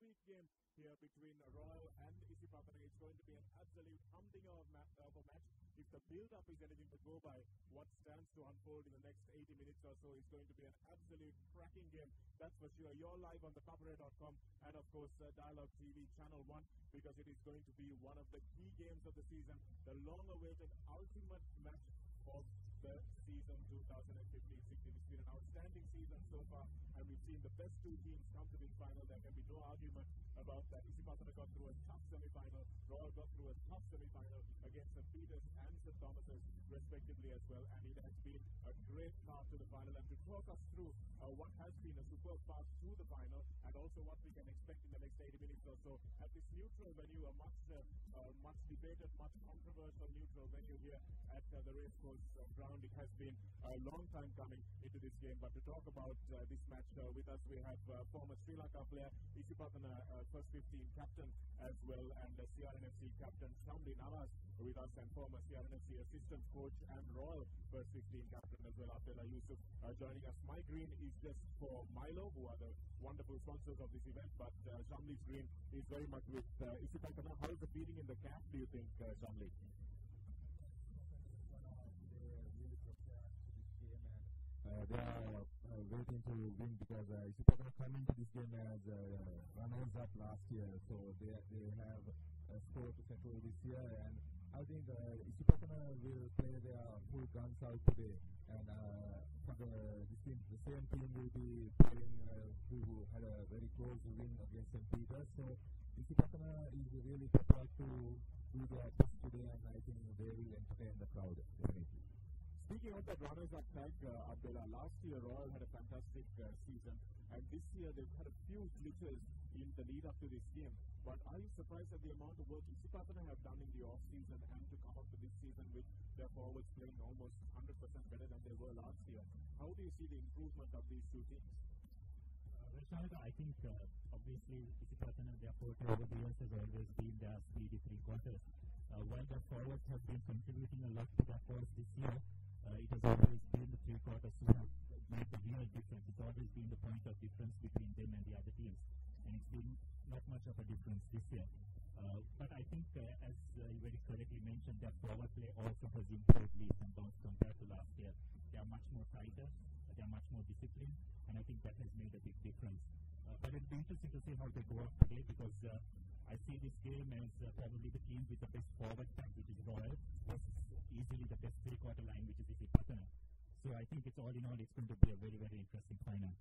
afternoon, game here between Royal and Isipathana. It's going to be an absolute humdinger of, ma- of a match. If the build-up is anything to go by, what stands to unfold in the next 80 minutes or so is going to be an absolute cracking game. That's for sure. You're live on the Papare.com and, of course, uh, Dialog TV Channel 1 because it is going to be one of the key games of the season, the long-awaited ultimate match of the season 2015-16. It's been an outstanding season so far, and we've seen the best two teams come to this final. There can be no argument about that. Isipathana got through a tough semi-final. Royal got through a tough semi-final against St. Peter's and St. Thomas's, respectively, as well. And it has been a great path to the final. And to talk us through uh, what has been a superb path to the final, and also what we can expect in the next 80 minutes or so at this neutral venue, a much, uh, uh, much debated, much controversial neutral venue here at uh, the racecourse ground. It has been a long time coming into this game. But to talk about uh, this match uh, with us, we have uh, former Sri Lanka player Isipathana uh, first 15 captain as well, and uh, CRNFC captain Shamli Navas with us, and former CRNFC assistant coach and Royal first 15 captain as well, Abdullah Yusuf uh, joining us. My green is just for Milo, who are the wonderful sponsors of this event, but uh, Shamli's green is very much with uh, Isipathana. How is the feeling in the camp, do you think, uh, Shamli? Uh, they are uh, waiting to win because uh, Isipathana come into this game as uh, runners up last year, so they they have to settle this year, and I think uh, Isipathana will play their full guns out today, and uh, for the team, the same team will be playing uh, who had a very close win against St. Peter's, so Isipathana is really prepared to do their best today, and I think they will entertain the crowd definitely. Speaking of that runners-up tag, uh, Abdullah, last year Royal had a fantastic uh, season, and this year they've had a few glitches in the lead-up to this game. But are you surprised at the amount of work Isipathana have done in the off-season and to come up to this season with their forwards playing almost 100% better than they were last year? How do you see the improvement of these two teams? Rashad, I think uh, obviously Isipathana, their forte over the years has always been their speedy three quarters. Uh, while their forwards have been contributing a lot to their force this year, uh, it has always been the three quarters who have made the real difference. It's always been the point of difference between them and the other teams. It's not much of a difference this year. Uh, but I think, uh, as uh, you very correctly mentioned, their forward play also has improved leaps and bounds compared to last year. They are much more tighter, they are much more disciplined, and I think that has made a big difference. Uh, but be interesting to see how they go up today because uh, I see this game as uh, probably the team with the best forward pack, which is Royal, versus easily the best three-quarter line, which is Isipathana. So I think it's all in all, it's going to be a very, very interesting final.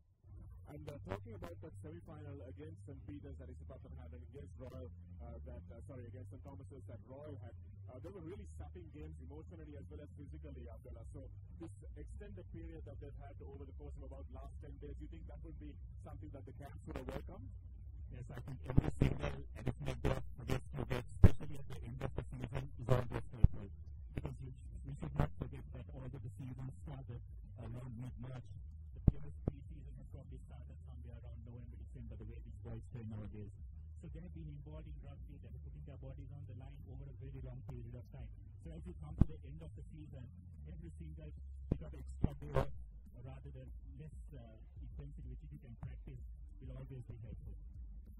And uh, talking about that semi-final against St. Peter's that Isipathana had and against Royal, uh, that uh, sorry, against St. Thomas's that Royal had, uh, they were really sapping games emotionally as well as physically, Abdullah. So this extended period that they've had over the course of about last 10 days, you think that would be something that the camps would have welcomed? Yes, I think every single additional day against you get, especially at the end of the season, is always helpful. Because you, we should not forget that although the season started around mid-March, the players' pre-season has probably started somewhere around November, December, the nowadays. So they have been embodying rugby, they have putting their bodies on the line over a very long period of time. So as you come to the end of the season, every single bit of extra or rather than less uh, intensity which you can practice, will always be helpful.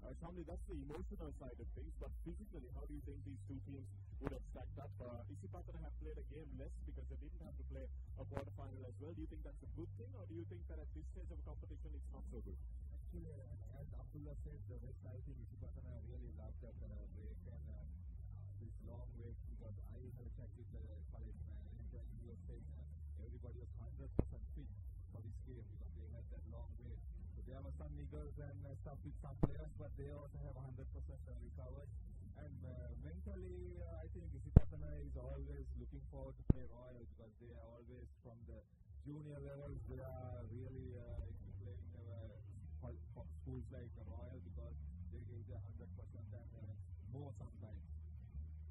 Uh, Shamli, that's the emotional side of things, but physically, how do you think these two teams would have stacked up? Uh, Isipathana have played a game less because they didn't have to play a quarterfinal as well. Do you think that's a good thing, or do you think that at this stage of a competition it's not so good? Actually, uh, as Abdullah said, the West, I think Isipathana really loved that uh, break and uh, this long wait because I had a chat with the college manager and he was saying uh, everybody was 100% fit for this game because they had that long wait. So there were some niggles and uh, stuff with some players, but they also have 100% recovered. And uh, mentally, uh, I think Isipathana is always looking forward to play Royal because they are always from the junior levels, they are really uh, like Royal because they give their 100% and uh, more sometimes.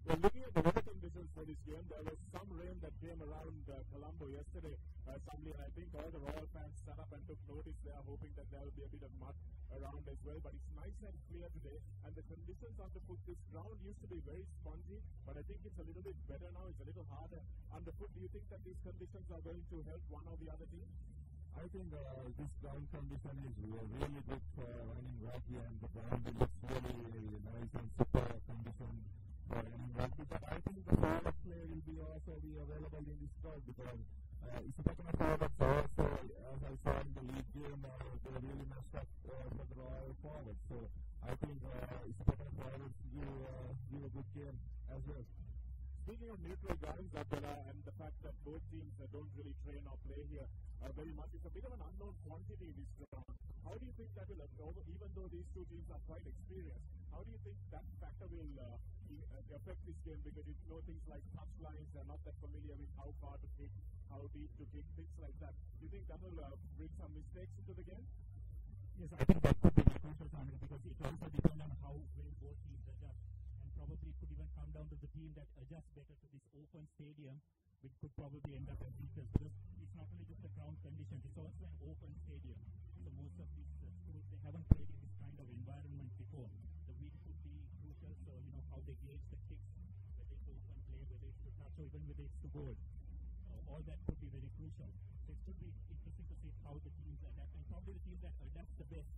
Well, looking at the weather conditions for this game, there was some rain that came around uh, Colombo yesterday, uh, Shamli, I think all the Royal fans sat up and took notice. They are hoping that there will be a bit of mud around as well, but it's nice and clear today. And the conditions underfoot, this ground used to be very spongy, but I think it's a little bit better now. It's a little harder underfoot. Do you think that these conditions are going to help one or the other team? I think uh, this ground condition is really good for running rugby and the ground looks really nice and super condition for running rugby. But I think the forward play will be also be available in this crowd because uh, Isipathana forwards also, as I saw in the league game, uh, they really messed up uh, for the Royal forwards. So I think uh, Isipathana forwards give, uh, give a good game as well. Speaking of neutral grounds, Abdullah, and the fact that both teams uh, don't really train or play here uh, very much, it's a bit of an unknown quantity this ground. How do you think that will, uh, even though these two teams are quite experienced, how do you think that factor will uh, uh, affect this game? Because you know things like touch lines, they're not that familiar with how far to kick, how deep to kick, things like that. Do you think that will uh, bring some mistakes into the game? Yes, I think that could be the crucial challenge because it also depends on how well both teams adjust. And probably it could even come down to the team that adjusts better to this open stadium, which could probably end up as weakest because it's not only just the ground conditions, it's also an open stadium. So most of these uh, schools, they haven't played in this kind of environment before. The wind could be crucial, so you know how they gauge the kicks, whether it's open play, whether it's to touch, or even whether it's to board. Uh, all that could be very crucial. So it could be interesting to see how the teams adapt, and probably the team that adapts the best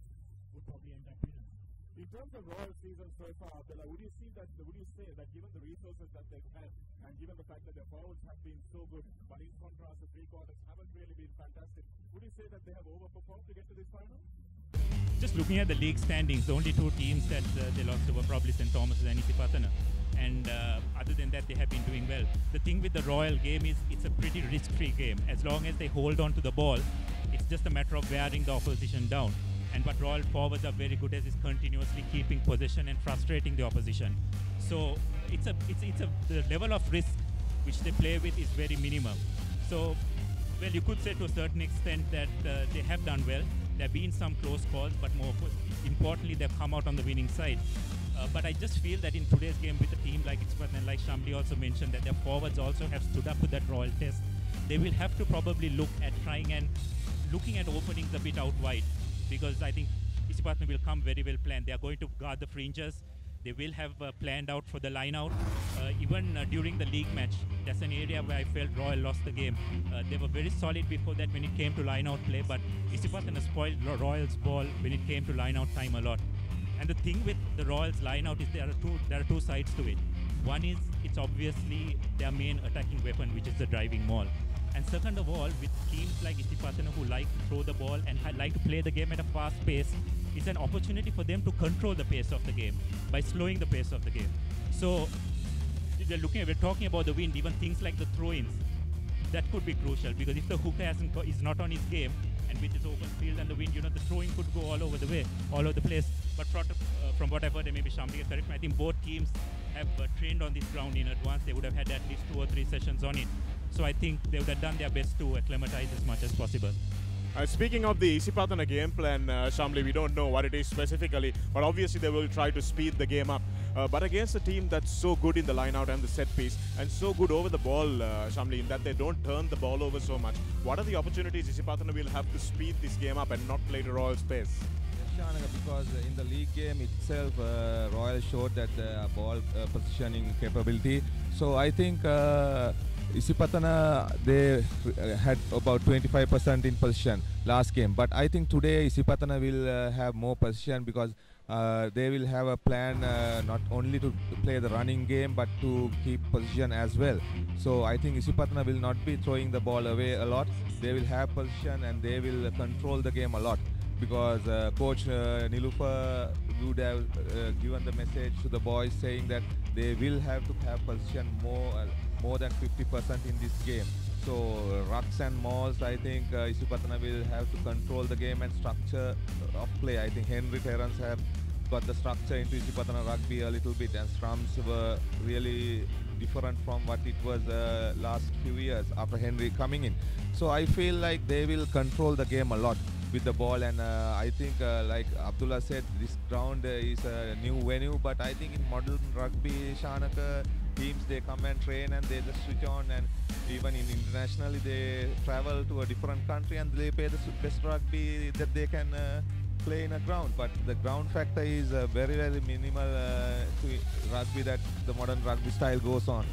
would probably end up winning. In terms of Royal season so far, Abdullah, would you see that? Would you say that given the resources that they've had, and given the fact that their forwards have been so good, but in contrast, the three quarters haven't really been fantastic, would you say that they have overperformed to get to this final? Just looking at the league standings, the only two teams that uh, they lost to were probably St. Thomas and Isipathana. And uh, other than that, they have been doing well. The thing with the Royal game is it's a pretty risk-free game. As long as they hold on to the ball, it's just a matter of wearing the opposition down. And what Royal forwards are very good at is continuously keeping possession and frustrating the opposition. So it's a it's it's a the level of risk which they play with is very minimum. So well, you could say to a certain extent that uh, they have done well. There have been some close calls, but more importantly, they've come out on the winning side. Uh, but I just feel that in today's game, with a team like Expert and like Shamli also mentioned, that their forwards also have stood up to that Royal test. They will have to probably look at trying and looking at openings a bit out wide because I think Isipathana will come very well planned. They are going to guard the fringes. They will have uh, planned out for the line out. Uh, even uh, during the league match, that's an area where I felt Royal lost the game. Uh, they were very solid before that when it came to line out play, but Isipathana spoiled Royals' ball when it came to line out time a lot. And the thing with the Royals line out is there are two there are two sides to it. One is it's obviously their main attacking weapon, which is the driving maul. And second of all, with teams like Isipathana who like to throw the ball and like to play the game at a fast pace, it's an opportunity for them to control the pace of the game by slowing the pace of the game. So if they're looking we're talking about the wind, even things like the throw-ins, that could be crucial because if the hooker hasn't is not on his game and with his open field and the wind, you know, the throwing could go all over the way, all over the place. But from, uh, from what I've heard, and maybe correct me, I think both teams have uh, trained on this ground in advance. They would have had at least two or three sessions on it. So I think they would have done their best to acclimatize as much as possible. Uh, speaking of the Isipathana game plan, uh, Shamli, we don't know what it is specifically, but obviously they will try to speed the game up. Uh, but against a team that's so good in the line out and the set piece, and so good over the ball, uh, Shamli, in that they don't turn the ball over so much, what are the opportunities Isipathana will have to speed this game up and not play to Royal's pace? Yes, because uh, in the league game itself, uh, Royal showed that uh, ball uh, positioning capability. So I think uh, Isipathana they had about 25% in position last game, but I think today Isipathana will uh, have more position because uh, they will have a plan uh, not only to play the running game but to keep position as well. So I think Isipathana will not be throwing the ball away a lot. They will have position and they will control the game a lot because uh, coach uh, Nilufa would have uh, given the message to the boys saying that they will have to have position more more than 50% in this game. So rucks and mauls, I think uh, Isipathana will have to control the game and structure of play. I think Henry Terrence have got the structure into Isipathana rugby a little bit, and scrums were really different from what it was uh, last few years after Henry coming in. So I feel like they will control the game a lot with the ball and uh, I think uh, like Abdullah said this ground uh, is a new venue but I think in modern rugby Shanaka teams they come and train and they just switch on and even in internationally they travel to a different country and they play the best rugby that they can uh, play in a ground, but the ground factor is uh, very, very minimal uh, to rugby that the modern rugby style goes on.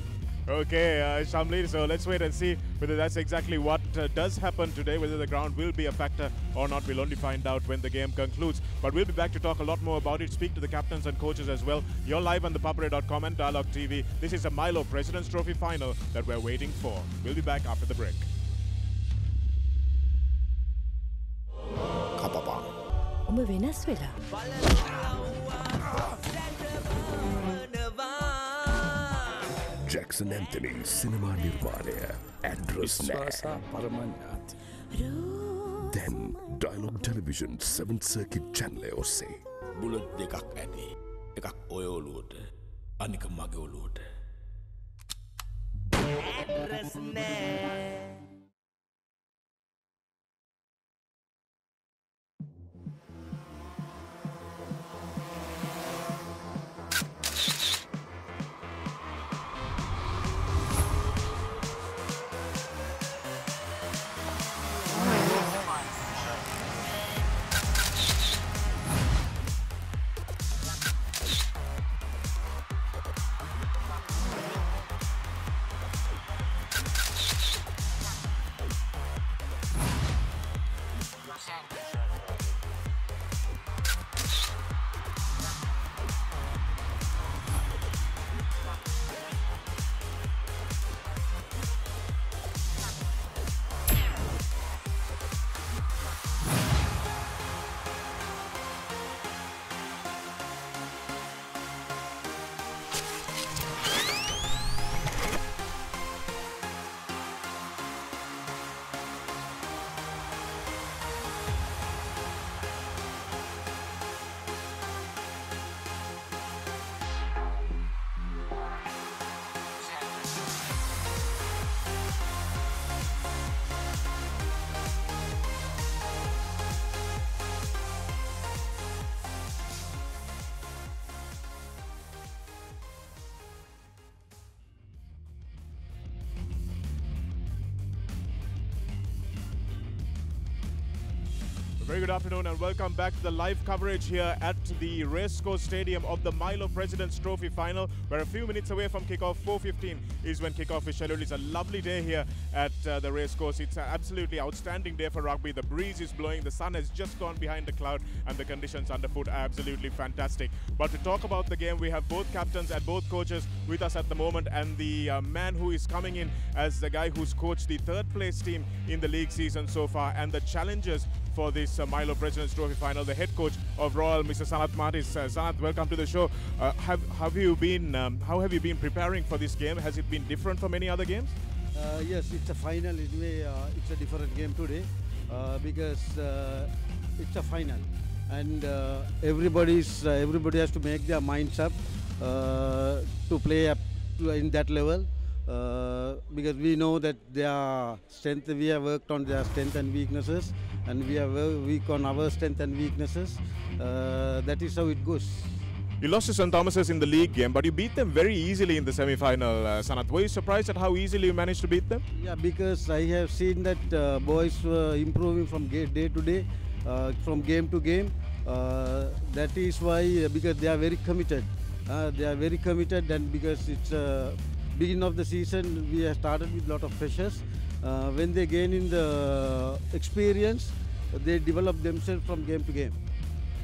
Okay, uh, Shamli, so let's wait and see whether that's exactly what uh, does happen today, whether the ground will be a factor or not. We'll only find out when the game concludes. But we'll be back to talk a lot more about it, speak to the captains and coaches as well. You're live on thepapare.com and Dialog TV. This is a Milo President's Trophy final that we're waiting for. We'll be back after the break. Kapapa. Om Venezuela. Jackson Anthony සිනමා නිර්මාණය address නෑ පරමඥාති දැන් dialogue television 7 circuit චැනලය ඔස්සේ bullet දෙකක් ඇති. එකක් ඔය ඔලුවට අනික මගේ ඔලුවට Very good afternoon and welcome back to the live coverage here at the Racecourse Stadium of the Milo President's Trophy Final. We're a few minutes away from kickoff. 4.15 is when kickoff is scheduled. It's a lovely day here at uh, the Racecourse. It's an absolutely outstanding day for rugby. The breeze is blowing, the sun has just gone behind the cloud and the conditions underfoot are absolutely fantastic. But to talk about the game, we have both captains and both coaches with us at the moment and the uh, man who is coming in as the guy who's coached the third place team in the league season so far and the challenges for this uh, Milo President's Trophy final, the head coach of Royal, Mr. Sanath Martis. Uh, Sanath, welcome to the show. Uh, have have you been? Um, how have you been preparing for this game? Has it been different from any other games? Uh, yes, it's a final. Uh, it's a different game today uh, because it's a final, and everybody's everybody has to make their minds up to play up in that level. Uh, because we know that their strength, we have worked on their strength and weaknesses, and we are very weak on our strength and weaknesses. Uh, that is how it goes. You lost to St. Thomas's in the league game, but you beat them very easily in the semi-final. Uh, Sanath, were you surprised at how easily you managed to beat them? Yeah, because I have seen that uh, boys were improving from day to day, uh, from game to game. Uh, that is why, uh, because they are very committed. Uh, they are very committed, and because it's uh, beginning of the season, we have started with a lot of pressures. Uh, when they gain in the experience, they develop themselves from game to game.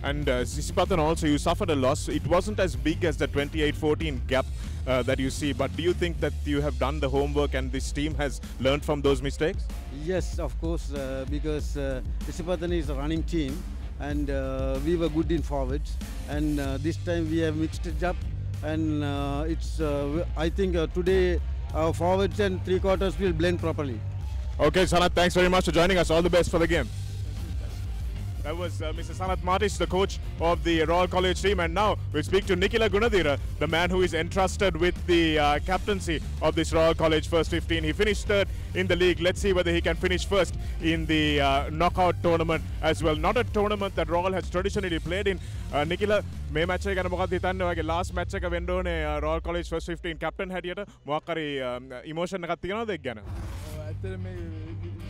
And uh, Sisipathan also, you suffered a loss. It wasn't as big as the 28-14 gap uh, that you see, but do you think that you have done the homework and this team has learned from those mistakes? Yes, of course, uh, because uh, Isipathan is a running team and uh, we were good in forwards. And uh, this time we have mixed it up. And uh, it's, uh, I think uh, today our forwards and three quarters will blend properly. Okay, Sanath, thanks very much for joining us. All the best for the game. That was uh, Mr. Sanath Martis, the coach of the Royal College team. And now we speak to Nikila Gunadira, the man who is entrusted with the uh, captaincy of this Royal College first 15. He finished third in the league. Let's see whether he can finish first in the uh, knockout tournament as well. Not a tournament that Royal has traditionally played in. Uh, Nikila, may match එක ගැන මොකක්ද last ඔයගේ last match එක වෙන්න ඕනේ 15 captain had yet a emotion. එකක් තියෙනවද ඒක ගැන? ඇත්තටම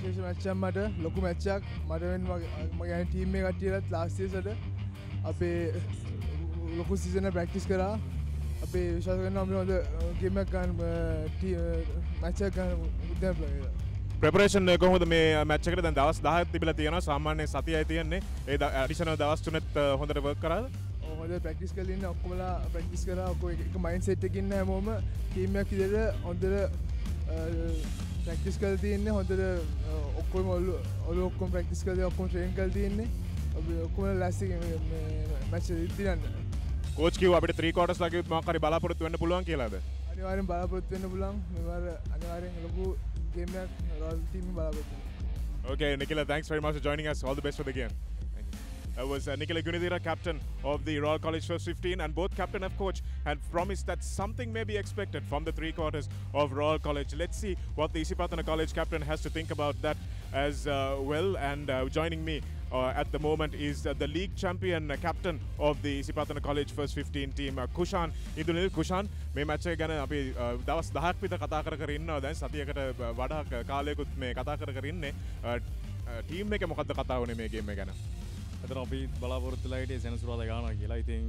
විශේෂ මච්චම් මට ලොකු මැච්චක් මටවෙන් මගේ ටීම් එක කටියලත් ලාස්තිසට අපේ ලොකු සිසන ප්‍රක්ටිස් කරා. අපේ විශාස කරන්න අපි හොඳ ගෙමක් ගන්න මැච්චක් ගන්න උද්‍යාන ප්ලගේලා ප්‍රපරේෂන් කොහොමද මේ මැච් එකට? දැන් දවස් 10ක් තිබිලා තියෙනවා. සාමාන්‍යයෙන් සතියයි තියෙන්නේ? ඒ ඇඩිෂනල් දවස් තුනෙත් හොඳට වර්ක් කරාද? හොඳ ප්‍රක්ටිස් කලින් ඔක්කොමලා ප්‍රක්ටිස් කර. ඔක්කො එක මයින් සෙට් එකකින් හැමෝම ටීමයක් විදිහට හොඳට ප්‍රක්ටිස් කර තියෙන්නේ හොඳට ඔක්කොම ඔල්ලු ඔලු ඔක්කොම ප්‍රක්ටිස් කරලා ඔක්කොම ට්‍රේන් කරලා තියෙන්නේ. ඔක්කොම ලෑස්ති මැච් ඉදිරියන්න කෝච් කිව්වා අපිට 3 quarters ලගියුත් මොකක් හරි බලාපොරොත්තු වෙන්න පුළුවන් කියලාද? අනිවාර්යෙන් බලාපොරොත්තු වෙන්න පුළුවන්. මෙවර අනිවාර්යෙන් ලොකු ගේම් එකක් රොයල් ටීම් බලාපොරොත්තු Okay, Nicola, thanks very much for joining us. All the best for the game. was uh, Nikhil Gunidira, captain of the Royal College First 15, and both captain and coach had promised that something may be expected from the three quarters of Royal College. Let's see what the Isipathana College captain has to think about that as uh, well. And uh, joining me uh, at the moment is uh, the league champion uh, captain of the Isipathana College First 15 team, uh, Kushan Idunil Kushan මේ මච්චය ගැන අපි දවස් දහක් විත කතා කර කරන්නවා දැන් සතියකට වඩා කාලයකුත් මේ කතා කර කරන්නේ ටීම් එක මොකක්ද කතාවන මේගේම ගැන එතන අපි බලාපොරත්තුලයිට සැනසුරාද ගාන කියලා. ඉතින්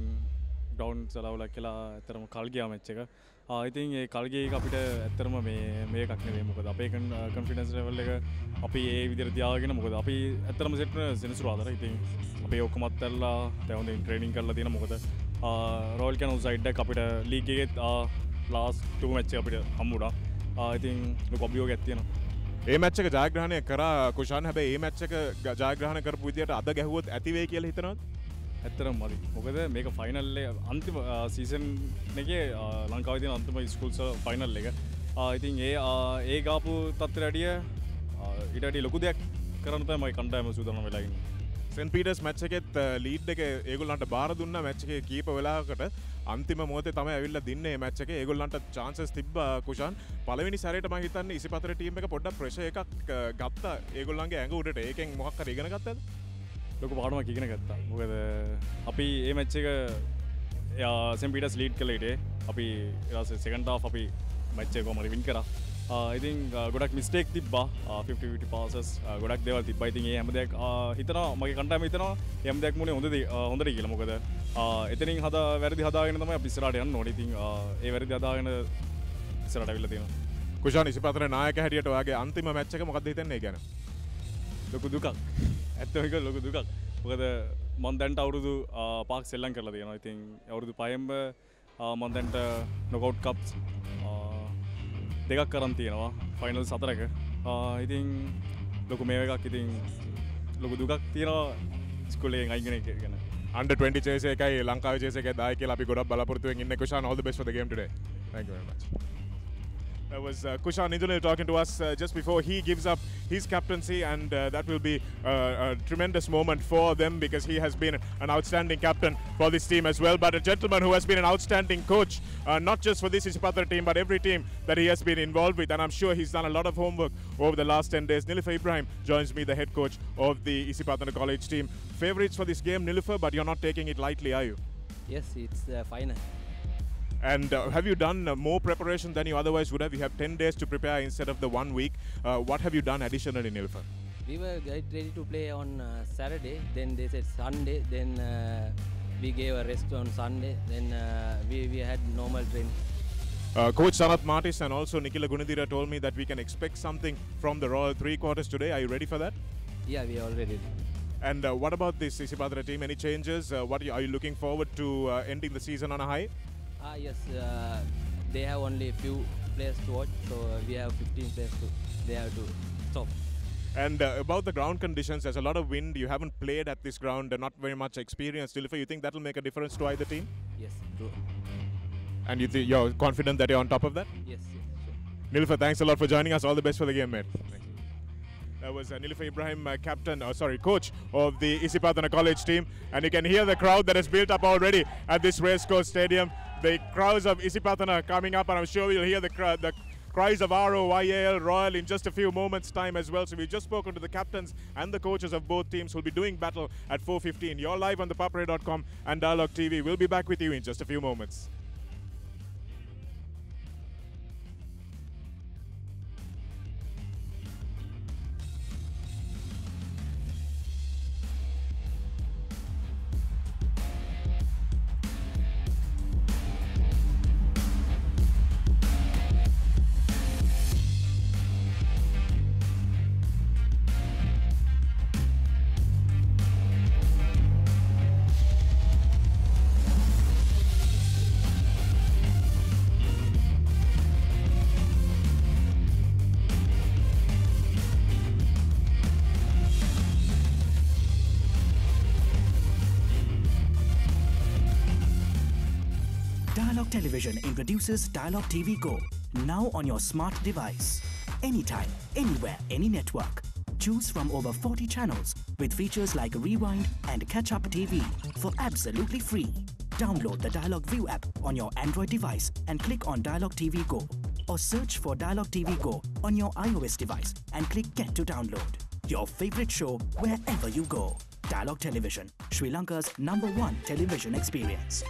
ගෞන්් සලවලක් කියලා ඇතරම කල්ගයා මෙච්ච එක. ආයිතින් ඒ කල්ගේ අපිට ඇත්තරම මේ මේ කක්නේ මොකද? අපේ කන්ෆිඩන්ස් ලෙවල් එක අපි ඒ විදිර තියාගෙන මොකද? අපි ඇත්තරම සිට සෙනසුරාදර ඉතින් අපේ ඔක්කොමත්තල්ලා තැවඳින් ට්‍රේනිින් කරලා තියෙන මොකද? රෝල් කැනු සයිඩ්ඩ අපිට ලීගේත් ලාස් ටූ මැච්ච අපිට හම්මුඩා ආඉතින් කොබියෝ ගැත්තියෙනවා ඒ මච්චක ජයග්‍රහණය කර කුෂාන් හැබ ඒ මච්චක ජයග්‍රහණ කර පුතියට අද ගැහුවොත් ඇතිවේ කියල හිතනවත් ඇත්තරම් මදි. මොකද මේක ෆයිනල්ලේ අන්තිම සීසන් එක ලංකාවතින අන්තම ස්කුල්ස ෆයිනල් එක. ඉතින් ඒ ඒ ගාපු තත්තරටිය ඉටටි ලොකු දෙයක් කරනතමයි කණ්ඩෑම සූදන වෙලාගන්න සෙන් පිටස් මච්චකෙත් ලීඩ් එක ඒගුල්ලන්ට බාර දුන්න මච්චකේ කීප වෙලාකට අන්තිම මෝතේ තම ඇවිල්ල දින්නේ මච්චක ඒගොල්ලන්ට චාන්සස් තිබ්බ කුෂන්. පලවෙනි සැරයට මහිතන්න ඉසිපතර ටීම එක පොඩ්ඩ ප්‍රශ එකක් uh, ගත්ත. ඒගොල්ලන්ගේ ඇඟ උඩට. ඒකෙන් මොහක් ඉගෙන ගත්තද? ලොක පාඩුව කිගෙන ගත්තා. මොකද අපි ඒ මච්ච එක සෙම්පිටස් ලීඩ් කලේටේ අපි සෙකන්ටාව අපි මච්චේ කොමට වින් කරා. ඉතින් ගොඩක් මිස්ටේක් තිබා ෆිටි පාසස් ගොඩක් දෙව තිබ ඉතින් හම දෙයක් uh, හිතනවා මගේ කටම හිතනවා යම් දෙයක් මුණේ හොඳද uh, හොඳට කියල. මොකද uh, එතනින් හද වැරදි හදාගෙන තම පිස්රටයන් නොනඉතින් ඒ වැරදි අදාගෙන ඉසරට විල්ල තියෙන කුෂා නිසිපතර නායක හැටියට වගේ අන්තිම මැච්චක මොකද හිතන්නේ ගැන? ලොකු දුකක්. ඇත්තක ලොකු දුකක්. මොකද මොන්දැන්ට අවුරුදු පාක් සෙල්ලන් කරලා තියෙනවා. ඉතින් අවුරුදු පයම්බ මොන්දැන්ට නොකවට් කප්ස් දෙකක් කරන් තියෙනවා ෆයිනල් සතරක ඉතින් ලොකු මේ එකක් ඉතින් ලොකු දුකක් තියෙනවා ස්කුලේ අයිගෙන එක ගැන. Under 20 chase එකයි ලංකාවේ chase එකයි දායි කියලා අපි ගොඩක් බලාපොරොත්තු වෙමින් ඉන්නේ. Kushan all the best for the game today. Thank you very much. That was uh, Kushan Indunil talking to us uh, just before he gives up his captaincy, and uh, that will be uh, a tremendous moment for them because he has been an outstanding captain for this team as well. But a gentleman who has been an outstanding coach, uh, not just for this Isipathana team, but every team that he has been involved with. And I'm sure he's done a lot of homework over the last 10 days. Nilifa Ibrahim joins me, the head coach of the Isipathana College team. Favorites for this game, Nilifa, but you're not taking it lightly, are you? Yes, it's the final. And uh, have you done uh, more preparation than you otherwise would have? You have 10 days to prepare instead of the one week. Uh, what have you done additionally, Nilfa? We were ready to play on uh, Saturday, then they said Sunday, then uh, we gave a rest on Sunday, then uh, we, we had normal training. Uh, Coach Sanath Martis and also Nikila Gunadira told me that we can expect something from the Royal three quarters today. Are you ready for that? Yeah, we are already ready. And uh, what about this Isipathana team? Any changes? Uh, what are you looking forward to uh, ending the season on a high? Ah, yes, uh, they have only a few players to watch, so we have 15 players to they have to stop. And uh, about the ground conditions, there's a lot of wind. You haven't played at this ground, uh, not very much experience. Nilfa, you think that'll make a difference to either team? Yes, true. And you th- you're confident that you're on top of that? Yes, yes, sure. Nilfa, thanks a lot for joining us. All the best for the game, mate. That was uh, Nilfa Ibrahim, uh, captain, uh, sorry, coach of the Isipathana College team. And you can hear the crowd that has built up already at this racecourse stadium. The crowds of Isipathana coming up, and I'm sure you'll hear the, the cries of ROYAL Royal in just a few moments' time as well. So we've just spoken to the captains and the coaches of both teams who'll be doing battle at 4.15. You're live on the and Dialog TV. We'll be back with you in just a few moments. Introduces Dialog TV Go, now on your smart device. Anytime, anywhere, any network. Choose from over 40 channels with features like Rewind and Catch Up TV for absolutely free. Download the Dialog ViU app on your Android device and click on Dialog TV Go. Or search for Dialog TV Go on your iOS device and click Get to download. Your favorite show wherever you go. Dialog Television, Sri Lanka's number one television experience.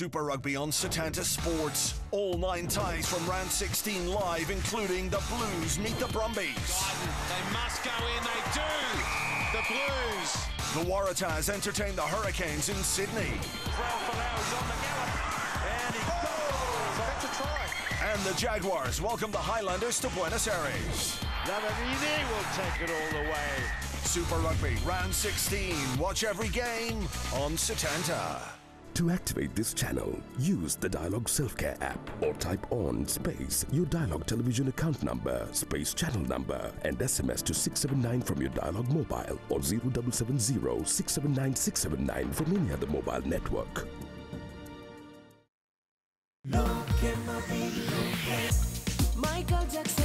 Super Rugby on Setanta Sports. All nine ties from round 16 live, including the Blues meet the Brumbies. They must go in, they do. The Blues. The Waratahs entertain the Hurricanes in Sydney. And the Jaguars welcome the Highlanders to Buenos Aires. Lamamini will take it all the way. Super Rugby round 16. Watch every game on Setanta. To activate this channel, use the Dialog Self-Care app or type on space your Dialog television account number, space channel number and SMS to 679 from your Dialog mobile or 0770 679 679 from any other mobile network. Michael Jackson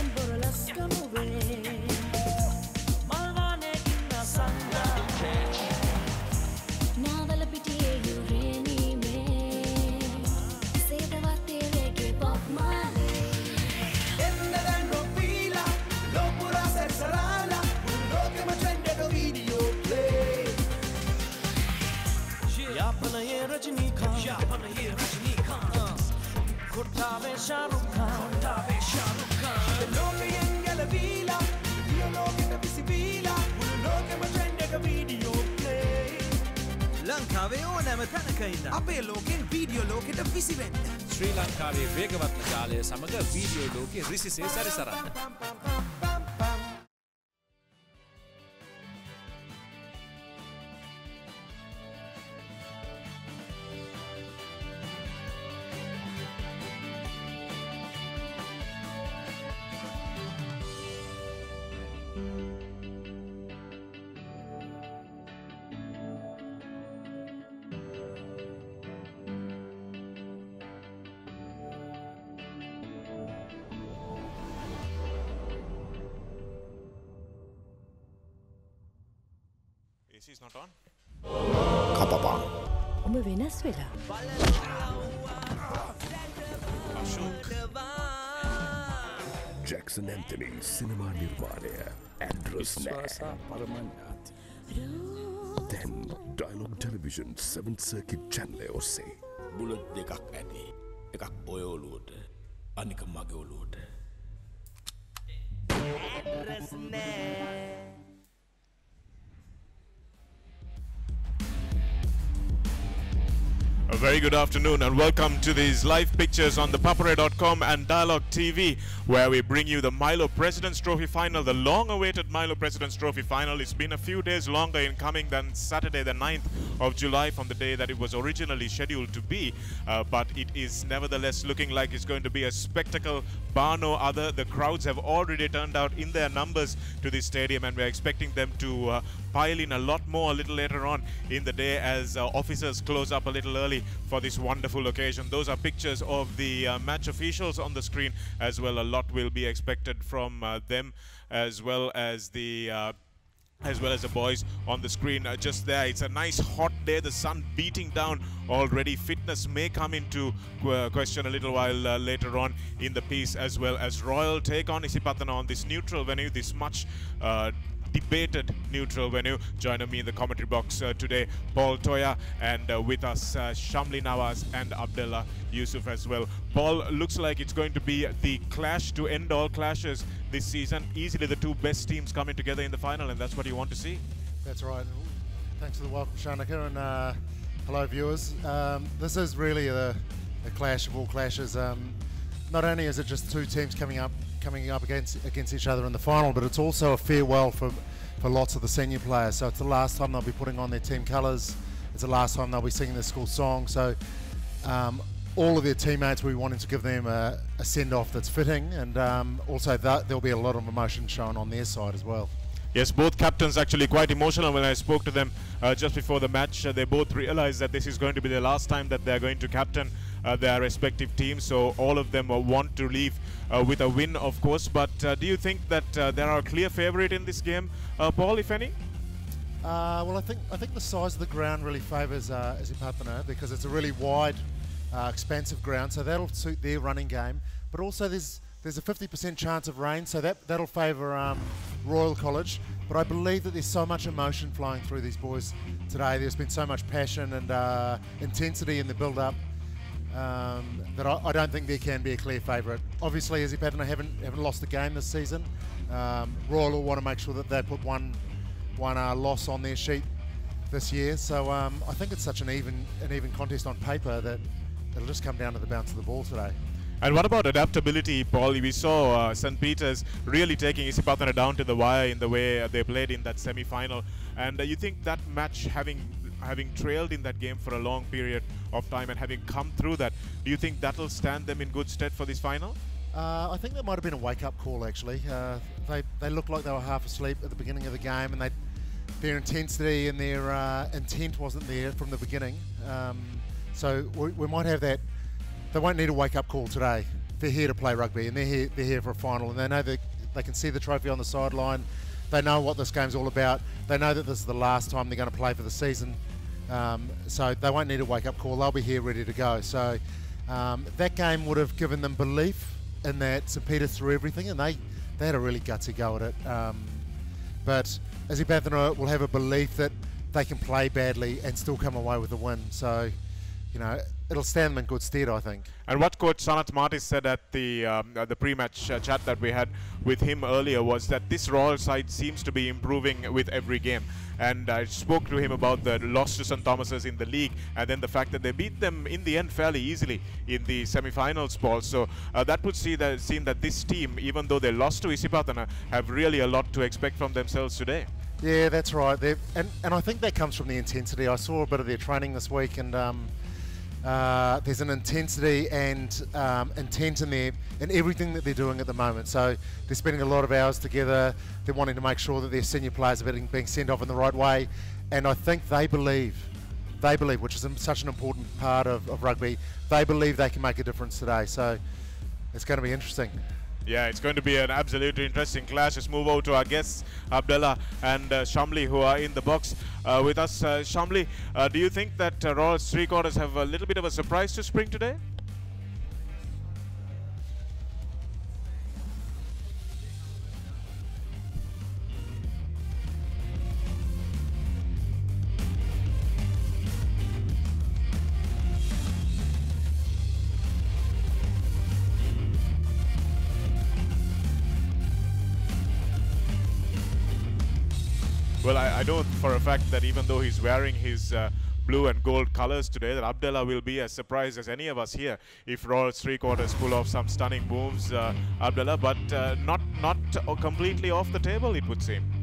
उठावे शाहरुख खान उठावे Shahrukh Khan DeLorean gäller vila Biologen är vi civila Monologen med trendiga videoplay ලංකාවේ ඕනෑම තැනකයින්න අපේ ලෝකෙන් video ලෝකෙට විසිවෙන්න ශ්‍රී ලංකාවේ වේගවත් ජාලය සමඟ වීඩියෝ ලෝකෙ රිසිසේ සැරිසරන්න. ඔක්කොම වෙනස් වෙලා. ජැක්සන් ඇන්තනි සිනමා නිර්වාණය ඇන්ඩ්‍රස් නෑසා පරමඥාති. දැන් ඩයිලොක් ටෙලිවිෂන් 7 සර්කිට් චැන්ලය ඔස්සේ. බුලත් දෙකක් ඇති. එකක් ඔය ඔලුවට අනික මගේ ඔලුවට. ඇඩ්‍රස් නෑ. A very good afternoon and welcome to these live pictures on the papare.com and Dialog TV where we bring you the Milo President's Trophy final, the long awaited Milo President's Trophy final. It's been a few days longer in coming than Saturday the 9th of July from the day that it was originally scheduled to be, uh, but it is nevertheless looking like it's going to be a spectacle bar no other. The crowds have already turned out in their numbers to this stadium and we're expecting them to uh, pile in a lot more a little later on in the day as uh, officers close up a little early for this wonderful occasion. Those are pictures of the uh, match officials on the screen as well. A lot will be expected from uh, them as well as the uh, as well as the boys on the screen uh, just there. It's a nice hot day, the sun beating down already. Fitness may come into uh, question a little while uh, later on in the piece as well as Royal take on Isipathana on this neutral venue, this much uh, debated neutral venue. Joining me in the commentary box uh, today, Paul Toya, and uh, with us, uh, Shamli Nawaz and Abdullah Yusuf as well. Paul, looks like it's going to be the clash to end all clashes this season. Easily the two best teams coming together in the final, and that's what you want to see. That's right. Thanks for the welcome, Shanika, and uh, hello, viewers. Um, this is really a, a clash of all clashes. Um, not only is it just two teams coming up coming up against against each other in the final, but it's also a farewell for for lots of the senior players. So it's the last time they'll be putting on their team colours. It's the last time they'll be singing their school song. So um, all of their teammates, we wanting to give them a, a send off that's fitting, and um, also that, there'll be a lot of emotion shown on their side as well. Yes, both captains actually quite emotional when I spoke to them uh, just before the match. Uh, they both realized that this is going to be the last time that they're going to captain their respective teams. So all of them uh, want to leave uh, with a win, of course. But uh, do you think that there are a clear favorite in this game, Paul, if any? Uh, well, I think I think the size of the ground really favours uh, because it's a really wide, uh, expansive ground, so that'll suit their running game. But also, there's there's a 50% chance of rain, so that that'll favour um, Royal College. But I believe that there's so much emotion flowing through these boys today. There's been so much passion and uh, intensity in the build-up um, that I, I, don't think there can be a clear favourite. Obviously, Isipathana haven't haven't lost a game this season. Um, Royal will want to make sure that they put one one uh, loss on their sheet this year. So um, I think it's such an even an even contest on paper that it'll just come down to the bounce of the ball today. And what about adaptability, Paul? We saw uh, St. Peter's really taking Isipathana down to the wire in the way they played in that semi-final. And uh, you think that match, having having trailed in that game for a long period of time and having come through that, do you think that'll stand them in good stead for this final? Uh, I think that might have been a wake-up call. Actually, uh, they they looked like they were half asleep at the beginning of the game, and they their intensity and their uh, intent wasn't there from the beginning. Um, so we, we, might have that. They won't need a wake-up call today. They're here to play rugby, and they're here. They're here for a final, and they know that they can see the trophy on the sideline. They know what this game's all about. They know that this is the last time they're going to play for the season. Um, so they won't need a wake-up call. They'll be here ready to go. So um, that game would have given them belief in that St. Peter threw everything, and they, they had a really gutsy go at it. Um, but Isipathana will have a belief that they can play badly and still come away with a win. So, you know, it'll stand them in good stead, I think. And what Coach Sanath Martis said at the um, uh, the pre-match uh, chat that we had with him earlier was that this Royal side seems to be improving with every game. And I spoke to him about the loss to St Thomas's in the league, and then the fact that they beat them in the end fairly easily in the semi-finals, Paul. So uh, that would see that seem that this team, even though they lost to Isipathana, have really a lot to expect from themselves today. Yeah, that's right. They've, and and I think that comes from the intensity. I saw a bit of their training this week, and. Um, uh, there's an intensity and um, intent in there in everything that they're doing at the moment. So they're spending a lot of hours together. They're wanting to make sure that their senior players are being, being sent off in the right way. And I think they believe, they believe, which is such an important part of, of rugby, they believe they can make a difference today. So it's going to be interesting. Yeah, it's going to be an absolutely interesting clash. Let's move over to our guests, Abdullah and uh, Shamli, who are in the box uh, with us. Uh, Shamli, uh, do you think that uh, Royals three quarters have a little bit of a surprise to spring today? Well, I, I, know for a fact that even though he's wearing his uh, blue and gold colors today, that Abdullah will be as surprised as any of us here if Royals three quarters pull off some stunning moves, uh, Abdullah, but uh, not not completely off the table, it would seem.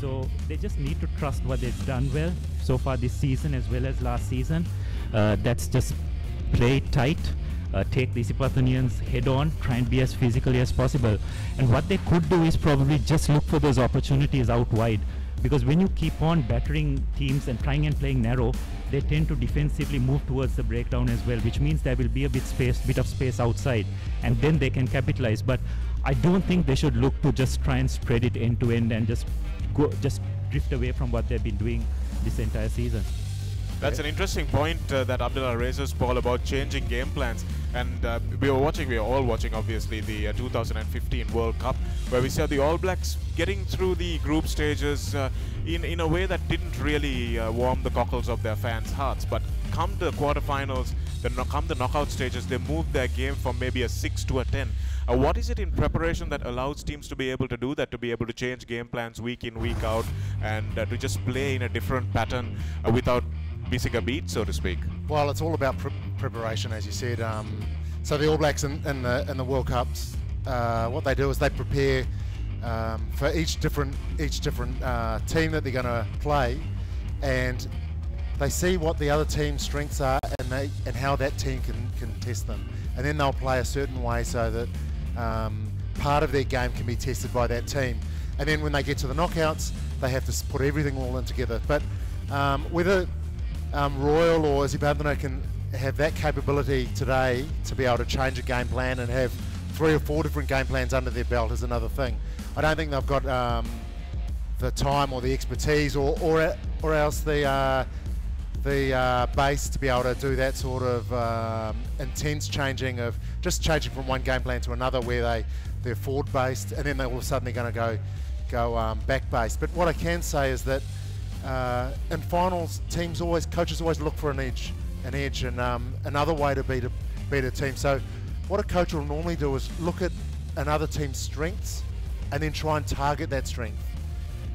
So they just need to trust what they've done well so far this season as well as last season. Uh, that's just play tight, uh, take the Isipathanians head on, try and be as physically as possible. And what they could do is probably just look for those opportunities out wide. Because when you keep on battering teams and trying and playing narrow, they tend to defensively move towards the breakdown as well, which means there will be a bit space, bit of space outside, and then they can capitalize. But I don't think they should look to just try and spread it end to end and just go just drift away from what they've been doing this entire season. That's an interesting point uh, that Abdullah raises, Paul, about changing game plans. And uh, we were watching, we are all watching, obviously, the uh, 2015 World Cup, where we saw the All Blacks getting through the group stages uh, in, in a way that didn't really uh, warm the cockles of their fans' hearts. But come to the quarterfinals, the come the knockout stages, they moved their game from maybe a 6 to a 10. Uh, what is it in preparation that allows teams to be able to do that, to be able to change game plans week in, week out, and uh, to just play in a different pattern uh, without missing a beat, so to speak? Well, it's all about pre- preparation, as you said. Um, so the All Blacks in, the in the World Cups, uh, what they do is they prepare um, for each different each different uh, team that they're going to play, and they see what the other team's strengths are and they and how that team can can test them, and then they'll play a certain way so that um, part of their game can be tested by that team, and then when they get to the knockouts, they have to put everything all in together. But um, whether um, Royal or Zimbabwe can have that capability today to be able to change a game plan and have three or four different game plans under their belt is another thing. I don't think they've got um, the time or the expertise or or, or else the uh, the uh, base to be able to do that sort of um, intense changing of just changing from one game plan to another where they they're forward based and then they all of a sudden they're going to go go um, back based. But what I can say is that uh, in finals, teams always coaches always look for an edge, an edge, and um, another way to beat a beat a team. So what a coach will normally do is look at another team's strengths and then try and target that strength.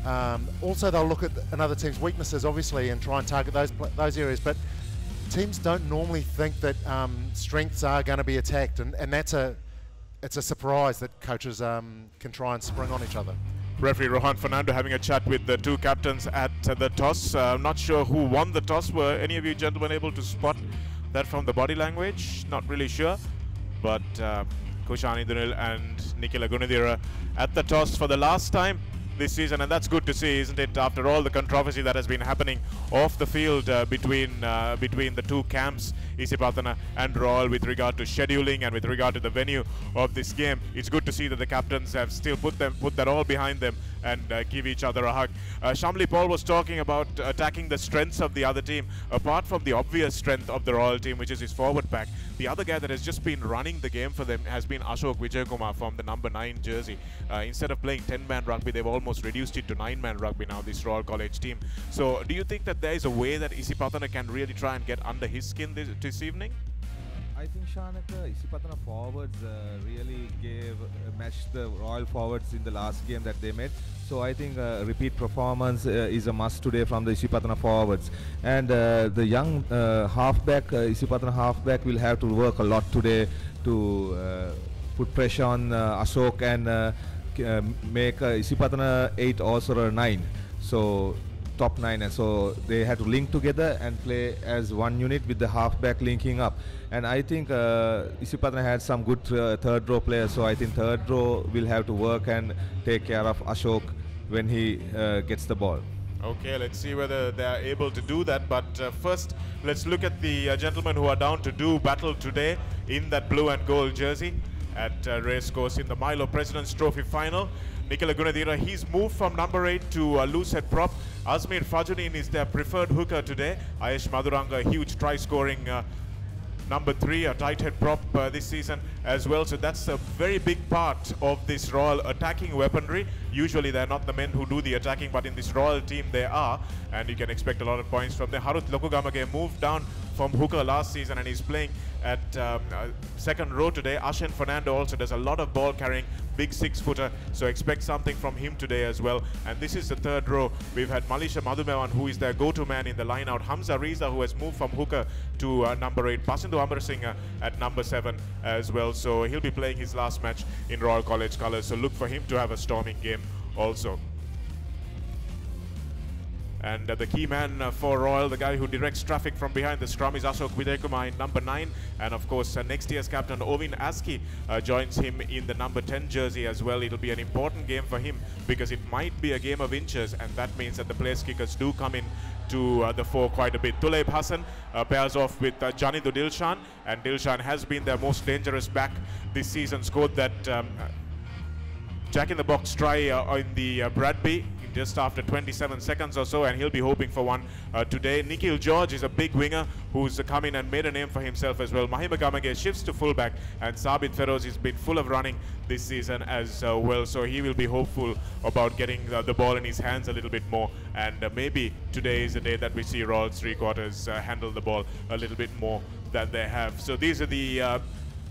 Um, also, they'll look at another team's weaknesses, obviously, and try and target those those areas. But teams don't normally think that um, strengths are going to be attacked, and, and that's a it's a surprise that coaches um, can try and spring on each other. Referee Rohan Fernando having a chat with the two captains at the toss. Uh, I'm not sure who won the toss. Were any of you gentlemen able to spot that from the body language? Not really sure. But uh, Kushan Indunil and Nikila Gunadira at the toss for the last time this season, and that's good to see, isn't it? After all the controversy that has been happening off the field uh, between uh, between the two camps, Isipathana and Royal, with regard to scheduling and with regard to the venue of this game, it's good to see that the captains have still put them put that all behind them and uh, give each other a hug. Uh, Shamli Paul was talking about attacking the strengths of the other team. Apart from the obvious strength of the Royal team, which is his forward pack, the other guy that has just been running the game for them has been Ashok Vijayakumar from the number 9 jersey. Uh, instead of playing 10-man rugby, they've almost reduced it to 9-man rugby now, this Royal College team. So do you think that there is a way that Isipathana can really try and get under his skin this, this evening? I think Shanaka Isipathana forwards uh, really gave uh, matched the Royal forwards in the last game that they made. So I think uh, repeat performance uh, is a must today from the Isipathana forwards. And uh, the young uh, halfback, Isipathana halfback, will have to work a lot today to put pressure on Ashok and make Isipathana 8 or 9. So top nine and so they had to link together and play as one unit with the halfback linking up and I think uh, Isipathana had some good uh, third row players so I think third row will have to work and take care of Ashok when he uh, gets the ball. Okay, let's see whether they are able to do that. But uh, first, let's look at the uh, gentlemen who are down to do battle today in that blue and gold jersey at uh, race course in the Milo President's Trophy final. Nikila Gunadira, he's moved from number 8 to uh, loose head prop. Azmir Fajuddin is their preferred hooker today. Ayesh Maduranga, huge try-scoring uh, number three, a tight head prop uh, this season as well. So that's a very big part of this Royal attacking weaponry. Usually they're not the men who do the attacking, but in this Royal team they are, and you can expect a lot of points from them. Harut Lokugamage moved down from hooker last season and he's playing at um, uh, second row today. Ashen Fernando also does a lot of ball carrying, big six footer, so expect something from him today as well. And this is the third row. We've had Malisha Madhumewan, who is their go-to man in the line out. Hamza Riza, who has moved from hooker to uh, number eight. Pasindu Amarasinghe at number seven as well. So he'll be playing his last match in Royal College colours. So look for him to have a storming game also. And uh, the key man uh, for Royal, the guy who directs traffic from behind the scrum is Ashok Vijayakumar in number 9. And of course, uh, next year's captain Ovin Aski uh, joins him in the number 10 jersey as well. It'll be an important game for him because it might be a game of inches, and that means that the place kickers do come in to uh, the fore quite a bit. Tuleb Hassan uh, pairs off with uh, Janidu Dilshan, and Dilshan has been their most dangerous back this season. Scored that um, Jack in the box try in the Bradby just after 27 seconds or so, and he'll be hoping for one uh, today. Nikhil George is a big winger who's come in and made a name for himself as well. Mahima Gamage shifts to fullback, and Sabit Feroz has been full of running this season as uh, well, so he will be hopeful about getting the ball in his hands a little bit more. And uh, maybe today is the day that we see Royals three quarters uh, handle the ball a little bit more than they have. So these are the uh,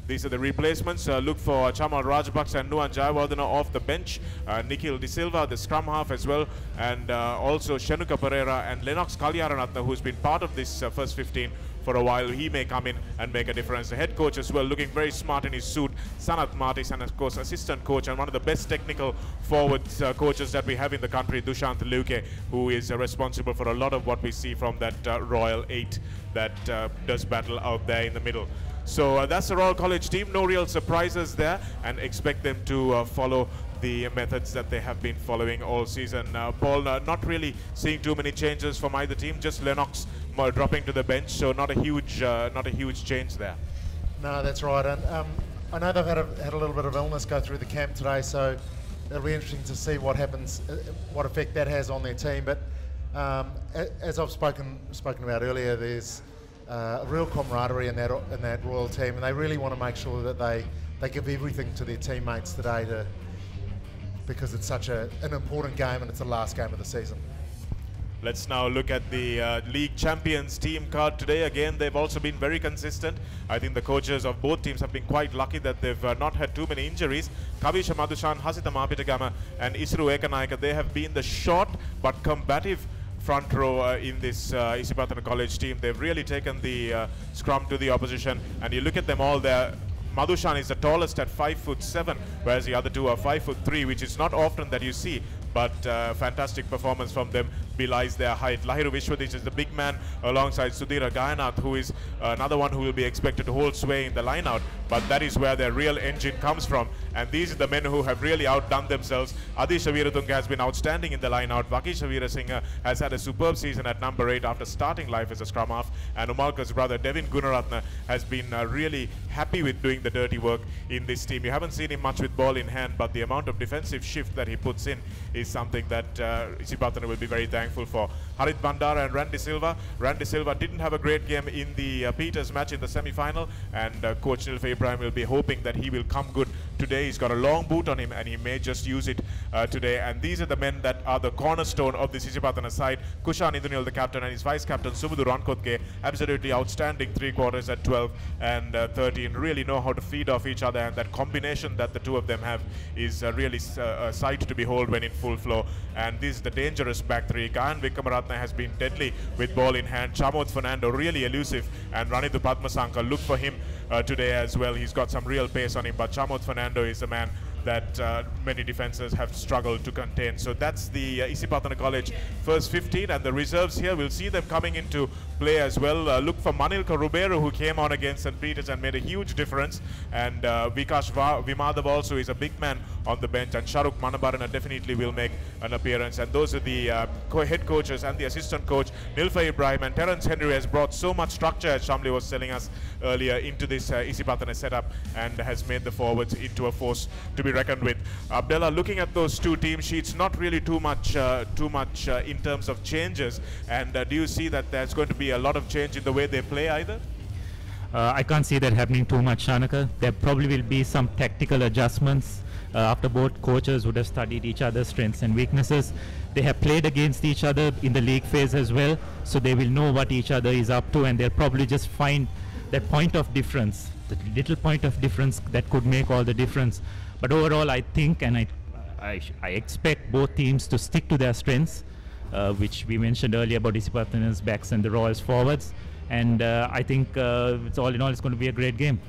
these are the replacements. Uh, look for Chamal Rajapaksa and Nuan Jayawardena off the bench. Uh, Nikhil De Silva, the scrum half as well. And uh, also Shenuka Pereira and Lennox Kalyaranatna, who's been part of this uh, first 15 for a while. He may come in and make a difference. The head coach as well, looking very smart in his suit. Sanath Martis and of course assistant coach and one of the best technical forwards uh, coaches that we have in the country, Dushant Luke, who is uh, responsible for a lot of what we see from that Royal 8 that does battle out there in the middle. So uh, that's the Royal College team. No real surprises there, and expect them to uh, follow the methods that they have been following all season. Uh, Paul, uh, not really seeing too many changes from either team. Just Lennox uh, dropping to the bench, so not a huge, uh, not a huge change there. No, that's right. And um, I know they've had a, had a little bit of illness go through the camp today, so it'll be interesting to see what happens, what effect that has on their team. But um, as I've spoken spoken about earlier, there's uh, a real camaraderie in that in that Royal team, and they really want to make sure that they they give everything to their teammates today to because it's such a, an important game and it's the last game of the season. Let's now look at the uh, league champions team card today. Again, they've also been very consistent. I think the coaches of both teams have been quite lucky that they've uh, not had too many injuries. Kavisha Madushan, Hasita Mapitagama, and Isru Ekanaika, they have been the short but combative front row uh, in this uh, College team. They've really taken the uh, scrum to the opposition, and you look at them all there. Madhushan is the tallest at 5 foot 7, whereas the other two are 5 foot 3, which is not often that you see. But uh, fantastic performance from them belies their height. Lahiru Vishwadich is the big man alongside Sudhira Gayanath, who is another one who will be expected to hold sway in the line-out. But that is where their real engine comes from. And these are the men who have really outdone themselves. Adisha Veeratunga has been outstanding in the line-out. Vakisha Veerasinghe has had a superb season at number 8 after starting life as a scrum half. And Umalka's brother Devin Gunaratna has been uh, really happy with doing the dirty work in this team. You haven't seen him much with ball in hand, but the amount of defensive shift that he puts in is something that uh, Isipathana will be very thankful for. Harit Bandara and Randy Silva. Randy Silva didn't have a great game in the uh, Peters match in the semi-final, and uh, Coach Nilfa Ibrahim will be hoping that he will come good today. He's got a long boot on him, and he may just use it uh, today. And these are the men that are the cornerstone of the Isipathana side. Kushan Indunil, the captain, and his vice-captain Sumudu Rankotke, absolutely outstanding three quarters at 12 and uh, 13. Really know how to feed off each other, and that combination that the two of them have is uh, really uh, a sight to behold when in full flow. And this is the dangerous back three. Gayan Vikamaratna has been deadly with ball in hand. Chamod Fernando really elusive, and Ranithu Padmasankar look for him uh, today as well. He's got some real pace on him, but Chamod Fernando is a man that uh, many defenses have struggled to contain. So that's the uh, Isipathana College first 15 and the reserves here. We'll see them coming into play as well. Uh, look for Manilka Rubero who came on against St. Peter's and made a huge difference. And uh, Vikash Vimadhav also is a big man on the bench and Sharuk Manabarana definitely will make an appearance. And those are the uh, co- head coaches and the assistant coach Nilfa Ibrahim and Terence Henry has brought so much structure as Shamli was telling us earlier into this uh, Isipathana setup and has made the forwards into a force to be reckoned with. Abdullah, looking at those two team sheets, not really too much, uh, too much uh, in terms of changes. And uh, do you see that there's going to be a lot of change in the way they play either? Uh, I can't see that happening too much, Shanaka. There probably will be some tactical adjustments uh, after both coaches would have studied each other's strengths and weaknesses. They have played against each other in the league phase as well, so they will know what each other is up to, and they'll probably just find that point of difference, the little point of difference that could make all the difference. But overall, I think and I, I, I expect both teams to stick to their strengths, uh, which we mentioned earlier about Isipathana's backs and the Royals forwards. And uh, I think uh, it's all in all, it's going to be a great game.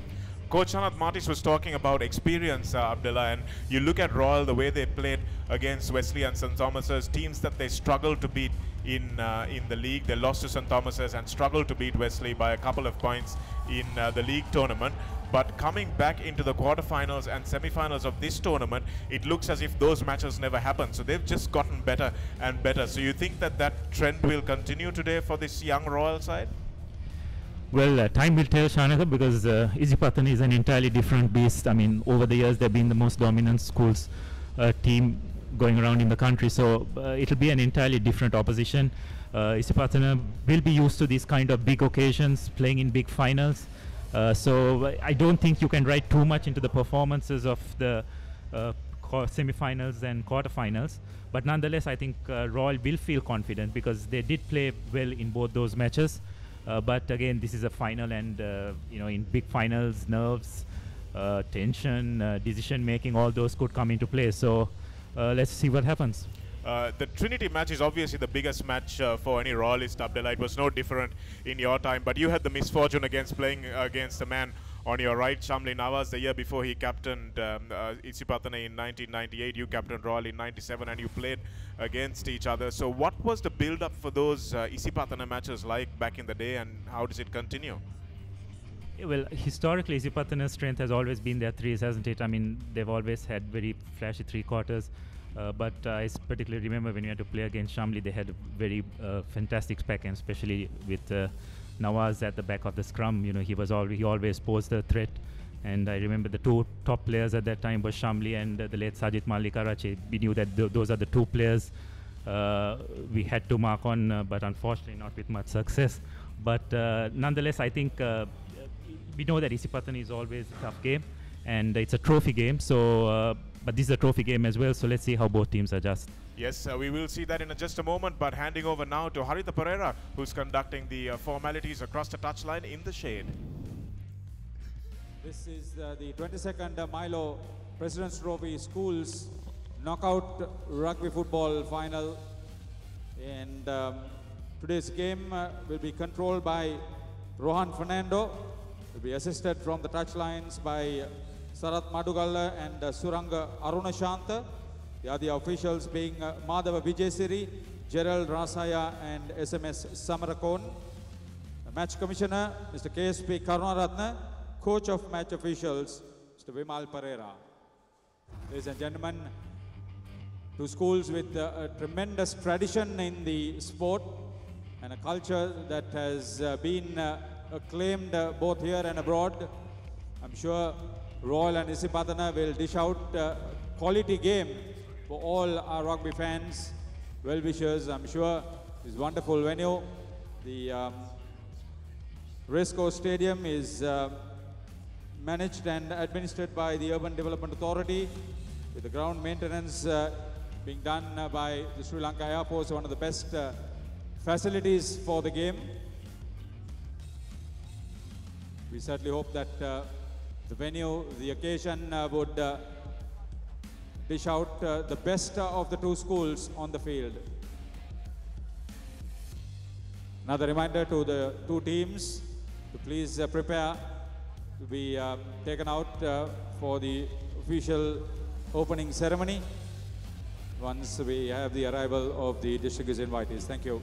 Coach Sanath Martis was talking about experience, uh, Abdullah, and you look at Royal, the way they played against Wesley and St. Thomas's, teams that they struggled to beat in uh, in the league. They lost to St. Thomas's and struggled to beat Wesley by a couple of points in uh, the league tournament. But coming back into the quarterfinals and semifinals of this tournament, it looks as if those matches never happened. So they've just gotten better and better. So you think that that trend will continue today for this young Royal side? Well, uh, time will tell, Shanaka, because uh, is an entirely different beast. I mean, over the years, they've been the most dominant schools uh, team going around in the country. So uh, it'll be an entirely different opposition. Uh, Isipathana will be used to these kind of big occasions, playing in big finals. Uh, so I don't think you can write too much into the performances of the uh, semi-finals and quarterfinals. But nonetheless, I think uh, Royal will feel confident because they did play well in both those matches. Uh, but again, this is a final, and uh, you know, in big finals, nerves, tension, decision making, all those could come into play. So let's see what happens. Uh, the Trinity match is obviously the biggest match uh, for any Royalist, Abdullah. It was no different in your time, but you had the misfortune against playing against a man on your right, Shamli Nawaz, the year before he captained um, uh, Isipathana in 1998. You captained Royal in 97, and you played against each other. So, what was the build-up for those uh, matches like back in the day, and how does it continue? Well, historically, Isipathana's strength has always been their threes, hasn't it? I mean, they've always had very flashy three quarters. Uh, but uh, I particularly remember when we had to play against Shamli, they had a very uh, fantastic spec, and especially with uh, Nawaz at the back of the scrum. You know, he was al- he always posed a threat. And I remember the two top players at that time was Shamli and uh, the late Sajid Malik Karachi. We knew that th- those are the two players uh, we had to mark on, but unfortunately not with much success. But nonetheless, I think we know that Isipatan is always a tough game, and it's a trophy game. So, but this is a trophy game as well. So let's see how both teams adjust. Yes, uh, we will see that in a just a moment, but handing over now to Harita Pereira, who's conducting the uh, formalities across the touchline in the shade. This is uh, the 22nd uh, Milo President's Trophy Schools Knockout Rugby Football Final. And um, today's game uh, will be controlled by Rohan Fernando. Will be assisted from the touchlines by Sarat Madugalla and uh, Suranga Arunashanta. The other officials being uh, Madhava Vijayasiri, Gerald Rasaya and SMS Samarakon. The match commissioner, Mr. KSP Karunaratna, coach of match officials, Mr. Vimal Pereira. Ladies and gentlemen, two schools with uh, a tremendous tradition in the sport and a culture that has uh, been uh, acclaimed uh, both here and abroad. I'm sure Royal and Isipathana will dish out uh, quality game for all our rugby fans, well-wishers. I'm sure this wonderful venue, the um, Resco Stadium is uh, managed and administered by the Urban Development Authority with the ground maintenance uh, being done uh, by the Sri Lanka Air Force, one of the best uh, facilities for the game. We certainly hope that the venue, the occasion uh, would uh, dish out uh, the best of the two schools on the field. Another reminder to the two teams to please prepare to be uh, taken out for the official opening ceremony once we have the arrival of the district invitees. Thank you.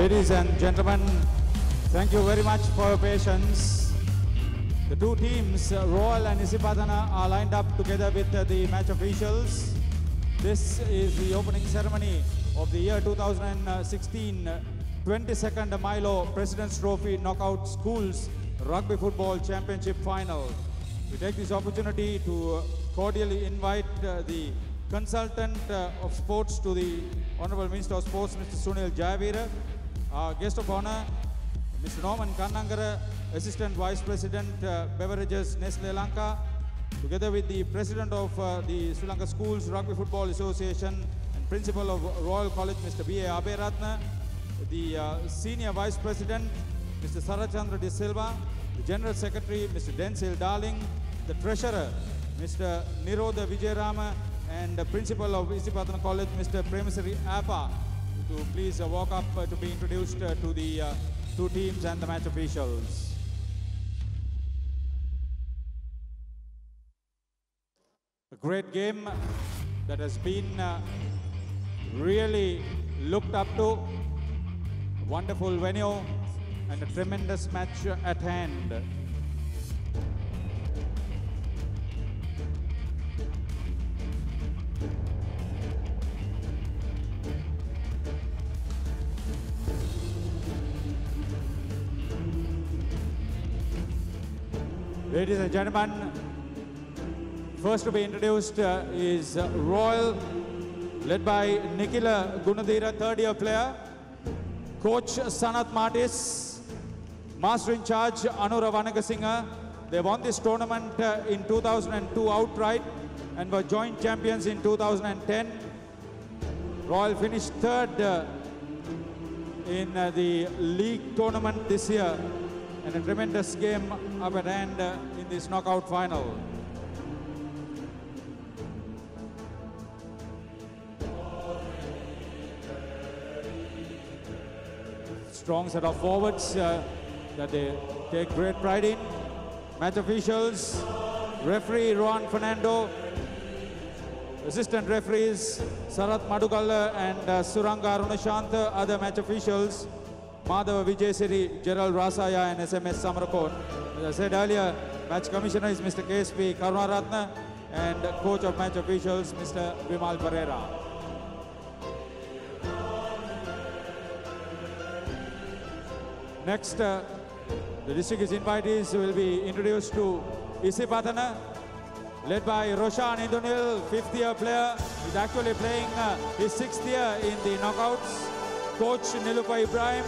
Ladies and gentlemen, thank you very much for your patience. The two teams, Royal and Isipathana, are lined up together with the match officials. This is the opening ceremony of the year 2016 uh, 22nd Milo President's Trophy Knockout Schools Rugby Football Championship Final. We take this opportunity to cordially invite uh, the consultant uh, of sports to the Honorable Minister of Sports, Mr. Sunil Jayavira, our guest of honor, Mr. Norman Kannangara, Assistant Vice President, uh, Beverages Nestle Lanka, together with the President of uh, the Sri Lanka Schools Rugby Football Association and Principal of Royal College, Mr. B.A. Aberatna, the uh, Senior Vice President, Mr. Sarachandra De Silva, the General Secretary, Mr. Denzel Darling, the Treasurer, Mr. Nirodha Vijayarama, and the Principal of Isipatana College, Mr. Premisari Appa, to please uh, walk up uh, to be introduced uh, to the two teams and the match officials. A great game that has been really looked up to. Wonderful venue and a tremendous match at hand. Ladies and gentlemen, first to be introduced uh, is uh, Royal, led by Nikila Gunadira, third year player, coach Sanath Martis, master in charge Anura Vanagasinga. They won this tournament uh, in 2002 outright and were joint champions in 2010. Royal finished third uh, in uh, the league tournament this year and a tremendous game up at hand this knockout final. Strong set of forwards uh, that they take great pride in. Match officials, referee Rohan Fernando, assistant referees Sarat Madugalla and uh, Suranga Arunashant, other match officials Madhava Vijayasiri, Gerald Rasaya and SMS Samarakon. As I said earlier, match commissioner is Mr. KSP Karunaratna and coach of match officials Mr. Vimal Pereira. Next, uh, the district's invitees will be introduced to Isipathana, led by Roshan Indunil, fifth year player. He's actually playing uh, his sixth year in the knockouts. Coach Nilupa Ibrahim,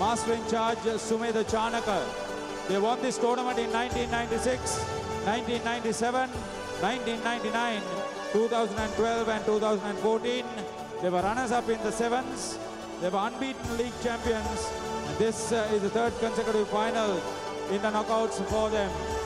master in charge Sumedha Chanaka. They won this tournament in 1996, 1997, 1999, 2012 and 2014. They were runners-up in the sevens. They were unbeaten league champions. And this uh, is the third consecutive final in the knockouts for them.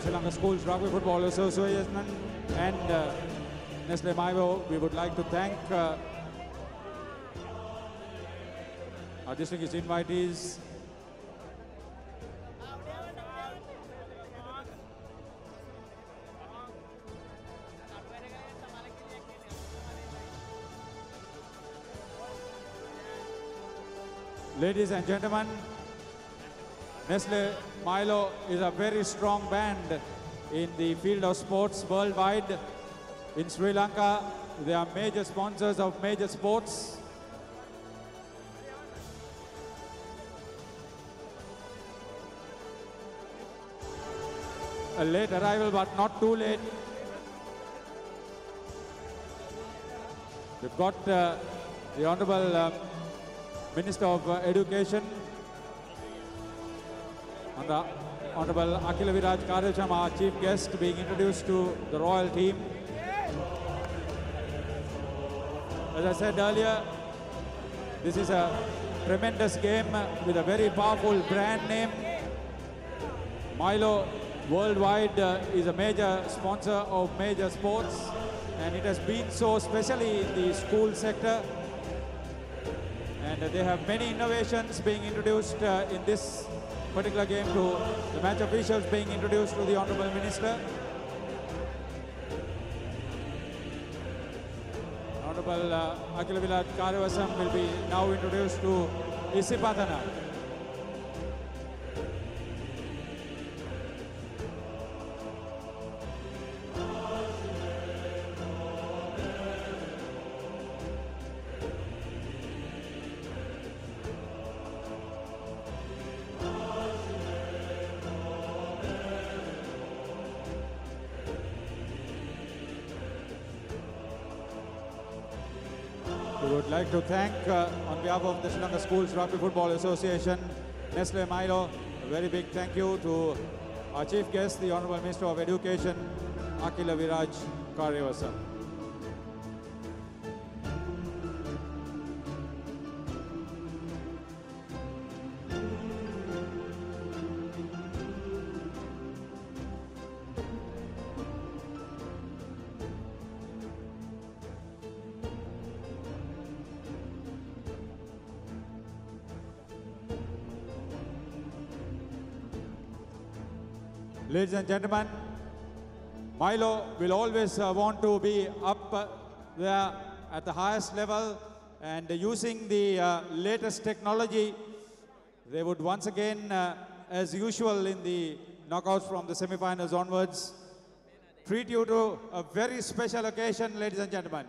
Sri Lanka Schools Rugby Football Association and uh, Nestle Milo, we would like to thank uh, our distinguished invitees. Ladies and gentlemen, Nestle Milo is a very strong band in the field of sports worldwide. In Sri Lanka, they are major sponsors of major sports. A late arrival, but not too late. We've got uh, the Honorable um, Minister of uh, Education, Honorable Akila Viraj our chief guest, being introduced to the royal team. As I said earlier, this is a tremendous game with a very powerful brand name. Milo worldwide uh, is a major sponsor of major sports and it has been so especially in the school sector and uh, they have many innovations being introduced uh, in this particular game to the match officials being introduced to the Honorable Minister. Honorable uh, Akila Viraj Kariyawasam will be now introduced like to thank, uh, on behalf of the Sri Lanka Schools Rugby Football Association, Nestle Milo, a very big thank you to our chief guest, the Honorable Minister of Education, Akila Viraj Kariyawasam. And gentlemen, Milo will always uh, want to be up uh, there at the highest level and using the uh, latest technology. They would once again, uh, as usual in the knockouts from the semifinals onwards, treat you to a very special occasion, ladies and gentlemen.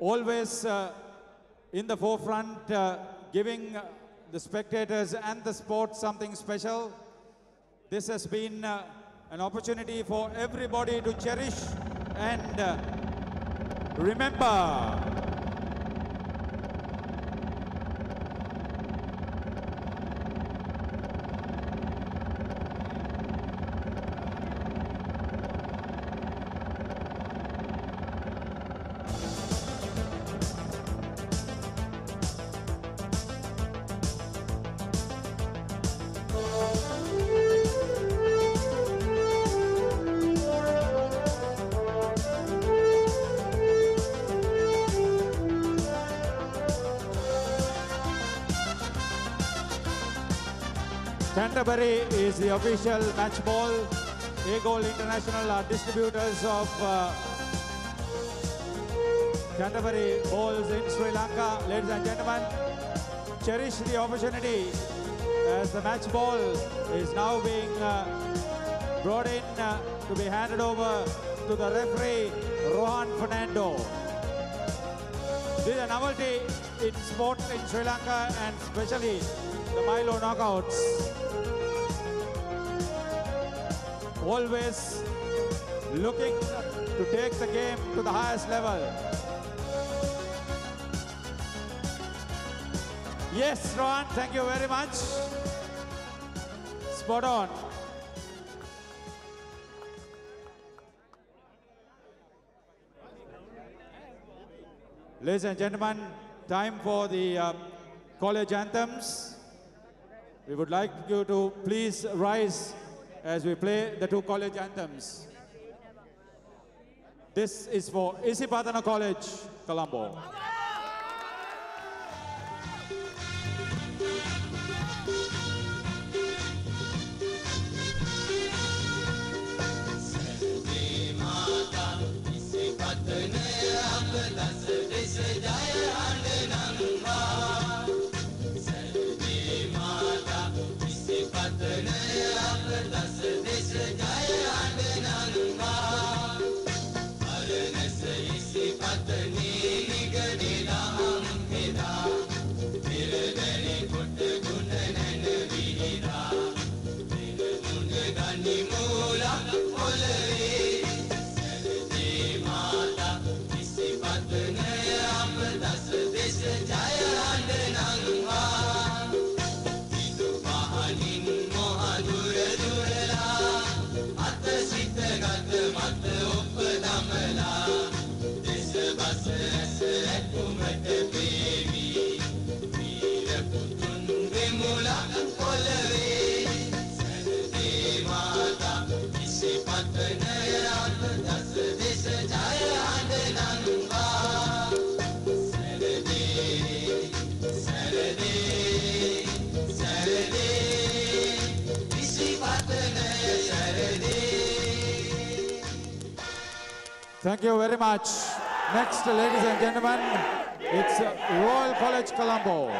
Always uh, in the forefront, uh, giving the spectators and the sport something special. This has been uh, an opportunity for everybody to cherish and uh, remember. Canterbury is the official match ball. A Goal International are distributors of uh, Canterbury balls in Sri Lanka. Ladies and gentlemen, cherish the opportunity as the match ball is now being uh, brought in uh, to be handed over to the referee, Rohan Fernando. This is a novelty in sport in Sri Lanka and especially the Milo knockouts. Always looking to take the game to the highest level. Yes, Rohan, thank you very much. Spot on. Ladies and gentlemen, time for the uh, college anthems. We would like you to please rise as we play the two college anthems. This is for Isipathana College, Colombo. Thank you very much. Next, ladies and gentlemen, it's Royal College Colombo.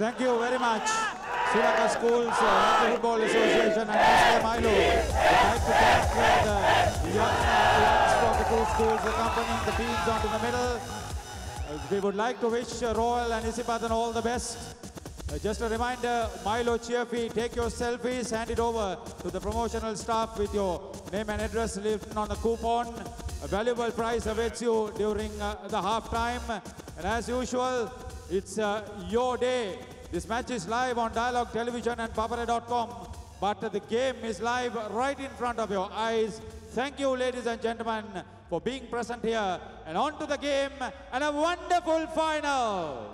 Thank you very much. Sri Schools uh, Football Association and Mr. Milo. I'd like to thank the young lads from the two schools accompanying the teams onto the middle. Uh, we would like to wish uh, Royal and Isipathan all the best. Uh, just a reminder, Milo Cheerfee, take your selfies, hand it over to the promotional staff with your name and address written on a coupon. A valuable prize awaits you during uh, the half time. And as usual, it's uh, your day. This match is live on Dialog Television and Papare.com. But the game is live right in front of your eyes. Thank you, ladies and gentlemen, for being present here. And on to the game and a wonderful final.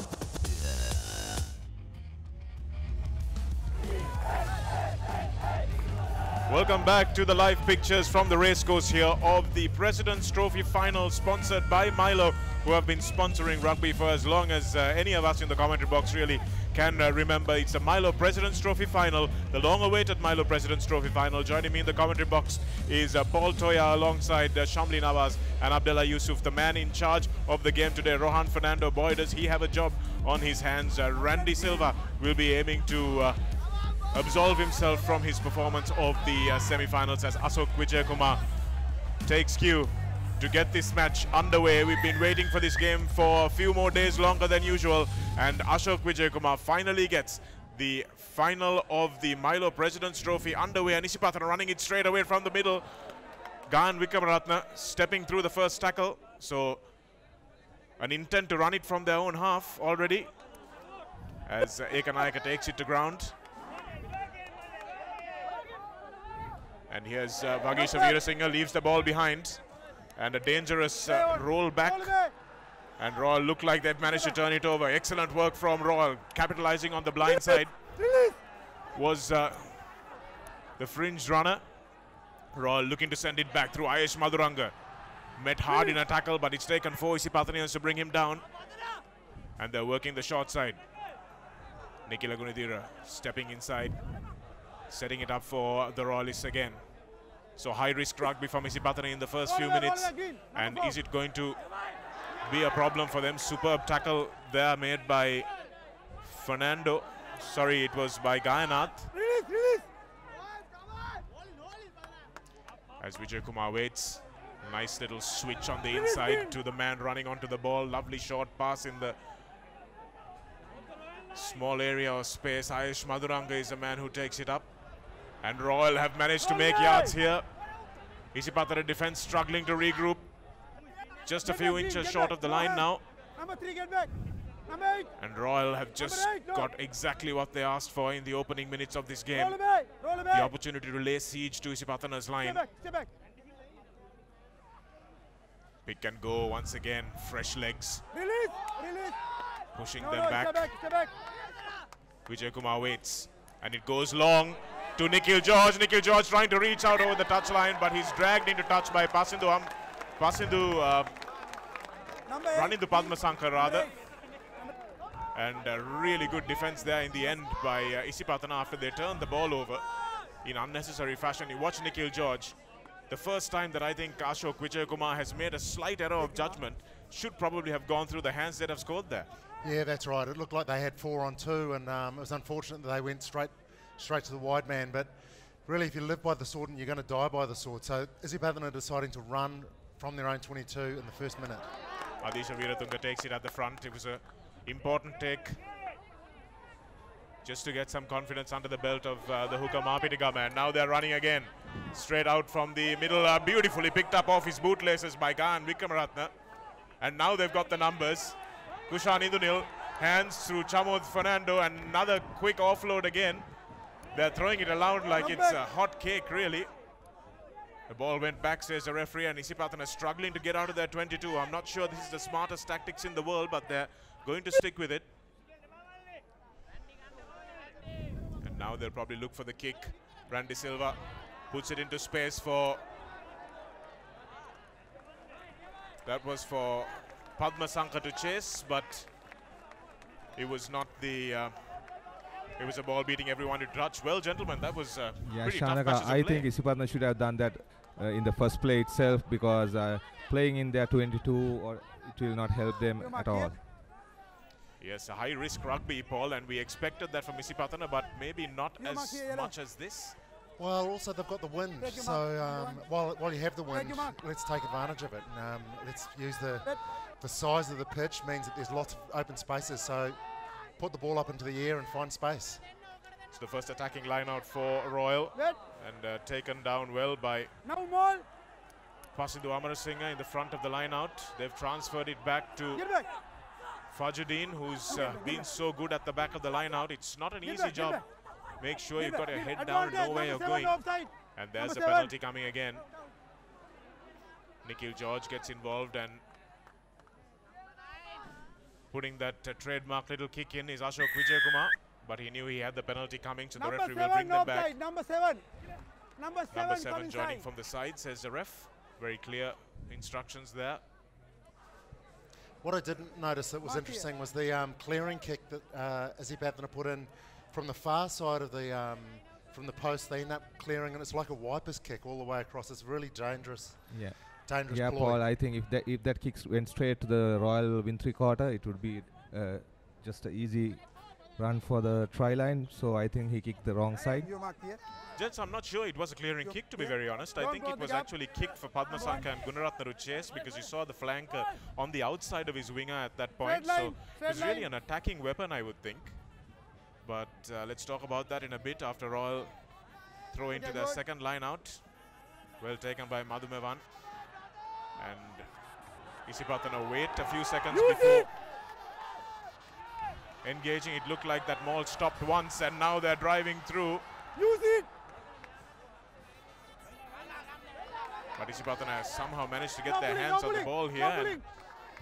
Welcome back to the live pictures from the racecourse here of the President's Trophy final sponsored by Milo, who have been sponsoring rugby for as long as uh, any of us in the commentary box really can uh, remember. It's a Milo President's Trophy final, the long-awaited Milo President's Trophy final. Joining me in the commentary box is uh, Paul Toya alongside uh, Shamli Nawaz and Abdullah Yusuf, the man in charge of the game today. Rohan Fernando, boy, does he have a job on his hands. Uh, Randy Silva will be aiming to uh, absolve himself from his performance of the uh, semi-finals as Asok Wijayakumar takes cue to get this match underway. We've been waiting for this game for a few more days longer than usual and Ashok Wijayakumar finally gets the final of the Milo President's Trophy underway and Isipathan running it straight away from the middle. Gan Vikramaratna stepping through the first tackle. So an intent to run it from their own half already as uh, Ekanayaka takes it to ground. And here's uh, Vagisha leaves the ball behind and a dangerous uh, roll back. And Royal look like they've managed to turn it over. Excellent work from Royal, capitalizing on the blind side. Was uh, the fringe runner. Royal looking to send it back through Ayesh Maduranga. Met hard in a tackle, but it's taken four Isipathanians to bring him down. And they're working the short side. Nikila Gunadira stepping inside, setting it up for the Royalists again. So high risk rugby from Isipathani in the first few minutes. And is it going to be a problem for them? Superb tackle there made by Fernando. Sorry, it was by Gayanath. As Vijay Kumar waits. Nice little switch on the inside to the man running onto the ball. Lovely short pass in the small area of space. Ayesh Maduranga is the man who takes it up. And Royal have managed to make yards here. Isipathana defense struggling to regroup. Just a few inches short of the line now. Number three, get back. Number eight. And Royal have just got exactly what they asked for in the opening minutes of this game. Roll it back. Roll it The opportunity to lay siege to Isipathana's line. Pick and go once again. Fresh legs Release. Release. pushing them back. Stay back. Stay back. Vijay Kumar waits. And it goes long to Nikhil George. Nikhil George trying to reach out over the touchline, but he's dragged into touch by Pasindu. Um, Pasindu uh, running to Padmasankar rather. And a really good defense there in the end by uh, Isipathana after they turned the ball over in unnecessary fashion. You watch Nikhil George. The first time that I think Ashok Vijay Kumar has made a slight error of judgment should probably have gone through the hands that have scored there. Yeah, that's right. It looked like they had four on two, and um, it was unfortunate that they went straight straight to the wide man. But really, if you live by the sword, and you're going to die by the sword. So Isipathana deciding to run from their own 22 in the first minute. Adisha Veeratunga takes it at the front. It was an important take just to get some confidence under the belt of uh, the hooker Mapitigama. man. now they're running again. Straight out from the middle, uh, beautifully picked up off his bootlaces by Gan Vikramaratna. And now they've got the numbers. Kushan Indunil, hands through Chamod Fernando, and another quick offload again. They're throwing it around like it's a hot cake, really. The ball went back, says the referee, and Isipathana struggling to get out of their 22. I'm not sure this is the smartest tactics in the world, but they're going to stick with it. And now they'll probably look for the kick. Randy Silva puts it into space for. That was for Padma Sankar to chase, but it was not the. Uh, it was a ball beating everyone to touch. Well, gentlemen, that was uh, Yeah, pretty Shanaka, matches to I think Isipathana should have done that uh, in the first play itself because uh, playing in their 22 or it will not help them at all. Yes, a high risk rugby, Paul, and we expected that from Isipathana, but maybe not as much as this. Well, also they've got the wind, so um, while while you have the wind, let's take advantage of it. And, um, let's use the the size of the pitch means that there's lots of open spaces. So put the ball up into the air and find space. It's the first attacking line out for Royal, and uh, taken down well by Now ball. Pasindu Amarasinghe in the front of the line out. They've transferred it back to Get back. Fajuddin, who's uh, been so good at the back of the line out. It's not an Get easy back, job. Make sure Get you've got back, your get head down and know where you're going. offside. And there's Number a seven. penalty coming again. Nikhil George gets involved and putting that uh, trademark little kick in is Ashok Vijayakumar. But he knew he had the penalty coming, so the Number referee will bring them back. offside. Number seven. Number seven. Number seven joining inside. from the side, says the ref. Very clear instructions there. What I didn't notice that was Mark here. interesting was the um, clearing kick that uh, Isipathana put in from the far side of the um, from the post. They end up clearing, and it's like a wipers kick all the way across. It's really dangerous. Yeah. Dangerous Yeah, ploy. Paul. I think if that if that kick went straight to the Royal win three quarter, it would be uh, just an easy run for the try line. So I think he kicked the wrong side. You. Gents, I'm not sure it was a clearing kick to be very honest. I think it was actually kicked for Padma Sankar and Gunaratna to chase because you saw the flanker on the outside of his winger at that point. So line, it was really an attacking weapon, I would think. But uh, let's talk about that in a bit after Royal throw into Okay, their second line out. Well taken by Madhumevan. And Isipathana wait a few seconds before engaging. It looked like that maul stopped once and now they're driving through. Use it! But Isipathana has somehow managed to get their hands on the ball here and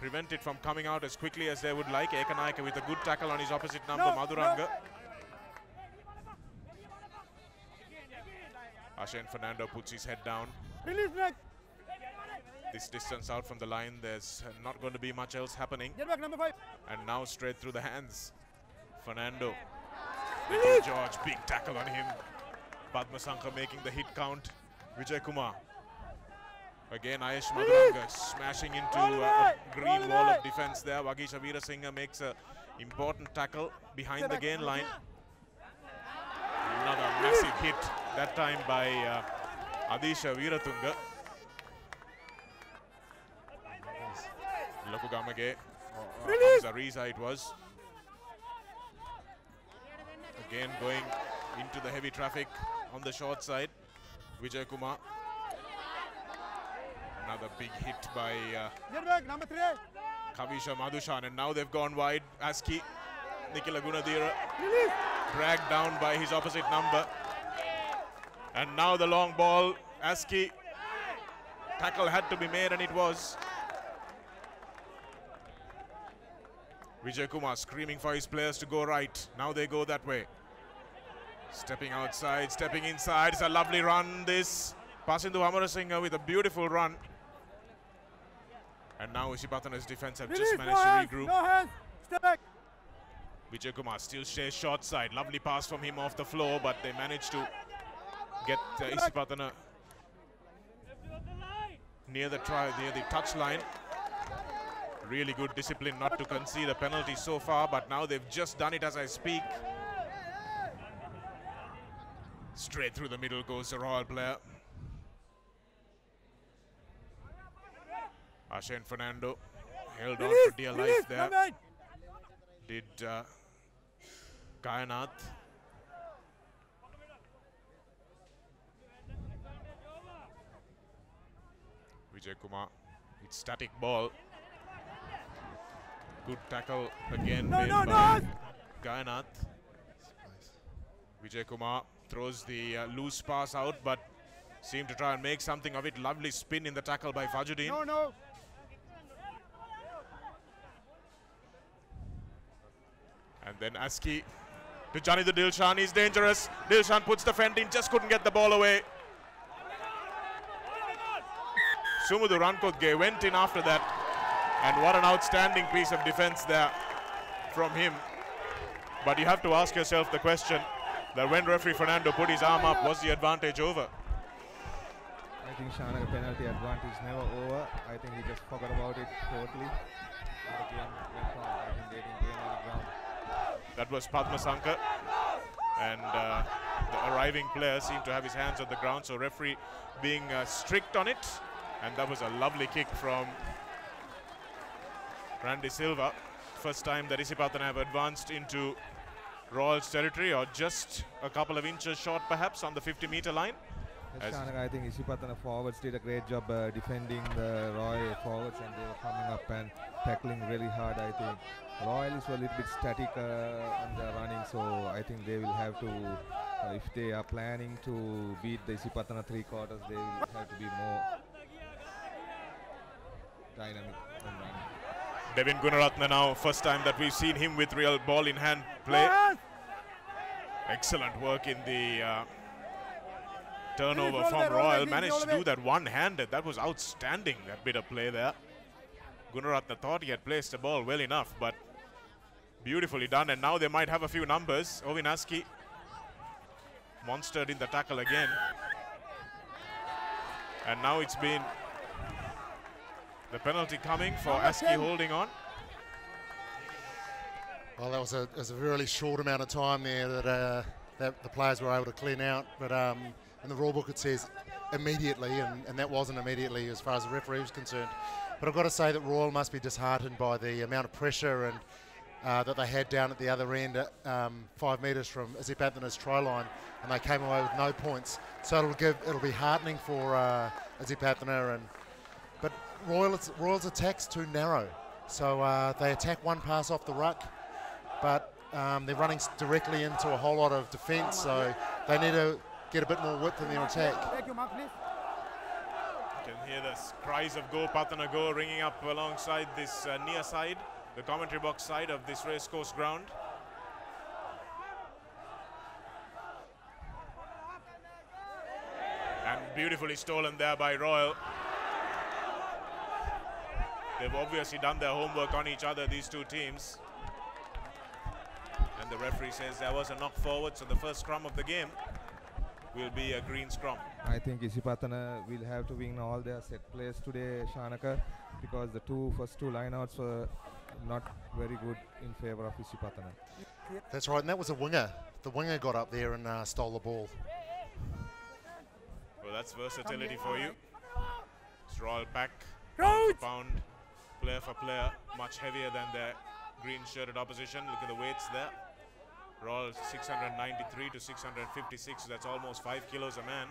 prevent it from coming out as quickly as they would like. Ekanayaka with a good tackle on his opposite number, No, Maduranga. Ashen Fernando puts his head down. Release neck! This distance out from the line, there's not going to be much else happening. Get back, number five. And now straight through the hands. Fernando. George, big tackle on him. Padma Sankha making the hit count. Vijay Kumar. Again, Ayesh Maduranga smashing into uh, a green wall of defense there. Vagisha Veerasinghe makes an important tackle behind the gain line. Another massive hit, that time by uh, Adisha Veeratunga. Lokugamage, or Release! Hamza it was. Again going into the heavy traffic on the short side. Vijay Kumar. Another big hit by uh, Get back, number three. Kavisha Madhushan and now they've gone wide. Aski, Nikila Gunadira Release! dragged down by his opposite number. And now the long ball. Aski tackle had to be made and it was. Vijay Kumar screaming for his players to go right. Now they go that way. Stepping outside, stepping inside. It's a lovely run this. Pasindu Amarasinghe with a beautiful run. And now Isipathana's defense have Release, just no managed hands, to regroup. no hands. Step back. Vijay Kumar still stays short side. Lovely pass from him off the floor, but they managed to get uh, Isipathana near the try, near the touch line. Really good discipline not to concede a penalty so far, but now they've just done it as I speak. Straight through the middle goes the Royal player. Ashen Fernando held on for dear life there. Did uh, Gayanath. Vijay Kumar. It's static ball. Good tackle again No, made no, by no. Gayanath. Vijay Kumar throws the uh, loose pass out, but seemed to try and make something of it. Lovely spin in the tackle by Fajuddin. No, no. And then Aski to Johnny the Dilshan. He's dangerous. Dilshan puts the fend in, just couldn't get the ball away. Sumudu Rankotge went in after that. And what an outstanding piece of defense there from him. But you have to ask yourself the question that when referee Fernando put his arm up, was the advantage over? I think Shanaka penalty advantage never over. I think he just forgot about it totally. The game went on. I think they didn't gain any ground. That was Padma Sankar. And uh, the arriving player seemed to have his hands on the ground, so referee being uh, strict on it. And that was a lovely kick from Randy Silva. First time that Isipathana have advanced into Royals territory, or just a couple of inches short perhaps on the 50 meter line. Yes, Shanaka, I think Isipathana forwards did a great job uh, defending the Royal forwards and they were coming up and tackling really hard, I think. Royals were a little bit static uh, on their running, so I think they will have to, uh, if they are planning to beat the Isipathana three quarters, they will have to be more dynamic. Devin Gunaratne now, first time that we've seen him with real ball in hand play. Excellent work in the uh, turnover from away, roll away, Royal. Managed to do that one-handed. That was outstanding, that bit of play there. Gunaratne thought he had placed the ball well enough, but beautifully done. And now they might have a few numbers. Ovin Aski monstered in the tackle again. And now it's been the penalty coming for Aski holding on. Well, that was a, was a really short amount of time there that, uh, that the players were able to clean out. But um, in the rule book it says immediately, and, and that wasn't immediately as far as the referee was concerned. But I've got to say that Royal must be disheartened by the amount of pressure and uh, that they had down at the other end, at, um, five metres from Isipathana's try line, and they came away with no points. So it'll give it'll be heartening for uh, Zipathana and but Royals, Royals attack's too narrow. So uh, they attack one pass off the ruck, but um, they're running directly into a whole lot of defence, so they need to get a bit more width in their attack. You can hear the cries of Go Patana Go ringing up alongside this uh, near side, the commentary box side of this racecourse ground. And beautifully stolen there by Royal. They've obviously done their homework on each other, these two teams. And the referee says there was a knock forward, so the first scrum of the game will be a green scrum. I think Isipathana will have to win all their set plays today, Shanaka, because the two first two lineouts were not very good in favor of Isipathana. That's right, and that was a winger. The winger got up there and uh, stole the ball. Well, that's versatility for you. It's Royal pack, pound for pound, player for player, much heavier than their green-shirted opposition. Look at the weights there. Royal 693 to 656, so that's almost five kilos a man.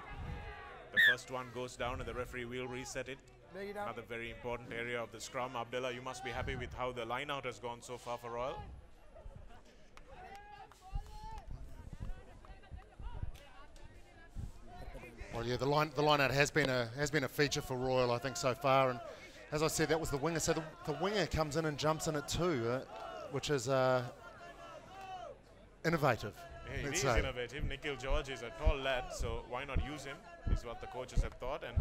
The first one goes down and the referee will reset it. Leg it up. Another very important area of the scrum. Abdullah, you must be happy with how the line out has gone so far for Royal. Well, yeah, the line the line out has been a has been a feature for Royal, I think, so far. And as I said, that was the winger. So the, the winger comes in and jumps in it too, uh, which is uh, innovative. Yeah, he is say. innovative. Nikhil George is a tall lad, so why not use him? Is what the coaches have thought, and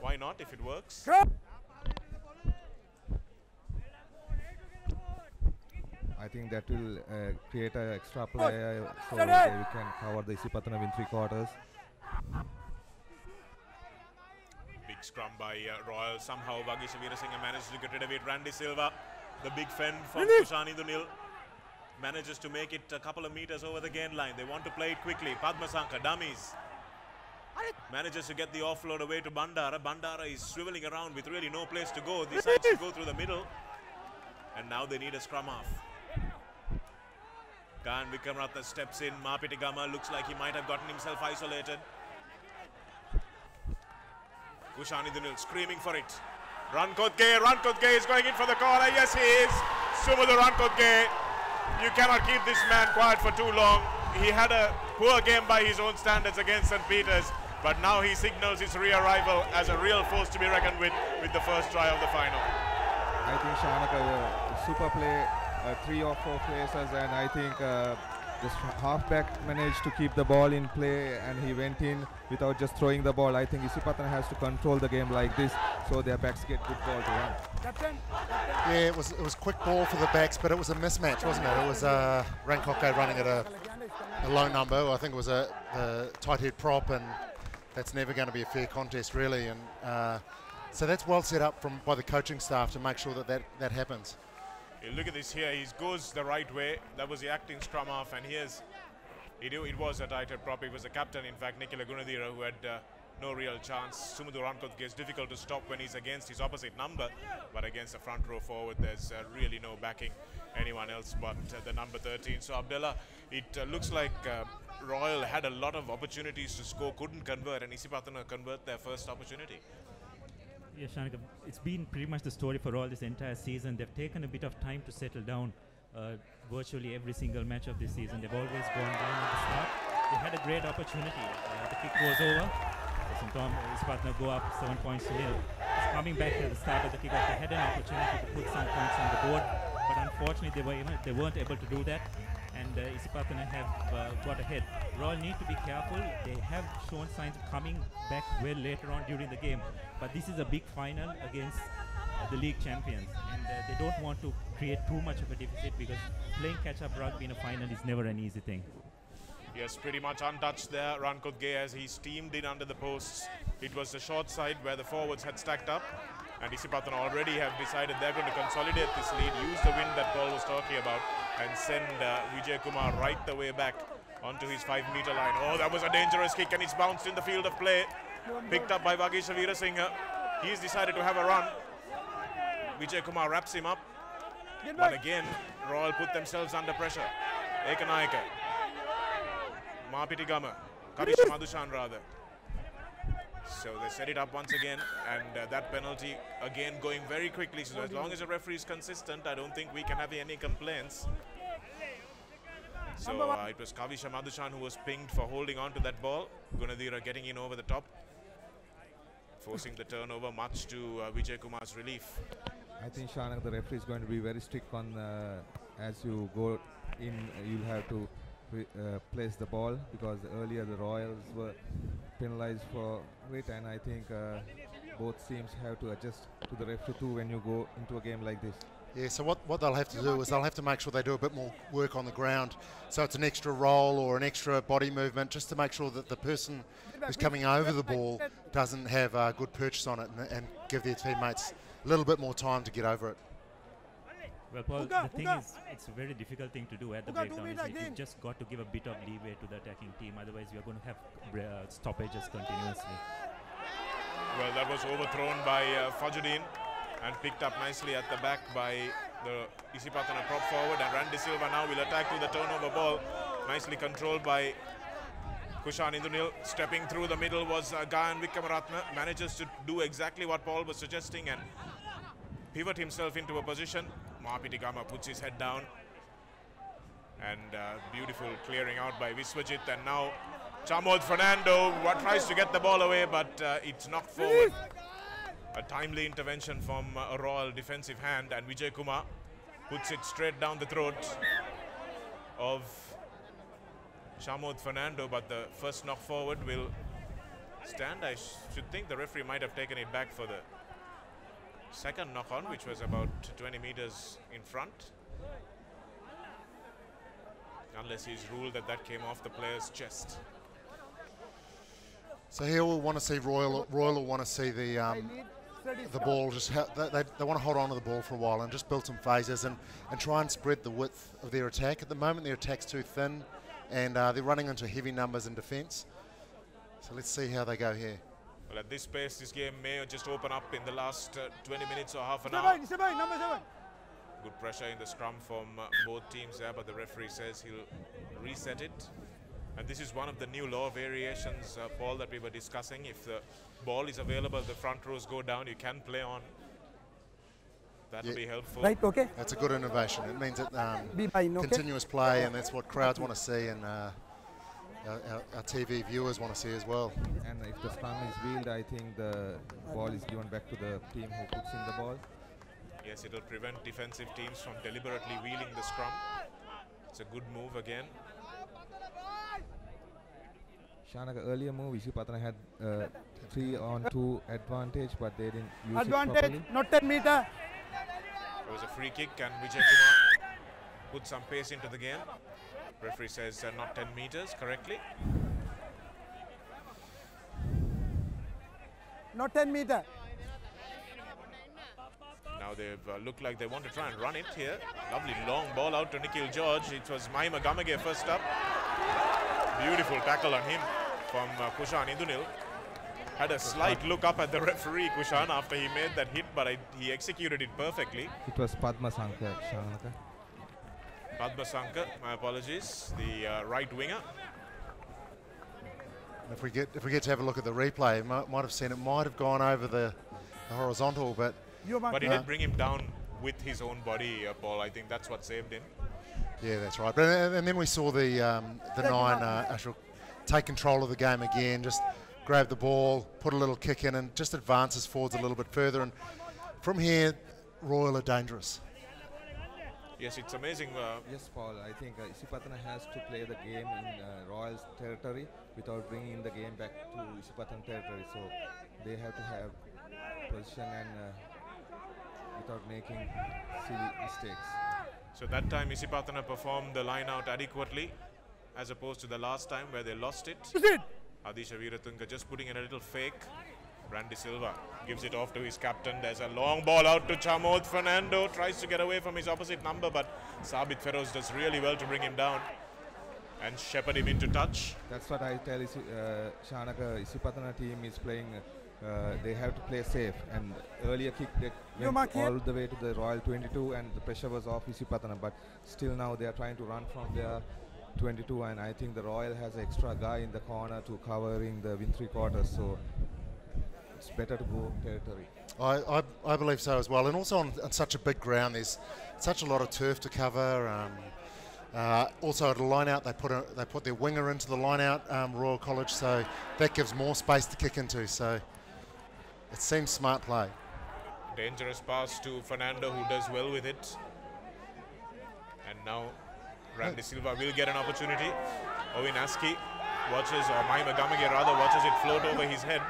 why not if it works? I think that will uh, create an extra play uh, so Steady. they can cover the Isipathana win three quarters. Big scrum by uh, Royal. Somehow Vagisha Veerasinghe manages to get rid of it. Randy Silva, the big fend from Kushan Indunil, manages to make it a couple of meters over the gain line. They want to play it quickly. Padmasanka, dummies. Manages to get the offload away to Bandara. Bandara is swiveling around with really no place to go. Decides to go through the middle. And now they need a scrum half. Khan Vikramratna steps in. Mapitigama looks like he might have gotten himself isolated. Kushan Indunil screaming for it. Rankotge, Rankotge is going in for the corner. Yes, he is. Sumudu Rankotge. You cannot keep this man quiet for too long. He had a poor game by his own standards against St. Peter's, but now he signals his re-arrival as a real force to be reckoned with with the first try of the final. I think Shanaka uh, super play uh, three or four places, and I think uh, the halfback managed to keep the ball in play, and he went in without just throwing the ball. I think Isipathana has to control the game like this, so their backs get good ball to run. Captain. Yeah, it was it was quick ball for the backs, but it was a mismatch, wasn't it? It was uh, Rankotge running at a, a low number. I think it was a, a tight head prop, and that's never going to be a fair contest, really. And uh, so that's well set up from by the coaching staff to make sure that that, that happens. You look at this here. He goes the right way. That was the acting scrum half, and here's it, it was a tighter prop. It was the captain, in fact, Nikila Gunadira, who had uh, no real chance. Sumudu Rankotge is difficult to stop when he's against his opposite number, but against the front row forward, there's uh, really no backing anyone else but uh, the number 13. So Abdullah, it uh, looks like uh, Royal had a lot of opportunities to score, couldn't convert, and Isipathana convert their first opportunity. Yeah, Shanika, it's been pretty much the story for all this entire season. They've taken a bit of time to settle down. Uh, virtually every single match of this season, they've always gone down at the start. They had a great opportunity. Uh, the kick was over. St. Tom, his partner go up seven points to nil. It's coming back at the start of the kickoff. They had an opportunity to put some points on the board, but unfortunately they were even, they weren't able to do that. And uh, Isipathana have uh, got ahead. Royal need to be careful. They have shown signs of coming back well later on during the game, but this is a big final against uh, the league champions, and uh, they don't want to create too much of a deficit because playing catch-up rugby in a final is never an easy thing. Yes, pretty much untouched there. Rankotge as he steamed in under the posts. It was the short side where the forwards had stacked up. And Isipathana already have decided they're going to consolidate this lead, use the wind that Paul was talking about, and send uh, Vijay Kumar right the way back onto his five meter line. Oh, that was a dangerous kick and it's bounced in the field of play. Picked up by Vagisha Veerasinghe. He's decided to have a run. Vijay Kumar wraps him up. But again, Royal put themselves under pressure. Ekanayaka. Mapitigama. Kavisha Madushan rather. So they set it up once again, and uh, that penalty again going very quickly. So as long as the referee is consistent, I don't think we can have any complaints. So uh, it was Kavisha Madushan who was pinged for holding on to that ball. Gunadira getting in over the top, forcing the turnover, much to uh, Vijay Kumar's relief. I think Shanak, the referee is going to be very strict on uh, as you go in, you'll have to uh, place the ball because earlier the Royals were penalized for it, and I think uh, both teams have to adjust to the referee too when you go into a game like this. Yeah, so what, what they'll have to do is they'll have to make sure they do a bit more work on the ground. So it's an extra roll or an extra body movement just to make sure that the person who's coming over the ball doesn't have a good purchase on it and, and give their teammates a little bit more time to get over it. Well, Paul, the thing is, it's a very difficult thing to do at the Uga, breakdown. it isn't it? You've just got to give a bit of leeway to the attacking team, otherwise you're going to have uh, stoppages continuously. Well, that was overthrown by uh, Fajuddin and picked up nicely at the back by the Isipathana prop forward. And Randy Silva now will attack to the turnover ball. Nicely controlled by Kushan Indunil. Stepping through the middle was uh, Gayan Vikramaratna. Manages to do exactly what Paul was suggesting and pivot himself into a position. Mahapitigama puts his head down. And uh, beautiful clearing out by Viswajit. And now Chamod Fernando what tries to get the ball away, but uh, it's knocked forward. A timely intervention from uh, a Royal defensive hand, and Vijay Kumar puts it straight down the throat of Chamod Fernando. But the first knock forward will stand. I sh- should think the referee might have taken it back for the second knock on, which was about 20 meters in front. Unless he's ruled that that came off the player's chest. So here we'll want to see Royal. Royal will want to see the um, the ball just they, they, they want to hold on to the ball for a while and just build some phases and, and try and spread the width of their attack. At the moment, their attack's too thin, and uh, they're running into heavy numbers in defence. So let's see how they go here. Well, at this pace, this game may just open up in the last uh, 20 minutes or half an hour. Seven, seven, number seven. Good pressure in the scrum from uh, both teams there, but the referee says he'll reset it. And this is one of the new law variations, uh, Paul, that we were discussing. If the ball is available, the front rows go down, you can play on. That will Yeah. be helpful. Right, okay. That's a good innovation. It means that um, Be fine, okay? continuous play, and that's what crowds want to see, and uh, our, our, our TV viewers want to see as well. And if the scrum is wheeled, I think the ball is given back to the team who puts in the ball. Yes, it'll prevent defensive teams from deliberately wheeling the scrum. It's a good move again. Shanaka earlier move, Isipathana had uh, three on two advantage, but they didn't use Advantage, it properly. not 10 meter. It was a free kick, and Vijay Kumar put some pace into the game. Referee says uh, not 10 meters correctly. Not 10 meter. Now they've uh, looked like they want to try and run it here. Lovely long ball out to Nikhil George. It was Mahima Gamage first up. Beautiful tackle on him from uh, Kushan Indunil. Had a slight look up at the referee, Kushan, after he made that hit, but I, he executed it perfectly. It was Padma Sankar, Shanaka. Padma Sankar, my apologies, the uh, right winger. If we get if we get to have a look at the replay, might, might have seen it might have gone over the, the horizontal, but But he uh, did bring him down with his own body, uh, Paul. I think that's what saved him. Yeah, that's right. But and, and then we saw the um, the nine uh, actual take control of the game again. Just grab the ball, put a little kick in, and just advances forwards a little bit further. And from here, Royal are dangerous. Yes, it's amazing. Uh, Yes, Paul. I think uh, Isipathana has to play the game in uh, Royals territory without bringing the game back to Isipathana territory. So they have to have position and uh, without making silly mistakes. So that time Isipathana performed the line out adequately as opposed to the last time where they lost it. Adisha Veeratunga just putting in a little fake. Randy Silva gives it off to his captain. There's a long ball out to Chamod Fernando. Tries to get away from his opposite number, but Sabit Feroz does really well to bring him down and shepherd him into touch. That's what I tell Isi, uh, Shanaka. Isipathana team is playing. Uh, they have to play safe. And earlier kick they You went mark here? all the way to the Royal 22, and the pressure was off Isipathana. But still now they are trying to run from their 22, and I think the Royal has an extra guy in the corner to covering the win three quarters. So it's better to go territory. I, I, I believe so as well, and also on, on such a big ground, there's such a lot of turf to cover. Um, uh, also at a line out, they put a, they put their winger into the line out, um, Royal College, so that gives more space to kick into. So it seems smart play. Dangerous pass to Fernando, who does well with it. And now Randy Silva will get an opportunity. Owen Aski watches, or Mahima Gamage rather, watches it float over his head.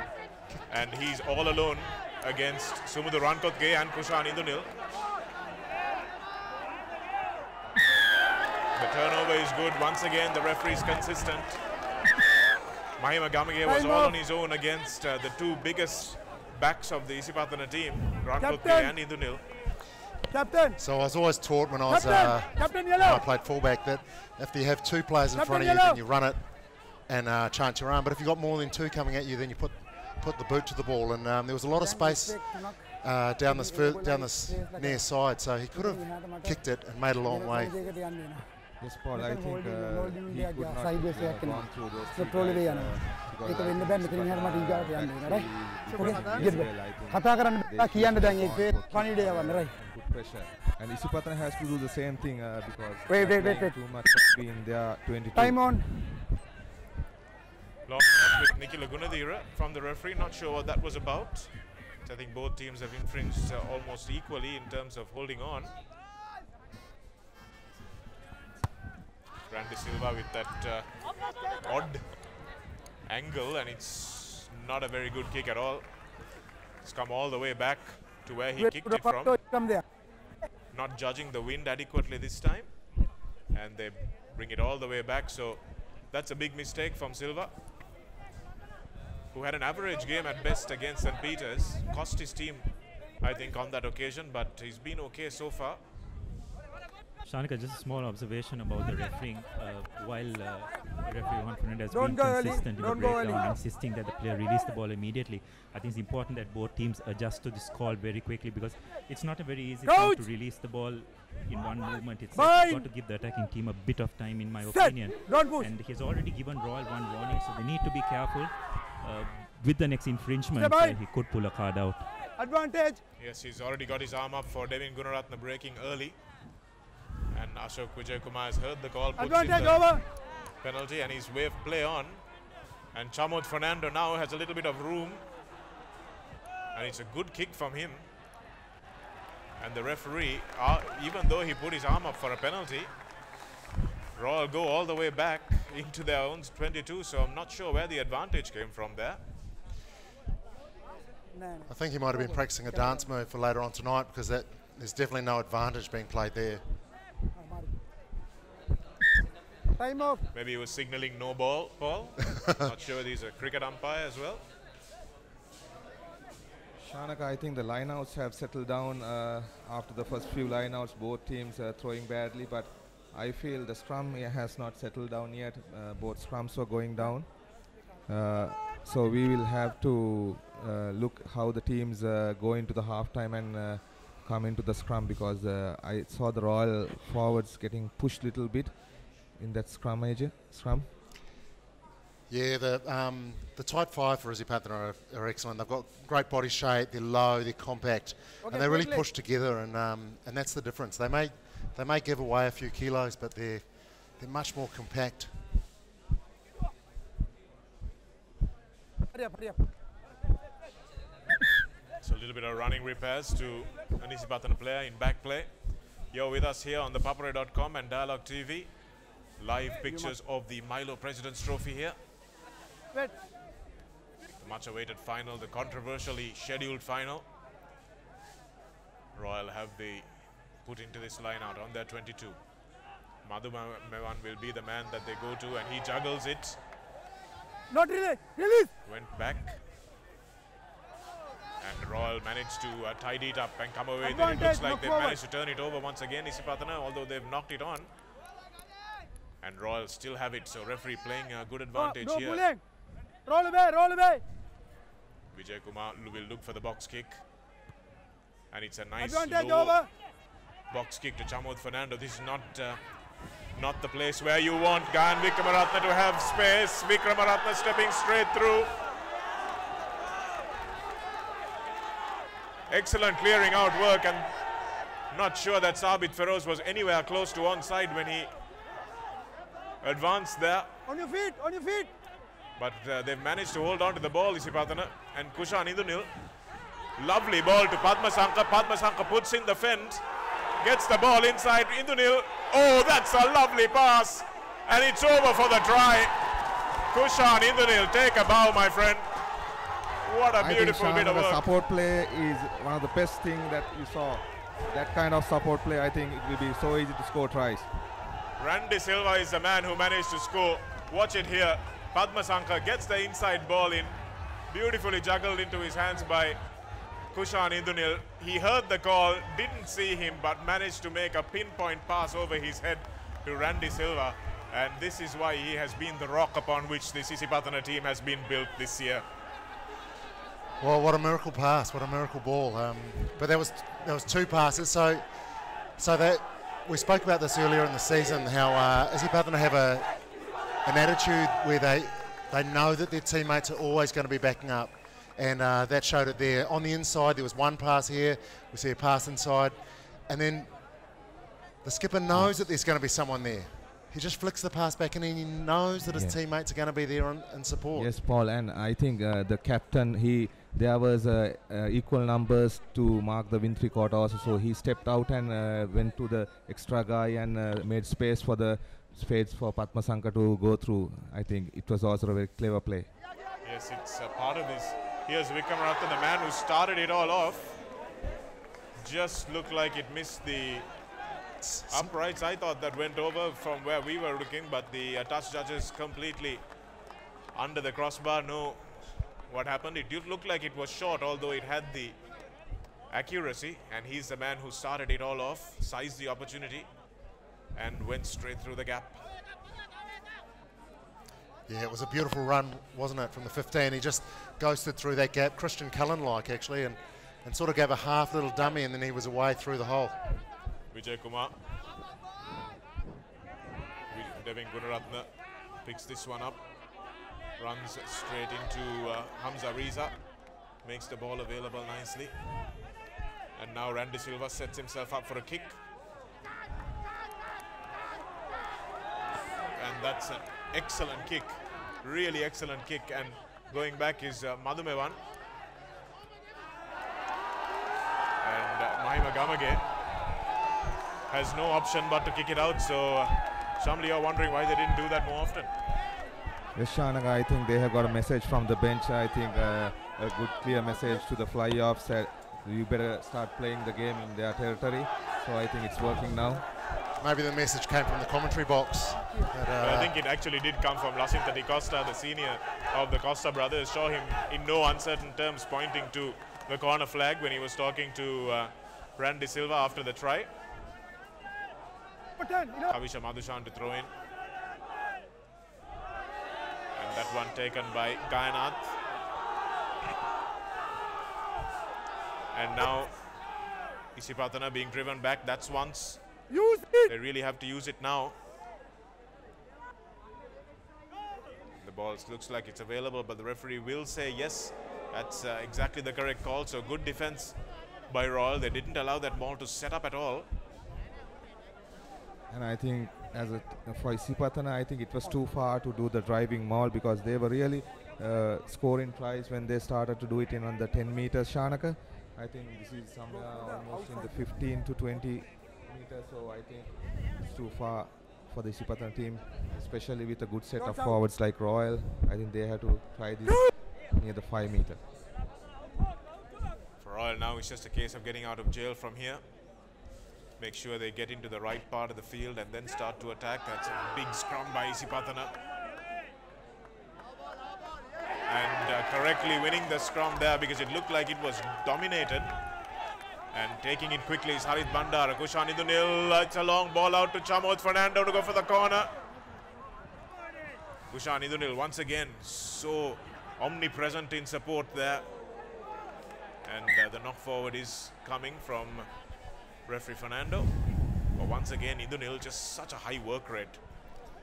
And he's all alone against Sumudu Rankotge and Kushan Indunil. The turnover is good. Once again, the referee is consistent. Mahima Gamage was all on his own against uh, the two biggest backs of the Isipathana team, Rankotge and Indunil. Captain. So I was always taught when I was uh, Captain when I played fullback that if you have two players in Captain front of you, Yellow. then you run it and uh, chance your arm. But if you've got more than two coming at you, then you put put the boot to the ball. And um, there was a lot of space uh, down this down this near side, so he could have kicked it and made a long way. Yes, Paul, I think uh, he could not sideways uh, gone through those three guys, uh, ඒක වෙන්න බෑ මෙතනින් හැර මට ඊගාට යන්න වෙනවා right okay get back කතා කරන්න බෑ කියන්න දැන් ඒකේ පණිවිඩය යවන්න right good pressure. And Isipathana has to do the same thing uh, because wait wait wait, wait. too much has been there 22 time on. Block with Nikhil Gunadira from the referee not sure what that was about. I think both teams have infringed uh, almost equally in terms of holding on. Randy Silva with that uh, odd angle, and it's not a very good kick at all. It's come all the way back to where he kicked it from. Not judging the wind adequately this time, and they bring it all the way back. So that's a big mistake from Silva who had an average game at best against St. Peter's. Cost his team, I think, on that occasion, but he's been okay so far. Shanika, just a small observation about the refereeing. Uh, while uh, referee Rohan Fernando has been go early, consistent in the breakdown, insisting that the player release the ball immediately, I think it's important that both teams adjust to this call very quickly because it's not a very easy thing to release the ball in one movement. It's Fine. got to give the attacking team a bit of time, in my Set. opinion. Don't push. And he's already given Royal one warning, so they need to be careful. Uh, with the next infringement, Step uh, he could pull a card out. Advantage. Yes, he's already got his arm up for Devin Gunaratna breaking early. And Ashok Vijay Kumar has heard the call, puts in Advantage the over. penalty, and he's waved play on. And Chamod Fernando now has a little bit of room. And it's a good kick from him. And the referee, uh, even though he put his arm up for a penalty, Royal go all the way back into their own 22, so I'm not sure where the advantage came from there. I think he might have been practicing a dance move for later on tonight because that there's definitely no advantage being played there. Time off. Maybe he was signaling no ball, Paul. not sure whether he's a cricket umpire as well. Shanaka, I think the lineouts have settled down uh, after the first few lineouts. Both teams are throwing badly, but I feel the scrum has not settled down yet. Uh, both scrums were going down. Uh, so we will have to uh, look how the teams uh, go into the halftime and uh, come into the scrum because uh, I saw the Royal forwards getting pushed a little bit in that scrum age, scrum. Yeah, the um, the tight five for Izzy Pathan are, are excellent. They've got great body shape. They're low. They're compact, Okay, and they really push together. And um, and that's the difference. They may they may give away a few kilos, but they're they're much more compact. Hurry up, hurry up. So a little bit of running repairs to an Isipathana player in back play. You're with us here on the papare.com and Dialog TV. Live pictures of the Milo President's Trophy here. The much awaited final, the controversially scheduled final. Royal have they put into this line out on their 22. Madhu Ma- Mewan will be the man that they go to and he juggles it. Not release. Release. Went back. And Royal managed to uh, tidy it up and come away. Then it looks like they've managed to turn it over once again, Isipathana, although they've knocked it on. And Royal still have it, so referee playing a good No, advantage no here. pulling. Roll away, roll away. Vijay Kumar will look for the box kick. And it's a nice Advantage low over. box kick to Chamod Fernando. This is not uh, not the place where you want Gan Vikramaratna to have space. Vikramaratna stepping straight through. Excellent clearing out work and not sure that Sabit Feroz was anywhere close to onside when he advanced there. On your feet, on your feet. But uh, they've managed to hold on to the ball, Isipathana and Kushan Indunil. Lovely ball to Padma Sanka. Padma Sanka puts in the fence, gets the ball inside Indunil. Oh, that's a lovely pass. And it's over for the try. Kushan Indunil, take a bow, my friend. What a I beautiful think bit of Shanaka work. support play is one of the best thing that you saw. That kind of support play, I think it will be so easy to score tries. Randy Silva is the man who managed to score. Watch it here. Padma Sanka gets the inside ball in, beautifully juggled into his hands by Kushan Indunil. He heard the call, didn't see him, but managed to make a pinpoint pass over his head to Randy Silva. And this is why he has been the rock upon which the Isipathana team has been built this year. Well, what a miracle pass! What a miracle ball! Um, but there was there was two passes. So, so that we spoke about this earlier in the season. How uh, Isipathana have a an attitude where they they know that their teammates are always going to be backing up, and uh, that showed it there. On the inside, there was one pass here. We see a pass inside, and then the skipper knows that there's going to be someone there. He just flicks the pass back, and he knows that his Yeah. teammates are going to be there in, in support. Yes, Paul, and I think uh, the captain he there was uh, uh, equal numbers to mark the win three also, so he stepped out and uh, went to the extra guy and uh, made space for the space for Padma Sanka to go through. I think it was also a very clever play. Yes, it's a part of this. Here's Vikram Vikramathan, the man who started it all off. Just looked like it missed the uprights. I thought that went over from where we were looking, but the touch judges completely under the crossbar. No, what happened? It did look like it was short, although it had the accuracy. And he's the man who started it all off, sized the opportunity, and went straight through the gap. Yeah, it was a beautiful run, wasn't it, from the 15. He just ghosted through that gap, Christian Cullen-like actually, and, and sort of gave a half little dummy, and then he was away through the hole. Vijay Kumar. Vi- Devin Gunaratna picks this one up, runs straight into uh, Hamza Riza, makes the ball available nicely. And now Randy Silva sets himself up for a kick. And that's an excellent kick, really excellent kick. And going back is uh, Madhumevan. And uh, Mahima Gamage has no option but to kick it out. So, uh, Shamli, you're wondering why they didn't do that more often. Yes, Shanaka, I think they have got a message from the bench. I think uh, a good clear message to the fly-offs that you better start playing the game in their territory. So I think it's working now. Maybe the message came from the commentary box. That, But I uh, think it actually did come from Lacinta Di Costa, the senior of the Costa brothers. Saw him in no uncertain terms pointing to the corner flag when he was talking to uh, Randy Silva after the try. Kavisha Madhushan to throw in. And that one taken by Gayanath. And now Isipathana being driven back. That's once. Use it. They really have to use it now. The ball looks like it's available, but the referee will say yes. That's uh, exactly the correct call. So good defense by Royal. They didn't allow that ball to set up at all. And I think as a for Isipathana, I think it was too far to do the driving maul because they were really uh, scoring tries when they started to do it in on the 10 meters Shanaka. I think this is somewhere almost in the 15 to 20 meters, so I think it's too far for the Isipathana team, especially with a good set of forwards like Royal. I think they have to try this near the 5 meter. For Royal now, it's just a case of getting out of jail from here. Make sure they get into the right part of the field and then start to attack. That's a big scrum by Isipathana. And uh, correctly winning the scrum there because it looked like it was dominated. And taking it quickly is Harit Bandara. Kushan Indunil. It's a long ball out to Chamod Fernando to go for the corner. Kushan Indunil once again so omnipresent in support there. And uh, the knock forward is coming from referee Fernando. But once again, Indunil just such a high work rate.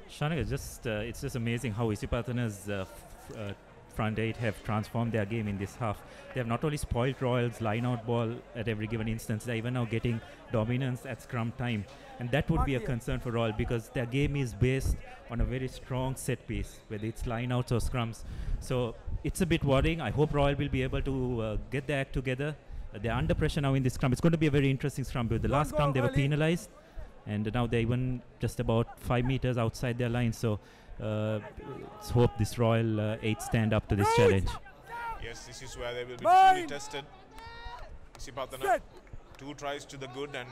Shanaka, just uh, it's just amazing how Isipathana's uh, f- uh, front eight have transformed their game in this half. They have not only spoiled Royals' line-out ball at every given instance, they're even now getting dominance at scrum time. And that would be a concern for Royal because their game is based on a very strong set piece, whether it's line-outs or scrums. So it's a bit worrying. I hope Royal will be able to uh, get their act together. Uh, they're under pressure now in this scrum. It's going to be a very interesting scrum because the Don't last scrum they were penalized and now they're even just about five meters outside their line. So uh, let's hope this Royal uh, 8 stand up to this challenge. Yes, this is where they will be truly tested. Isipathana, Set. two tries to the good and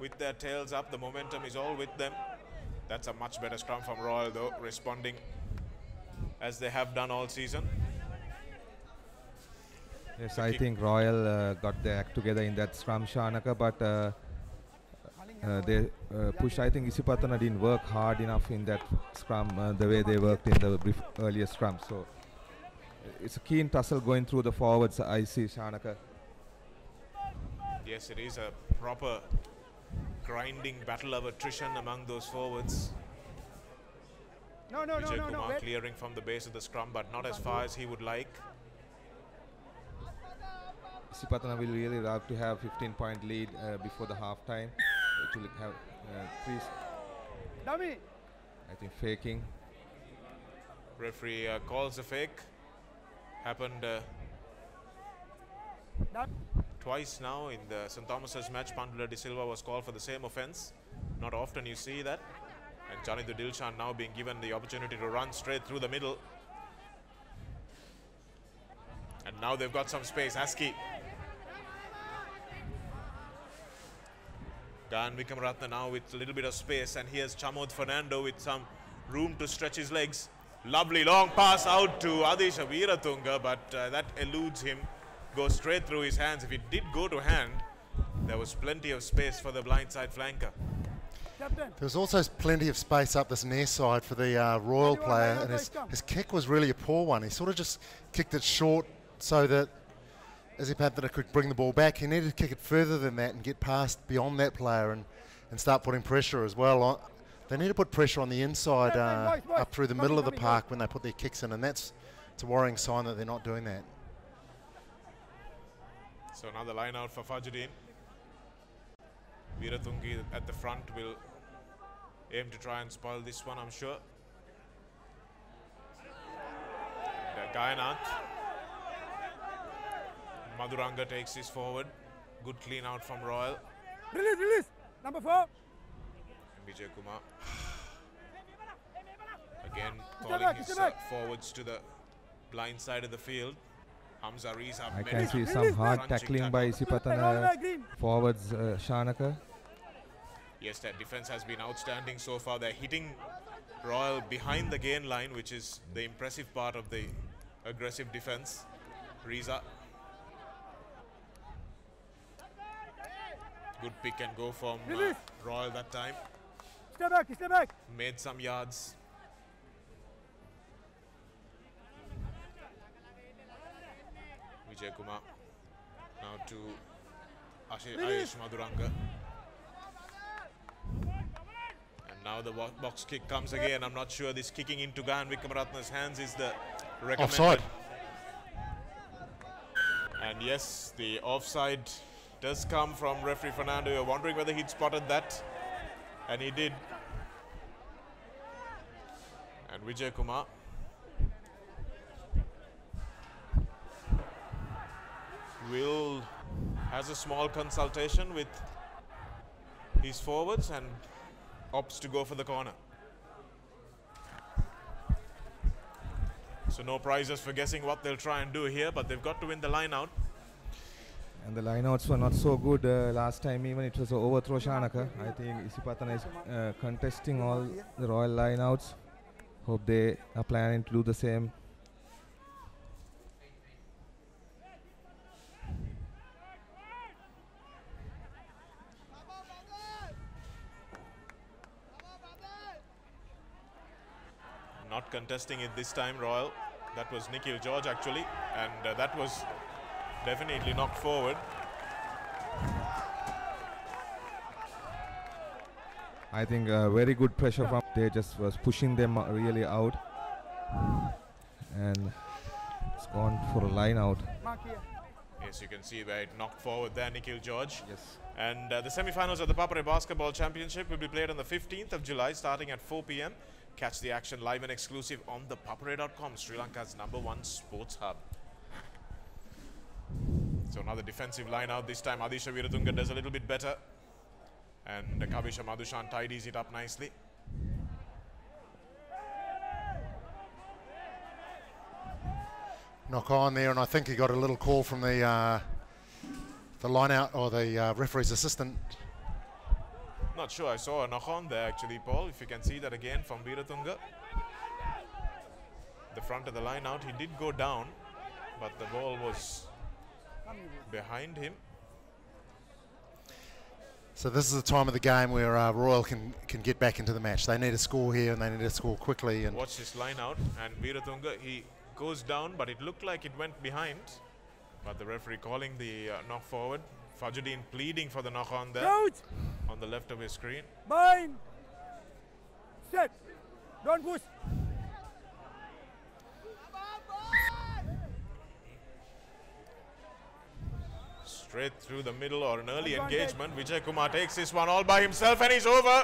with their tails up, the momentum is all with them. That's a much better scrum from Royal though, responding as they have done all season. Yes, I think Royal uh, got their act together in that scrum, Shanaka, but uh, uh, they uh, pushed. I think Isipathana didn't work hard enough in that scrum uh, the way they worked in the brief earlier scrum. So it's a keen tussle going through the forwards. I see Shanaka. Yes, it is a proper grinding battle of attrition among those forwards. No, no, no, Vijay no, no. Kumar Wait. clearing from the base of the scrum, but not as far as he would like. Isipathana will really love to have 15 point lead uh, before the half time. It will have uh, three, Dummy. I think, faking. Referee uh, calls a fake. Happened uh, twice now in the St. Thomas's match. Pandula De Silva was called for the same offence. Not often you see that. And Janidu Dilshan now being given the opportunity to run straight through the middle. And now they've got some space. Aski. Gayan Vikramaratna now with a little bit of space. And here's Chamod Fernando with some room to stretch his legs. Lovely long pass out to Adisha Veeratunga, but uh, that eludes him. Goes straight through his hands. If it did go to hand, there was plenty of space for the blindside flanker. Captain. There was also plenty of space up this near side for the uh, Royal player, and his, his kick was really a poor one. He sort of just kicked it short so that Izzy could bring the ball back. He needed to kick it further than that and get past beyond that player and, and start putting pressure as well. On, they need to put pressure on the inside Hey, hey, uh, boys, boys, up through the middle of the park when they put their kicks in, and that's it's a worrying sign that they're not doing that. So another line out for Fajruddin. Veeratunga at the front will aim to try and spoil this one, I'm sure. And, uh, Gayanath. Maduranga takes this forward. Good clean out from Royal. Release, release. Number four. And Vijay Kumar. Again, calling his uh, back. forwards to the blind side of the field. Hamza Reza I can see some hard tackling by tackle. Isipathana forwards, uh, Shanaka. Yes, their defense has been outstanding so far. They're hitting Royal behind the gain line, which is the impressive part of the aggressive defense. Riza. Good pick and go from uh, Royal that time. Step back, step back. Made some yards. Vijay Kumar. Now to Ashi- Ayesh Maduranga. And now the box kick comes again. I'm not sure this kicking into Gayan Vikramaratna's hands is the recommended. Offside. And yes, the offside does come from referee Fernando. You're wondering whether he'd spotted that. And he did. And Vijay Kumar. Will has a small consultation with his forwards and opts to go for the corner. So no prizes for guessing what they'll try and do here, but they've got to win the line out. And the lineouts were not so good uh, last time, even it was an overthrow Shanaka. I think Isipathana is uh, contesting all the Royal lineouts. Hope they are planning to do the same. Not contesting it this time, Royal. That was Nikhil George actually, and uh, that was definitely knocked forward. I think uh, very good pressure from they just was pushing them really out. And It's gone for a line out. Yes, you can see where it knocked forward there, Nikhil George. Yes. And uh, the semi-finals of the Papare Basketball Championship will be played on the 15th of July, starting at 4 p.m. Catch the action live and exclusive on ThePapare.com, Sri Lanka's number one sports hub. So another defensive line out. This time Adisha Veeratunga does a little bit better. And Kavisha Madushan tidies it up nicely. knock on there, and I think he got a little call from the uh, the line out or the uh, referee's assistant. Not sure. I saw a knock on there actually, Paul. If you can see that again from Veeratunga. The front of the line out. He did go down, but the ball was behind him. So this is the time of the game where uh, Royal can can get back into the match. They need a score here, and they need to score quickly. And Watch this line out, and Veeratunga he goes down, but it looked like it went behind. But the referee calling the uh, knock forward. Fajuddin pleading for the knock on there Coach! on the left of his screen. Mine! Set. Don't push. Straight through the middle or an early engagement. Vijay Kumar takes this one all by himself and he's over.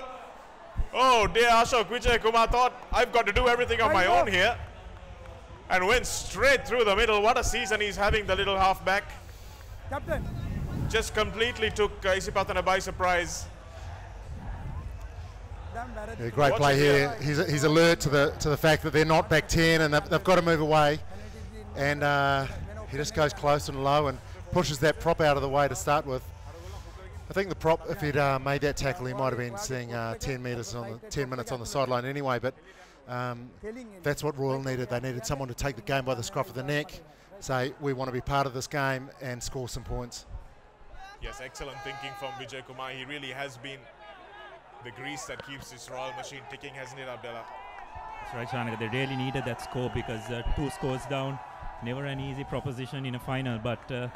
Oh dear Ashok, Vijay Kumar thought I've got to do everything on my own here. And went straight through the middle. What a season he's having, the little halfback. Captain. Just completely took uh, Isipathana by surprise. Yeah, great Watch play here. He's, he's alert to the to the fact that they're not back 10 and they've, they've got to move away. And uh, he just goes close and low and pushes that prop out of the way to start with. I think the prop, if he'd uh, made that tackle, he might have been seeing uh, 10 meters on the 10 minutes on the sideline anyway. But um, that's what Royal needed. They needed someone to take the game by the scruff of the neck, say we want to be part of this game and score some points. Yes, excellent thinking from Vijay Kumar. He really has been the grease that keeps this Royal machine ticking, hasn't it, Abdullah? That's right, Shanaka. They really needed that score because uh, two scores down, never an easy proposition in a final, but uh,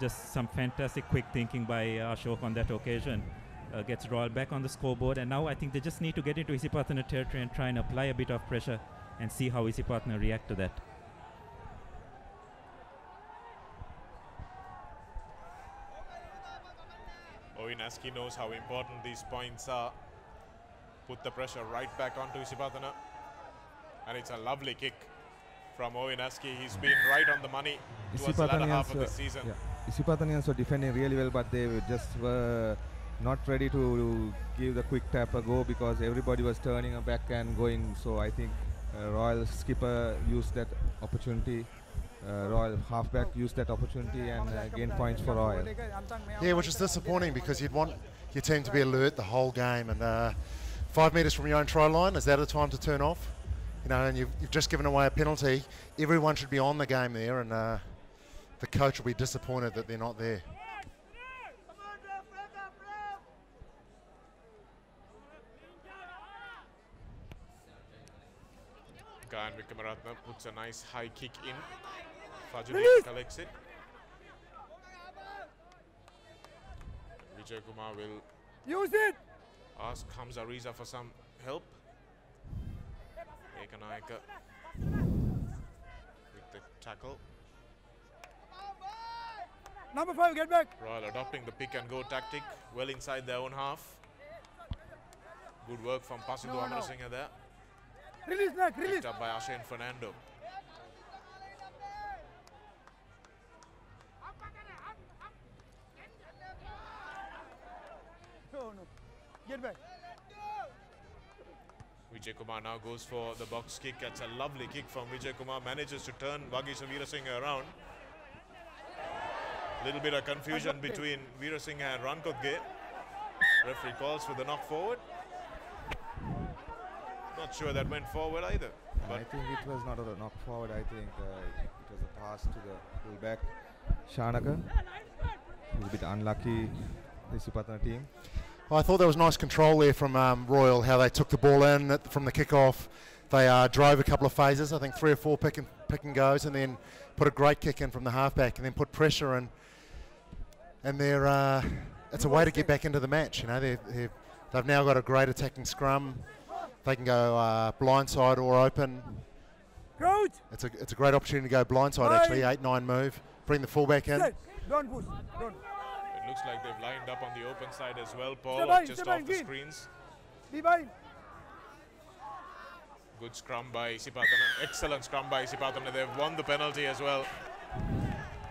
just some fantastic quick thinking by Ashok on that occasion. Uh, gets Royal back on the scoreboard, and now I think they just need to get into Isipathana territory and try and apply a bit of pressure and see how Isipathana react to that. Owinaski knows how important these points are. Put the pressure right back onto Isipathana. And it's a lovely kick from Owinaski. He's been right on the money towards the latter half of the season. yeah, Isipathanians were defending really well, but they were just were not ready to give the quick tap a go because everybody was turning back and going. So I think uh, Royal skipper used that opportunity. Uh, Royal halfback used that opportunity and uh, gained points for Royal. Yeah, which is disappointing because you'd want your team to be alert the whole game. And uh, five metres from your own try line, is that a time to turn off? You know, and you've, you've just given away a penalty. Everyone should be on the game there, and uh, the coach will be disappointed that they're not there. Gayan Vikramaratna puts a nice high kick in. Fajuddin collects it. Vijay Kumar will Use it. ask Hamza Riza for some help. Ekanayaka with the tackle. Number five, get back. Royal adopting the pick and go tactic well inside their own half. Good work from Pasidhu No. Amarasinghe there. Release neck, release. Picked up by Ashane Fernando. No, no. Get back. Vijay Kumar now goes for the box kick. That's a lovely kick from Vijay Kumar. Manages to turn Vagisha Veerasinghe around. Little bit of confusion between Veerasinghe and Rankotge. Referee calls for the knock forward. Not sure that went forward either. I think it was not a knock forward. I think uh, it was a pass to the fullback, Shanaka. He was a bit unlucky, the Isipathana team. Well, I thought there was nice control there from um, Royal, how they took the ball in at, from the kickoff. They uh, drove a couple of phases, I think three or four pick and, pick and goes, and then put a great kick in from the halfback, and then put pressure in. And they're, uh, it's a way to get back into the match. You know, they're, they're, they've now got a great attacking scrum. They can go uh, blindside or open, Crouch. It's a it's a great opportunity to go blindside actually. Eight nine move. Bring the fullback in. Don't push. Don't. It looks like they've lined up on the open side as well, Paul, Step just off in, the screens. Be by. Good scrum by Isipathana. Excellent scrum by Isipathana. They've won the penalty as well.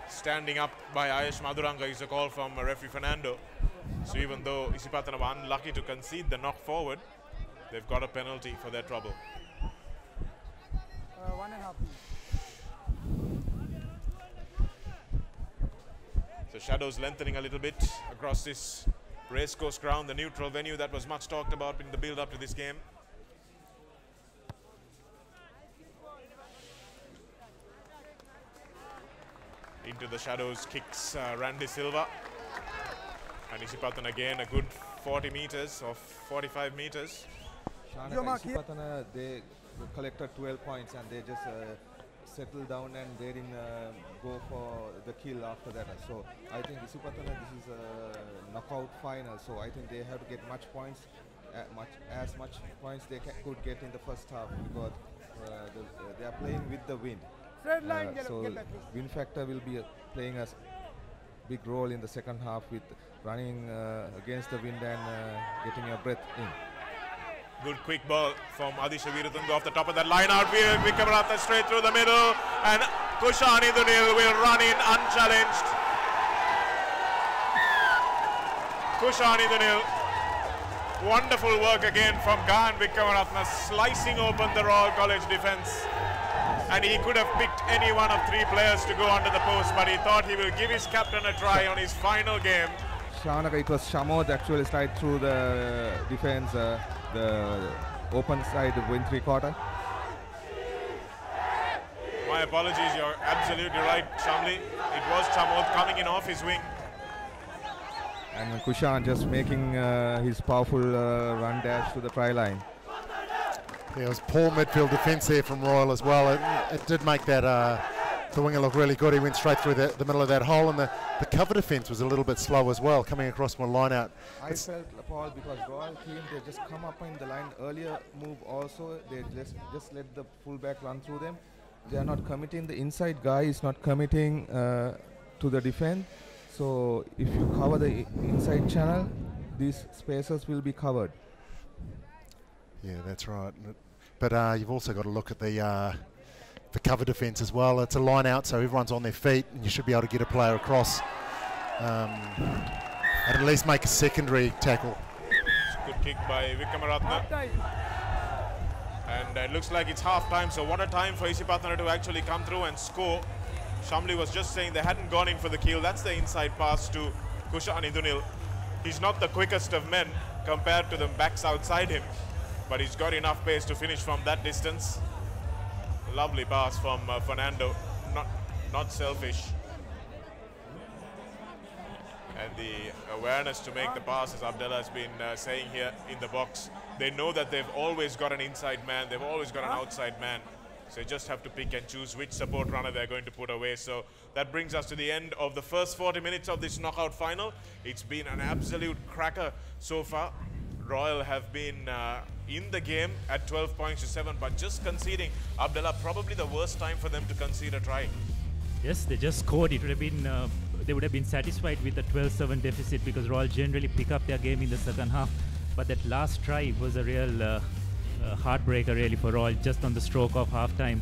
Standing up by Ayesh Maduranga is a call from referee Fernando. So even though Isipathana were unlucky to concede the knock forward, they've got a penalty for their trouble. Uh, one and a half. So shadows lengthening a little bit across this racecourse ground, the neutral venue that was much talked about in the build-up to this game. Into the shadows kicks uh, Randy Silva. And Isipathan again a good 40 meters or 45 meters. Shanaka Isipathana, they collected 12 points and they just uh, settled down and they didn't uh, go for the kill after that. So I think Isipathana, this is a knockout final. So I think they have to get much points, uh, much as much points they ca- could get in the first half because uh, the, uh, they are playing with the wind. Straight line, Uh, so get back, please. wind factor will be uh, playing a big role in the second half with running uh, against the wind and uh, getting your breath in. Good quick ball from Adisha Veeratunga off the top of that line out. Vikramaratna straight through the middle. And Kushan Indunil will run in unchallenged. Kushan Indunil. Wonderful work again from Gayan Vikramaratna slicing open the Royal College defence. And he could have picked any one of three players to go under the post, but he thought he will give his captain a try on his final game. Shanaka, it was Chamod actually slide through the defense, uh, the open side win three quarter. My apologies, you're absolutely right, Shamli. It was Chamod coming in off his wing. And Kushan just making uh, his powerful uh, run dash to the try line. There was poor midfield defence there from Royal as well. It, it did make that uh, the winger look really good. He went straight through the, the middle of that hole, and the, the cover defence was a little bit slow as well, coming across from a line out. I felt Paul because Royal team they just come up in the line earlier move also they just just let the fullback run through them. They are not committing. The inside guy is not committing uh, to the defense. So if you cover the inside channel, these spaces will be covered. Yeah, that's right. But uh, you've also got to look at the uh, the cover defence as well. It's a line out, so everyone's on their feet, and you should be able to get a player across, um, and at least make a secondary tackle. Good kick by Vikramaratna. And it looks like it's half time, so what a time for Isipathana to actually come through and score. Shamli was just saying they hadn't gone in for the kill. That's the inside pass to Kushan Indunil. He's not the quickest of men compared to the backs outside him, but he's got enough pace to finish from that distance. Lovely pass from uh, Fernando, not, not selfish. And the awareness to make the pass, as Abdullah has been uh, saying here in the box, they know that they've always got an inside man, they've always got an outside man. So they just have to pick and choose which support runner they're going to put away. So that brings us to the end of the first 40 minutes of this knockout final. It's been an absolute cracker so far. Royal have been uh, in the game at 12 points to 7, but just conceding, Abdullah, probably the worst time for them to concede a try. Yes, they just scored. It would have been uh, they would have been satisfied with the 12-7 deficit because Royal generally pick up their game in the second half. But that last try was a real uh, uh, heartbreaker really for Royal just on the stroke of half time.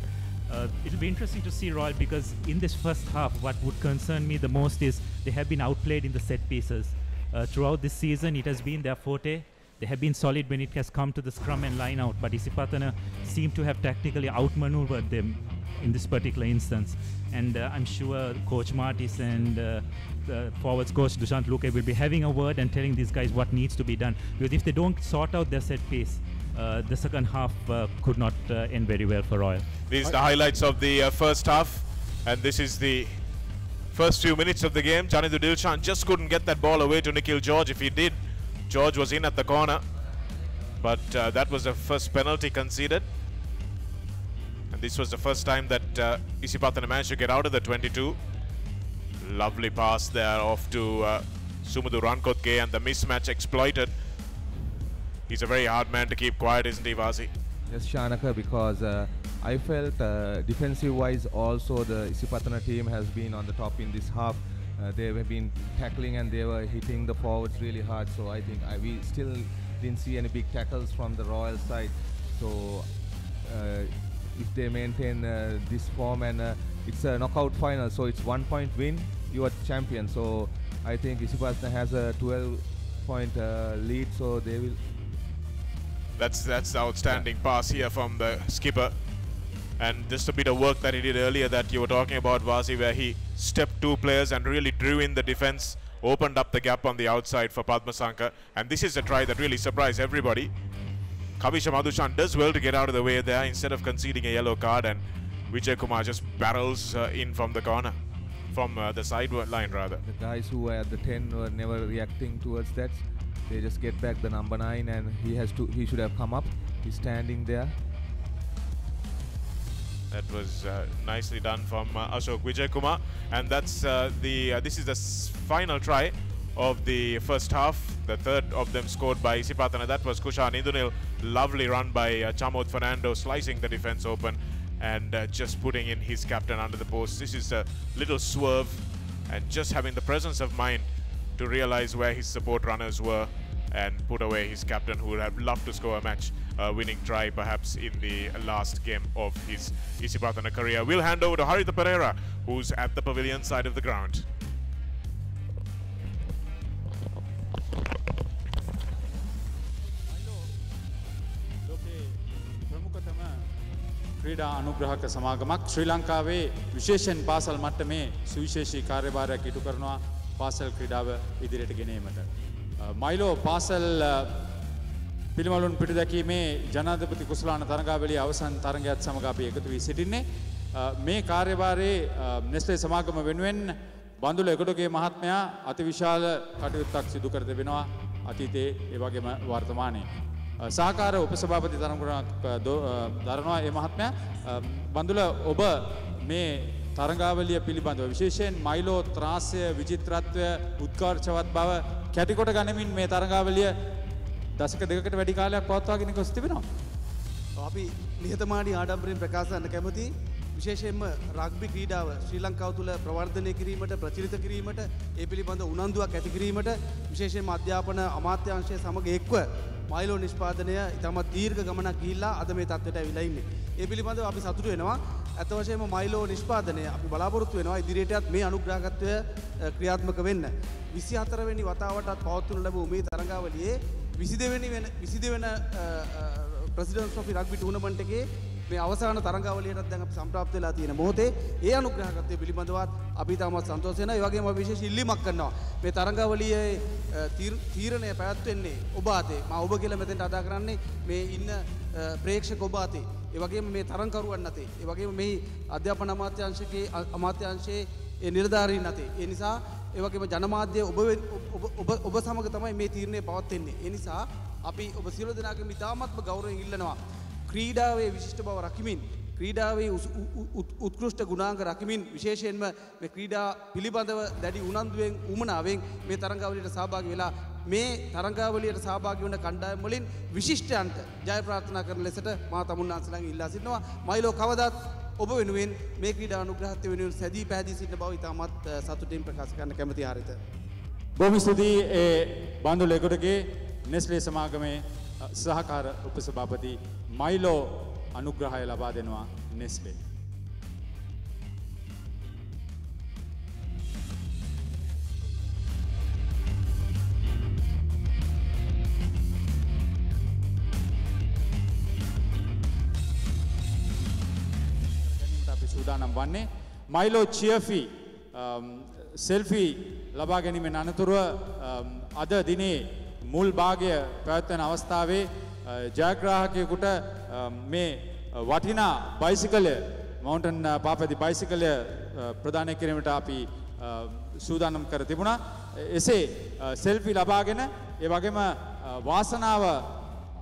Uh, it'll be interesting to see Royal because in this first half, what would concern me the most is they have been outplayed in the set pieces. Uh, throughout this season, it has been their forte. They have been solid when it has come to the scrum and line out, but Isipathana seem to have tactically outmaneuvered them in this particular instance. And uh, I'm sure Coach Martis and uh, the forwards coach Dushant Luke will be having a word and telling these guys what needs to be done. Because if they don't sort out their set piece, uh, the second half uh, could not uh, end very well for Royal. These are the highlights of the uh, first half, and this is the first few minutes of the game. Janidu Dilshan just couldn't get that ball away to Nikhil George. If he did, George was in at the corner, but uh, that was the first penalty conceded. And this was the first time that uh, Isipathana managed to get out of the 22. Lovely pass there off to uh, Sumudu Rankotge and the mismatch exploited. He's a very hard man to keep quiet, isn't he, Vasi? Yes, Shanaka, because uh, I felt uh, defensive wise also the Isipathana team has been on the top in this half. Uh, they have been tackling and they were hitting the forwards really hard. So I think I, we still didn't see any big tackles from the Royal side. So uh, if they maintain uh, this form and uh, it's a knockout final, so it's one point win, you are the champion. So I think Isipathana has a 12 point uh, lead, so they will That's that's the outstanding pass here from the skipper. And just a bit of work that he did earlier that you were talking about, Vasi, where he stepped two players and really drew in the defense, opened up the gap on the outside for Padmasanka. And this is a try that really surprised everybody. Kavisha Madhushan does well to get out of the way there instead of conceding a yellow card. And Vijay Kumar just barrels uh, in from the corner, from uh, the sideline rather. the guys who were at the 10 were never reacting towards that. They just get back the number 9 and he has to he should have come up. He's standing there. That was uh, nicely done from uh, Ashok Vijaykumar. And that's uh, the uh, this is the final try of the first half. The third of them scored by Isipathana. That was Kushan Indunil. Lovely run by uh, Fernando, slicing the defense open and uh, just putting in his captain under the post. This is a little swerve, and just having the presence of mind to realize where his support runners were and put away his captain who would have loved to score a match uh, winning try perhaps in the last game of his Isipathana career. We'll hand over to Haritha Pereira who's at the pavilion side of the ground. ක්‍රීඩා අනුග්‍රහක සමාගමක් ශ්‍රී ලංකාවේ විශේෂෙන් පාසල් මට්ටමේ සුවිශේෂී කාර්යභාරයක් ඉටු කරනවා පාසල් ක්‍රීඩාව ඉදිරියට ගෙනීමට. අ, මයිලෝ පාසල් අ, පිළිමලුන් පිටි දැකීමේ ජනාධපති කුසලාන තරගාවලිය අවසන් තරගයත් සමඟ අපි එකතු වී සිටින්නේ. අ, මේ කාර්යභාරයේ අ, නෙස්ලේ සමාගම වෙනුවෙන් බඳුල එකොටගේ මහත්මයා අතිවිශාල කටයුත්තක් සිදු කර දෙවෙනවා අතීතයේ ඒ වගේම වර්තමානයේ. සාකාර උපසභාපති තරගුණක් දරනවා ඒ මහත්මයා අ, බඳුල ඔබ මේ තරගාවලිය පිළිබඳව විශේෂයෙන් මයිලෝ ත්‍රාසය විචිත්‍රත්වය උත්කර්ෂවත් බව කැටිකොට ගනිමින් මේ තරගාවලිය දසක දෙකට වැඩි කාලයක් පවත්වාගෙන ගොස් තිබෙනවා. අපි නිහතමානී ආඩම්බරයෙන් ප්‍රකාශන්න කැමති විශේෂයෙන්ම රග්බි ක්‍රීඩාව ශ්‍රී ලංකාව තුළ ප්‍රවර්ධනය කිරීමට ප්‍රචලිත කිරීමට ඒ පිළිබඳ උනන්දුවක් ඇති කිරීමට විශේෂයෙන්ම අධ්‍යාපන අමාත්‍යංශය සමග එක්ව මයිලෝ නිෂ්පාදනය ඉතාමත් දීර්ඝ ගමනක් ගිහිල්ලා අද මේ තත්ත්වයට ඇවිල්ලා ඉන්නේ. ඒ පිළිබඳව අපි සතුටු වෙනවා. ඇත්ත වශයෙන්ම මයිලෝ නිෂ්පාදනය අපි බලාපොරොත්තු වෙනවා ඉදිරියටත් මේ අනුග්‍රහකත්වය අ, ක්‍රියාත්මක වෙන්න. 24 වෙනි වතාවටත් පවත්වනු ලැබූ මේ තරගාවලියේ 22 වෙනි වෙන 22 වෙන ප්‍රෙසිඩන්ට්ස් ට්‍රොෆි රග්බි ටූර්නමන්ට් එකේ මේ අවසාන තරගාවලියටත් දැන් අපි සම්ප්‍රාප්ත වෙලා තියෙන මොහොතේ ඒ අනුග්‍රහකත්වය පිළිබඳවත් අපි තාමත් සන්තෝෂ වෙනවා. ඒ වගේම අපි විශේෂ ඉල්ලීමක් කරනවා. මේ තරගාවලියේ අ, තීර- තීරණය පැවැත්වෙන්නේ ඔබ අතේ. මම ඔබ කියලා මෙතෙන්ට අදා කරන්නේ මේ ඉන්න අ, ප්‍රේක්ෂක ඔබ අතේ. ඒ වගේම මේ තරංකරුවන් අතේ. ඒ වගේම මේ අධ්‍යාපන අමාත්‍යාංශයේ අමාත්‍යාංශයේ ඒ නිලධාරීන් අතේ. ඒ නිසා ඒ වගේම ජනමාධ්‍ය ඔබ වෙන්- ඔබ- ඔබ ඔබ සමග තමයි මේ තීරණය පවත්වෙන්නේ. ඒ නිසා අපි ඔබ සියලු දෙනාගේ ඉතාමත්ම ගෞරවයෙන් ඉල්ලනවා. ක්‍රීඩාවේ විශිෂ්ට බව රකිමින් ක්‍රීඩාවේ උස්- උ- උ- උත්- උත්කෘෂ්ට ගුණාංග රකිමින් විශේෂයෙන්ම මේ ක්‍රීඩා පිළිබඳව දැඩි උනන්දුවෙන් උමනාවෙන් මේ තරංගාවලියට සහභාගී වෙලා මේ තරංගාවලියට සහභාගී වන කණ්ඩායම් වලින් විශිෂ්ටයන්ට ජය ප්‍රාර්ථනා කරන ලෙසට මා තමුන්නාන්සලාගෙන් ඉල්ලා සිටිනවා මයිලෝ කවදාත් ඔබ වෙනුවෙන් මේ ක්‍රීඩා අනුග්‍රහත්වය වෙනුවෙන් සැදී පැහැදී සිටින බව ඉතාමත් අ, සතුටින් ප්‍රකාශ කරන්න කැමති ආරිත. බොහොම ස්තුතියි ඒ බඳුල එකොටගේ නෙස්ලේ සමාගමේ අ, සහකාර උපසභාපති මයිලෝ අනුග්‍රහය ලබා දෙනවා නෙස්ලේ. ගැනීමට අපි සූදානම් වන්නේ මයිලෝ චියෆි සෙල්ෆී ලබා ගැනීමෙන් අනතුරුව අම්, අද දිනේ මුල් භාගය පැවැත්වෙන අවස්ථාවේ අ, ජයග්‍රාහකයෙකුට අම්, මේ වටිනා බයිසිකලය මවන්ටන් පාපැදි බයිසිකලය අ, ප්‍රධානය කිරීමට අපි අ, සූදානම් කර තිබුණා. එසේ අ, සෙල්ෆි ලබාගෙන ඒ වගේම අ, වාසනාව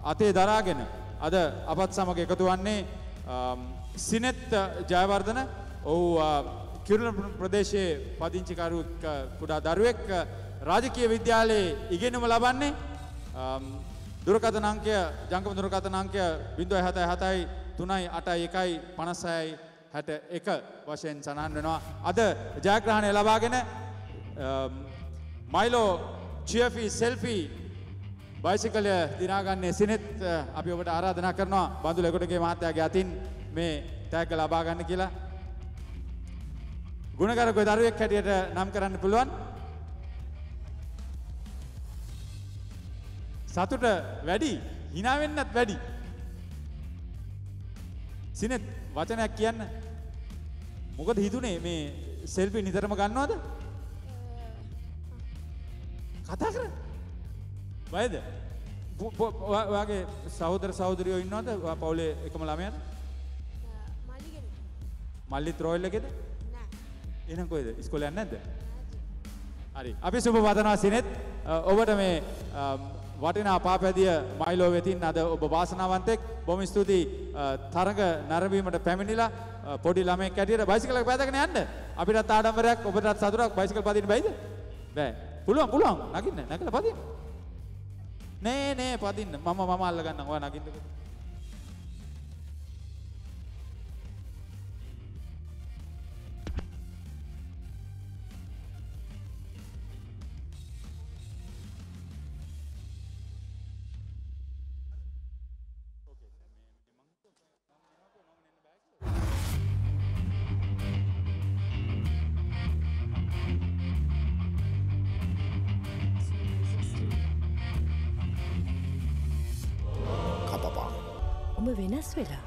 අතේ දරාගෙන අද අපත් සමග එකතු වන්නේ අම්, සිනෙත් ජයවර්ධන ඔහු අ, කිරුණ ප්‍රදේශයේ පදිංචිකරුවෙක් අ, කුඩා දරුවෙක් අ, රාජකීය විද්‍යාලයේ ඉගෙනුම ලබන්නේ අම්, දුරකථන අංකය ජංගම දුරකථන අංකය 077යි 3යි 8යි 1යි 56යි 61 වශයෙන් සඳහන් වෙනවා. අද ජයග්‍රහණය ලබාගෙන මයිලෝ චියෆි සෙල්ෆි බයිසිකලය දිනාගන්නේ සිනෙත් අපි ඔබට ආරාධනා කරනවා බඳුල එකොටගේ මහත්තයාගේ අතින් මේ තෑග්ග ලබා ගන්න කියලා. ගුණකරක දරුවෙක් හැටියට නම් කරන්න පුළුවන්. සතුට වැඩි hina වෙන්නත් වැඩි. සිනෙත් වචනයක් කියන්න. මොකද හිතුනේ මේ සෙල්ෆි නිතරම ගන්නවද? කතා කරන්න. බයද? ඔයාගේ සහෝදර සහෝදරියෝ ඉන්නවද? පවුලේ එකම ළමයාද? මල්ලිත් රොයල් එකේද? එහෙනම් කොහෙද? ඉස්කෝලේ යන්නේ නැද්ද? හරි. අපි සුබ වදනවා සිනෙත් ඔබට මේ වටිනා පාපැදිය මයිලෝ වෙතින් අද ඔබ වාසනාවන්තෙක්. බොහොම ස්තුතියි. තරඟ නැරඹීමට පැමිණිලා පොඩි ළමෙක් ඇටියට බයිසිකලයක පැදගෙන යන්න. අපිටත් ආඩම්බරයක් ඔබටත් සතුටක් බයිසිකල් පදින්න බැයිද? බෑ. පුළුවන් පුළුවන්. නගින්න නැගලා පදින්න. නෑ නෑ පදින්න. මම මම අල්ල ගන්නම් ඔයා නගින්නකෝ වෙලා.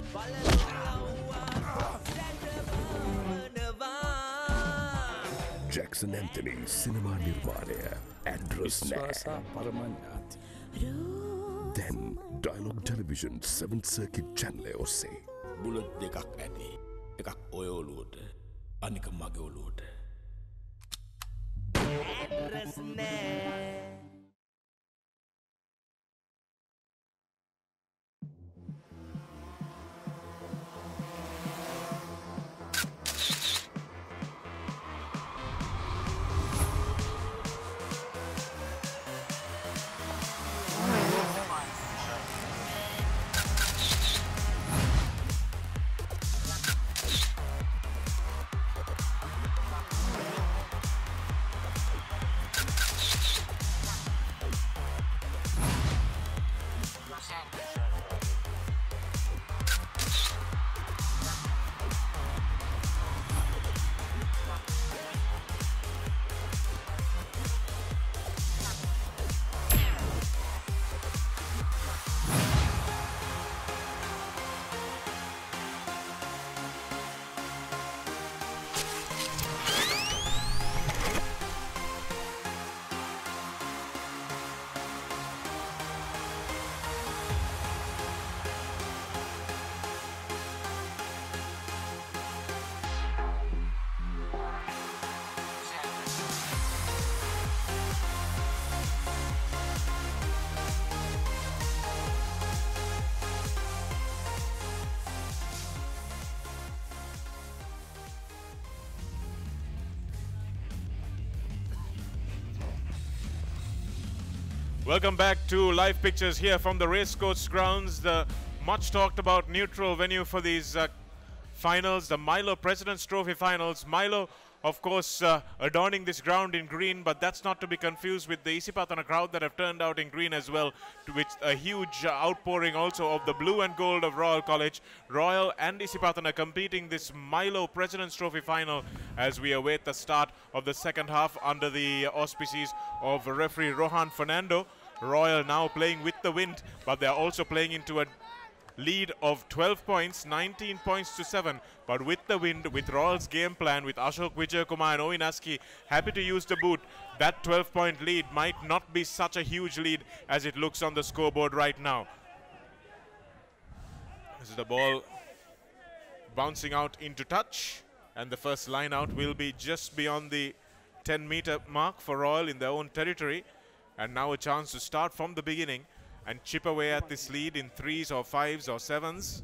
Jackson Anthony සිනමා නිර්මාණය ඇඩ්‍රස් නෑ පරමඥාති. දැන් ඩයිලොග් ටෙලිවිෂන් 7 සර්කිට් චැනලය ඔස්සේ. බුලත් දෙකක් ඇති. එකක් ඔය ඔලුවට අනික මගේ ඔලුවට. ඇඩ්‍රස් නෑ Welcome back to live pictures here from the racecourse grounds, the much talked about neutral venue for these uh, finals, the Milo President's Trophy finals. Milo, of course, uh, adorning this ground in green, but that's not to be confused with the Isipathana crowd that have turned out in green as well, to which a huge uh, outpouring also of the blue and gold of Royal College. Royal and Isipathana competing this Milo President's Trophy final as we await the start of the second half under the auspices of referee Rohan Fernando. Royal now playing with the wind, but they're also playing into a lead of 12 points, 19 points to 7. But with the wind, with Royal's game plan, with Ashok Vijayakumar and Owen happy to use the boot, that 12 point lead might not be such a huge lead as it looks on the scoreboard right now. This is the ball bouncing out into touch, and the first line out will be just beyond the 10 meter mark for Royal in their own territory. And now a chance to start from the beginning and chip away at this lead in threes or fives or sevens.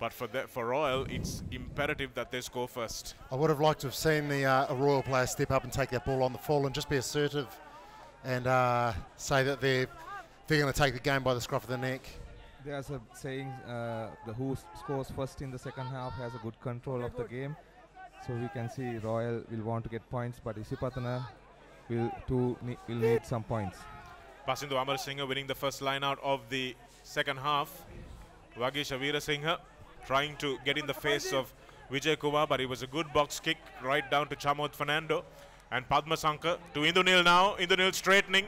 But for the, for Royal, it's imperative that they score first. I would have liked to have seen the uh, a Royal player step up and take that ball on the fall and just be assertive and uh, say that they're they're going to take the game by the scruff of the neck. there's a saying uh, the who scores first in the second half has a good control of the game. So we can see Royal will want to get points, but Isipathana will too ne- will need some points. Basindu Singh winning the first line out of the second half. Vagish Singh trying to get in the face of Vijay Kumar, but it was a good box kick right down to Chamod Fernando. And Padma Sankar to Indunil now. Indunil straightening,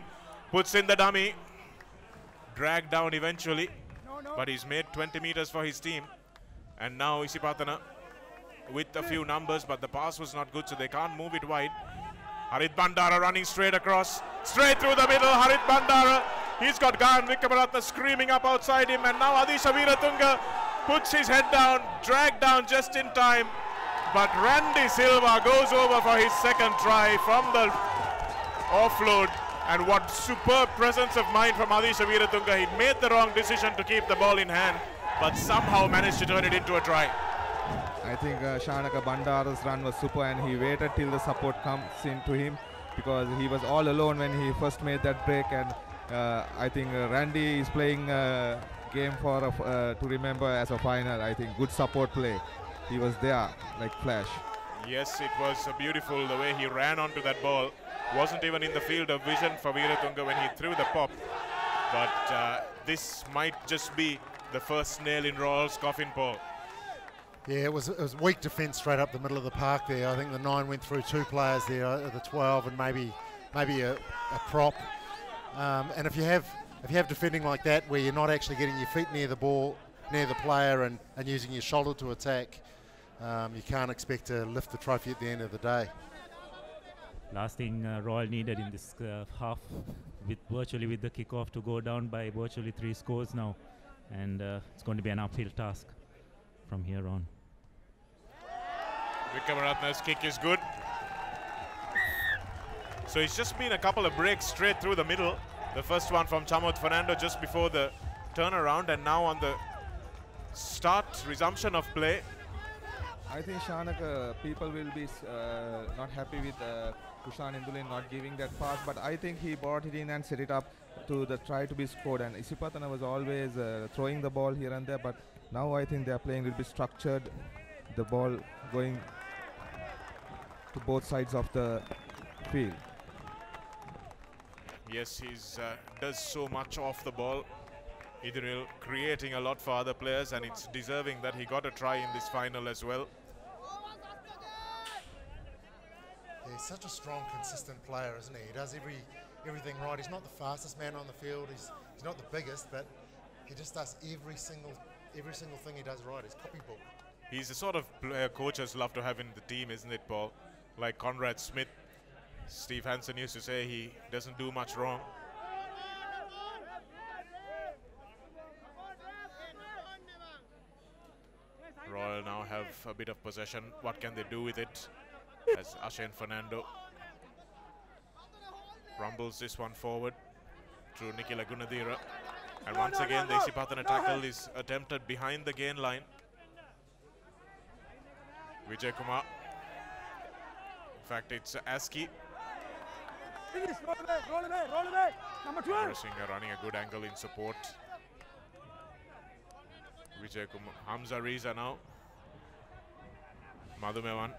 puts in the dummy. Dragged down eventually, but he's made 20 meters for his team. And now Isipathana with a few numbers, but the pass was not good, so they can't move it wide. Harit Bandara running straight across, straight through the middle. Harit Bandara, he's got Gayan Vikramaratna screaming up outside him, and now Adisha Veeratunga puts his head down, dragged down just in time. But Randy Silva goes over for his second try from the offload. And what superb presence of mind from Adisha Veeratunga. He made the wrong decision to keep the ball in hand, but somehow managed to turn it into a try. I think uh, Shanaka Bandara's run was super and he waited till the support comes into him because he was all alone when he first made that break and uh, I think uh, Randy is playing a game for f- uh, to remember as a final. I think good support play. He was there like flash. Yes, it was uh, beautiful the way he ran onto that ball. Wasn't even in the field of vision for Veeratunga when he threw the pop. But uh, this might just be the first nail in Royal's coffin, Paul. Yeah, it was it was weak defence straight up the middle of the park there. I think the nine went through two players there, uh, the 12 and maybe maybe a, a prop. Um, and if you have if you have defending like that, where you're not actually getting your feet near the ball, near the player, and, and using your shoulder to attack, um, you can't expect to lift the trophy at the end of the day. Last thing uh, Royal needed in this uh, half, with virtually with the kickoff to go down by virtually three scores now, and uh, it's going to be an uphill task from here on. Vikramaratna's kick is good. So it's just been a couple of breaks straight through the middle. The first one from Chamod Fernando just before the turnaround, and now on the start resumption of play. I think Shanaka people will be uh, not happy with uh, Kushan Indunil not giving that pass, but I think he brought it in and set it up to the try to be scored. And Isipathana was always uh, throwing the ball here and there, but now I think they are playing a little bit structured. The ball going to both sides of the field. Yes, he uh, does so much off the ball. Idril creating a lot for other players, and it's deserving that he got a try in this final as well. He's such a strong, consistent player, isn't he? He does every everything right. He's not the fastest man on the field. He's he's not the biggest, but he just does every single every single thing he does right. is copybook. He's the sort of player uh, coaches love to have in the team, isn't it, Paul? Like Conrad Smith. Steve Hansen used to say he doesn't do much wrong. Royal now have a bit of possession. What can they do with it? As Ashen Fernando rumbles this one forward to Nikila Gunadira. And once again, the Isipathana tackle is attempted behind the gain line. Vijay Kumar. In fact, it's Aski. Finish, roll away, roll away, roll away. Number 12. Singer running a good angle in support. Vijay Kumar. Hamza Riza now. Madhumevan.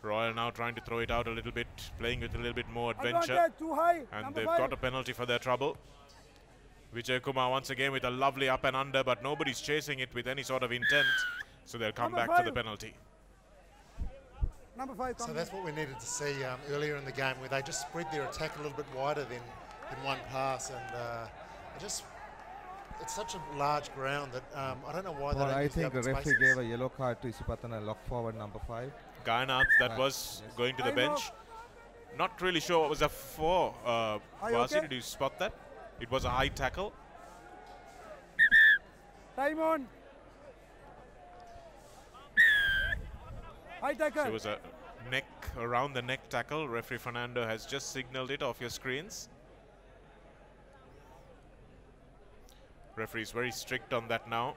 Royal now trying to throw it out a little bit, playing with a little bit more adventure. And Number they've five. got a penalty for their trouble. Vijay Kumar once again with a lovely up and under, but nobody's chasing it with any sort of intent. So they'll come Number back to the penalty. Number five. So that's what we needed to see um, earlier in the game, where they just spread their attack a little bit wider than, than one pass, and uh, it just it's such a large ground that um, I don't know why they Well, don't I use the think the open referee spaces. gave a yellow card to Isipathana lock forward number five. Gayanath, that Right, was yes. going to the Time bench. Not really sure what was that for. Uh, Are you Vasi, okay? did you spot that? It was a high tackle. Time on. High tackle. So it was a neck around the neck tackle. Referee Fernando has just signaled it off your screens. Referee is very strict on that now.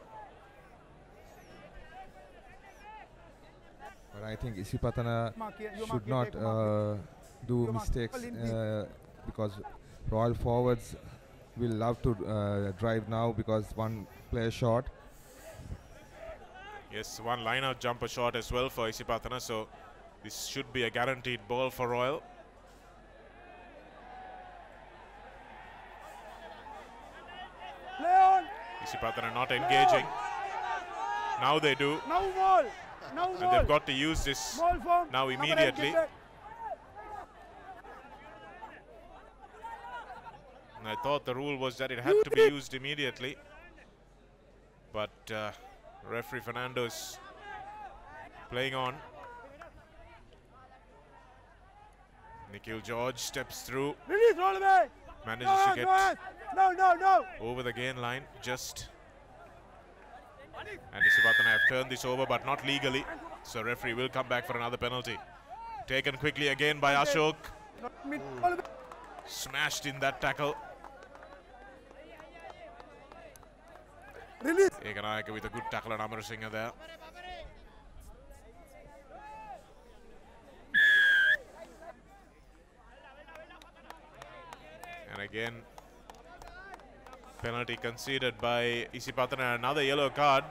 But I think Isipathana Mark here, you mark should not uh, do mistakes uh, because Royal forwards will love to uh, drive now because one player short. Yes, one line out jumper shot as well for Isipathana, so this should be a guaranteed ball for Royal. Leon. Isipathana not engaging. Now they do. Now ball. Now And ball. they've got to use this now Number eight, immediately. get back. And I thought the rule was that it had to be used immediately. But uh, referee Fernando's playing on. Nikhil George steps through, Release, roll away. manages no, to get no, no, no, over the gain line just. And Isipathana have turned this over, but not legally. So referee will come back for another penalty. Taken quickly again by Ashok. Away. Smashed in that tackle. Release. Ekanayaka with a good tackle on Amarasinghe there. And again, penalty conceded by Isipathana. Another yellow card.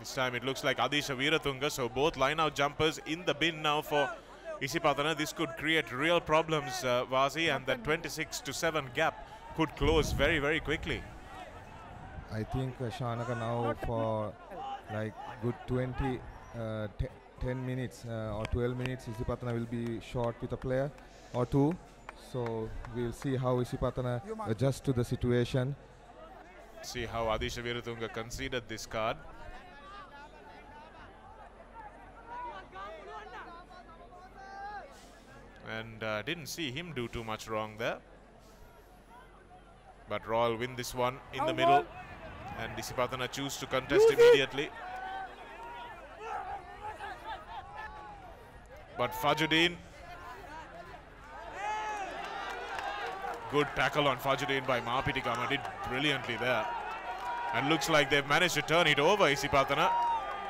This time it looks like Adisha Veeratunga. So both line-out jumpers in the bin now for Isipathana. This could create real problems, uh, Vazi, and that 26 to 7 gap could close very, very quickly. I think uh, Shanaka now for like good 20, uh, te- 10 minutes uh, or 12 minutes, Isipathana will be short with a player or two. So we'll see how Isipathana adjusts to the situation. See how Adisha Veeratunga conceded this card. And uh, didn't see him do too much wrong there. But Royal win this one in the middle. And Disipatana choose to contest immediately. But Fajuddin. Good tackle on Fajuddin by Mapitigama. Did brilliantly there. And looks like they've managed to turn it over, Isipathana.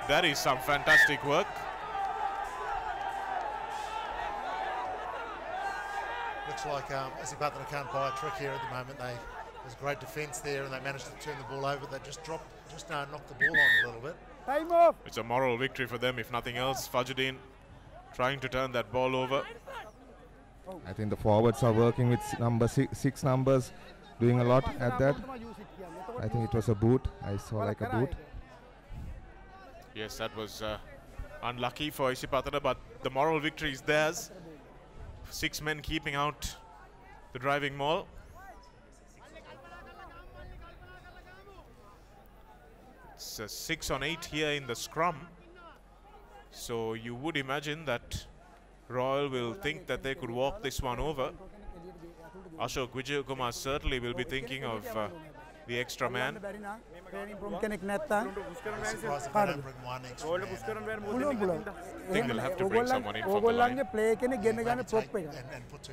That is some fantastic work. Looks like um, Isipathana can't buy a trick here at the moment. They there's great defence there, and they managed to turn the ball over. They just dropped, just uh, knocked the ball on a little bit. Time off. It's a moral victory for them, if nothing else. Fajuddin trying to turn that ball over. I think the forwards are working with number six, six numbers, doing a lot at that. I think it was a boot. I saw like a boot. Yes, that was uh, unlucky for Isipathana, but the moral victory is theirs. Six men keeping out the driving maul. It's six on eight here in the scrum. So you would imagine that Royal will think that they could walk this one over. Ashok Vijayakumar certainly will be thinking of uh, the extra man. I think they'll have to bring someone in from the line. And, and put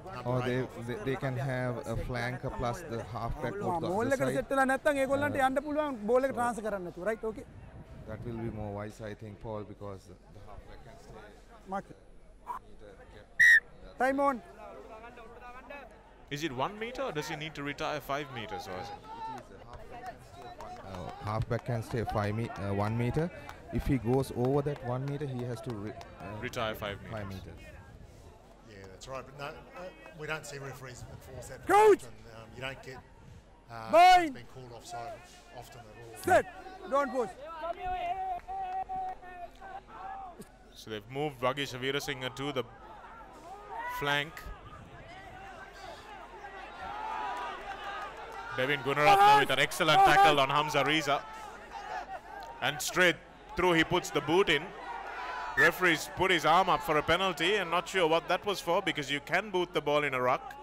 flankers in and, and drop number Or eight they, off. they, they can have a flanker plus the halfback of the මෝල් other එකට side. Set වෙලා නැත්තම් ඒගොල්ලන්ට යන්න පුළුවන් ball එක transfer කරන්න නැතුව right okay That will be more wise, I think, Paul, because the halfback can stay. Mark time ඕන් Is it one meter or does he need to retire five meters? Or is it? Uh, halfback can stay five me- uh, one meter. If he goes over that one meter, he has to re- uh, Retire five Five meters. Yeah, that's right. But no, uh, we don't see referees enforce that. Coach! Often. Um, you don't get uh, Bind! it's been called offside often at all. set don't push So they've moved Vagish Veerasinghe to the flank. Devin Gunaratne with an excellent tackle on Hamza Riza. And straight through he puts the boot in. Referees put his arm up for a penalty and not sure what that was for because you can boot the ball in a ruck.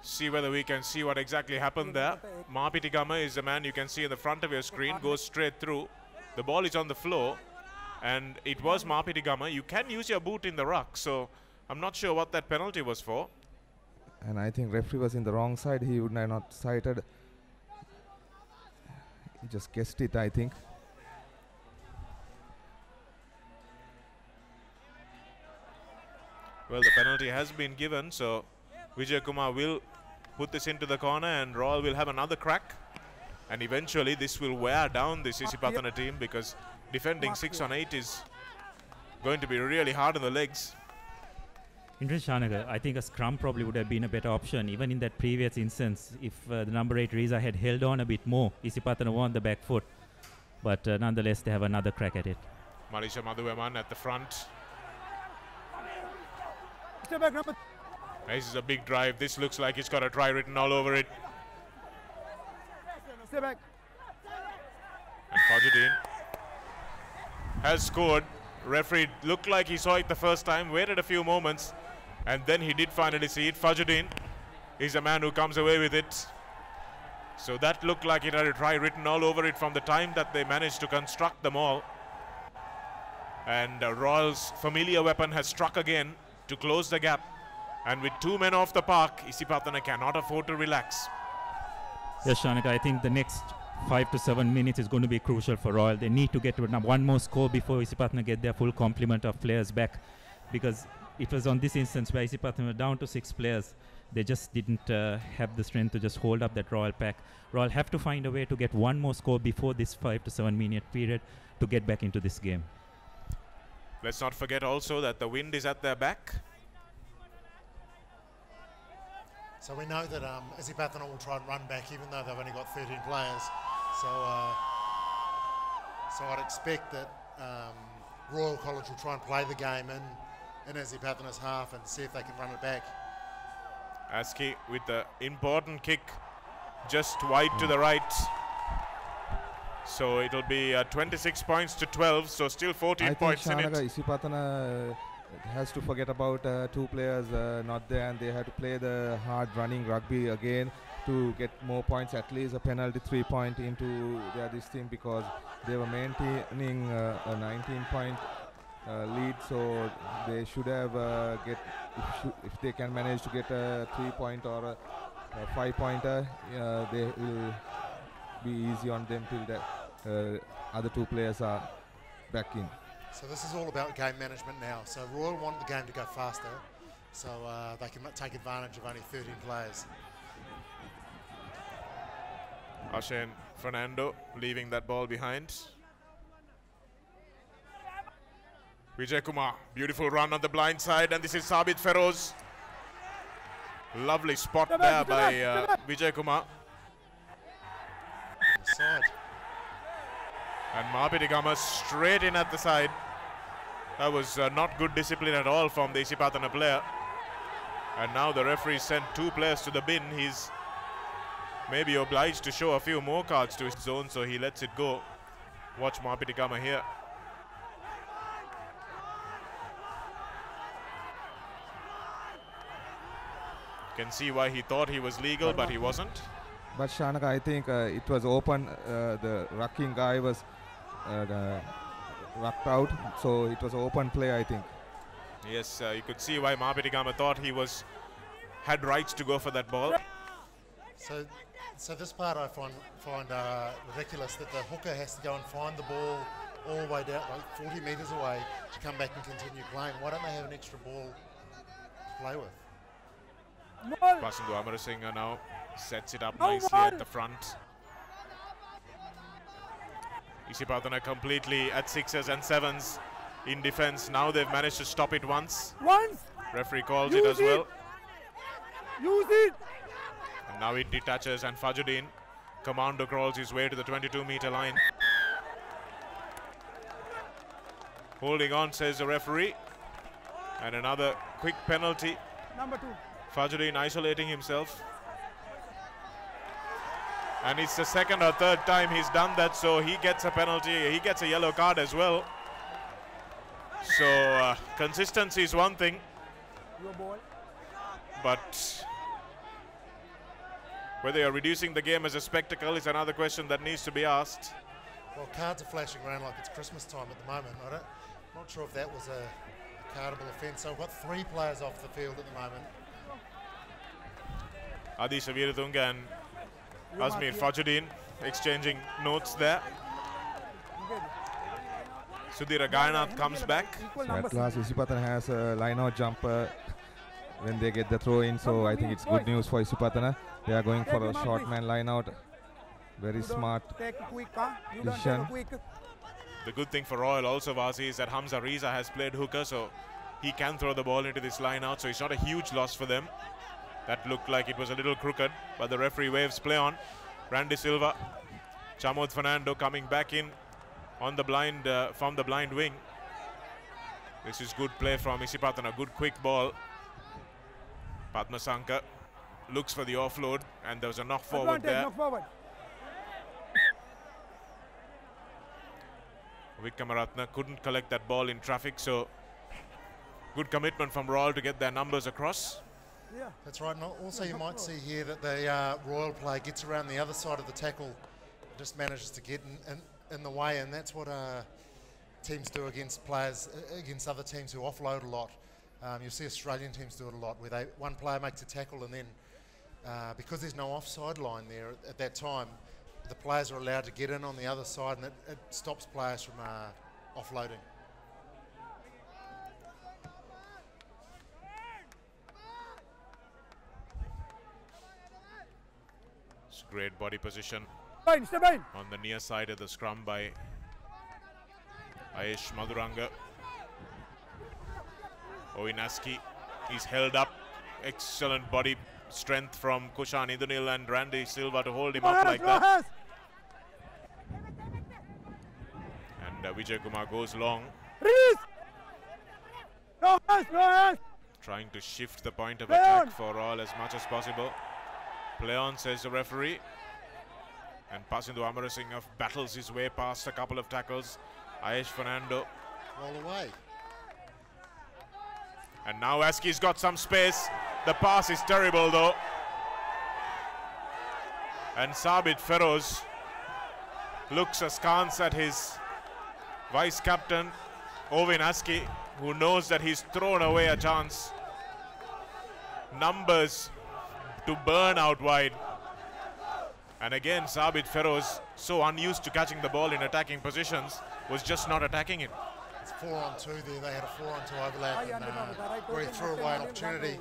See whether we can see what exactly happened there. Mapitigama is the man you can see in the front of your screen, goes straight through. The ball is on the floor, and it was Mapitigama. You can use your boot in the ruck, so I'm not sure what that penalty was for and I think referee was in the wrong side. He would not sighted. He just guessed it, I think. Well, the penalty has been given, so Vijay Kumar will put this into the corner and Royal will have another crack. And eventually this will wear down the Sisipatana team because defending 6 on 8 is going to be really hard on the legs. Indra Shanaga, I think a scrum probably would have been a better option. Even in that previous instance, if uh, the number 8 Riza had held on a bit more, Isipathana won the back foot. But uh, nonetheless, they have another crack at it. Marisha Madhuveman at the front. Step back, number. This is a big drive. This looks like it's got a try written all over it. Step back. And Fajuddin has scored. Referee looked like he saw it the first time, waited a few moments, and then he did finally see it. Fajuddin is a man who comes away with it. So that looked like it had a try written all over it from the time that they managed to construct them all. And uh, Royal's familiar weapon has struck again to close the gap. And with two men off the park, Isipathana cannot afford to relax. Yes, Shanika, I think the next five to seven minutes is going to be crucial for Royal. They need to get one more score before Isipathana get their full complement of players back, because it was on this instance where Isipathana were down to six players. They just didn't uh, have the strength to just hold up that Royal pack. Royal have to find a way to get one more score before this five to seven minute period to get back into this game. Let's not forget also that the wind is at their back. So we know that um, Isipathana will try and run back even though they've only got 13 players. So, uh, so I'd expect that um, Royal College will try and play the game in, in Isipathana's half and see if they can run it back. Aski with the important kick just wide to the right. So it'll be uh, 26 points to 12, so still 14 I points think in it. Shanaka Isipathana uh, has to forget about uh, two players uh, not there and they have to play the hard running rugby again to get more points at least a penalty three point into their this team because they were maintaining uh, a 19 point lead so they should have uh, get if, shou- if they can manage to get a three point or a, a five pointer uh, they will be easy on them till the uh, other two players are back in So this is all about game management now. So Royal want the game to go faster, so uh, they can take advantage of only 13 players. Ashen Fernando leaving that ball behind. Vijay Kumar, beautiful run on the blind side, and this is Sabit Feroz. Lovely spot there by uh, Vijay Kumar. Side. And Mahapitigama straight in at the side. That was uh, not good discipline at all from the Isipathana player. And now the referee sent two players to the bin. He's maybe obliged to show a few more cards to his zone, so he lets it go. Watch Mahapitigama here. Can see why he thought he was legal, but he wasn't. But Shanaka, I think uh, it was open. Uh, the rucking guy was uh, the rucked out, so it was open play. I think. Yes, uh, you could see why Mahapitigama thought he was had rights to go for that ball. So, so this part I find find uh, ridiculous that the hooker has to go and find the ball all the way down, like 40 metres away, to come back and continue playing. Why don't they have an extra ball to play with? Pasindu Amarasinghe now sets it up nicely at the front. Isipathana completely at sixes and sevens in defense. Now they've managed to stop it once. Once. Referee calls Use it as it. well. Use it. And now it detaches and Fajuddin commando crawls his way to the 22 meter line. Holding on, says the referee. And another quick penalty. Number two. Fajuddin isolating himself. And it's the second or third time he's done that, so he gets a penalty. He gets a yellow card as well. So uh, consistency is one thing, but whether you're reducing the game as a spectacle is another question that needs to be asked. Well, cards are flashing around like it's Christmas time at the moment. I don't, I'm not sure if that was a, a cardable offence. So we've got three players off the field at the moment. Adisha Veeratunga and Azmir Fajuddin exchanging notes there. Sudhir Gayanath comes back. So at last, Isipathana has a line-out jumper when they get the throw in. So I think it's good news for Isipathana. They are going for a short man line-out. Very smart decision. The good thing for Royal also, Vasi, is that Hamza Riza has played hooker, so he can throw the ball into this line out, so it's not a huge loss for them. That looked like it was a little crooked, but the referee waves play on. Randy Silva, Chamod Fernando coming back in on the blind uh, from the blind wing. This is good play from Isipathana, good quick ball. Padmasanka looks for the offload, and there was a knock forward there. knock forward. Vikramaratna couldn't collect that ball in traffic, so good commitment from Royal to get their numbers across. Yeah. That's right. And also, you might see here that the uh, Royal player gets around the other side of the tackle, just manages to get in, in, in the way, and that's what uh, teams do against players, against other teams who offload a lot. Um, you'll see Australian teams do it a lot, where they one player makes a tackle, and then uh, because there's no offside line there at, at that time, the players are allowed to get in on the other side, and it, it stops players from uh, offloading. It's great body position Fine, step in. on the near side of the scrum by Ayesh Maduranga. Oinaski he's held up. Excellent body strength from Kushan Indunil and Randy Silva to hold him up like that. And uh, Vijay Kumar goes long, Release. No hands, no hands. trying to shift the point of attack for all as much as possible. Play on, says the referee. And passing Pasindu Amarasinghe battles his way past a couple of tackles. Ayesh Fernando. Roll away. And now Aski's got some space. The pass is terrible though. And Sabit Feroz looks askance at his vice captain, Ovin Aski, who knows that he's thrown away a chance. Numbers to burn out wide. And again, Sabit Feroz, so unused to catching the ball in attacking positions, was just not attacking it. It's four on two there. They had a four on two overlap, and uh, where he threw away an opportunity.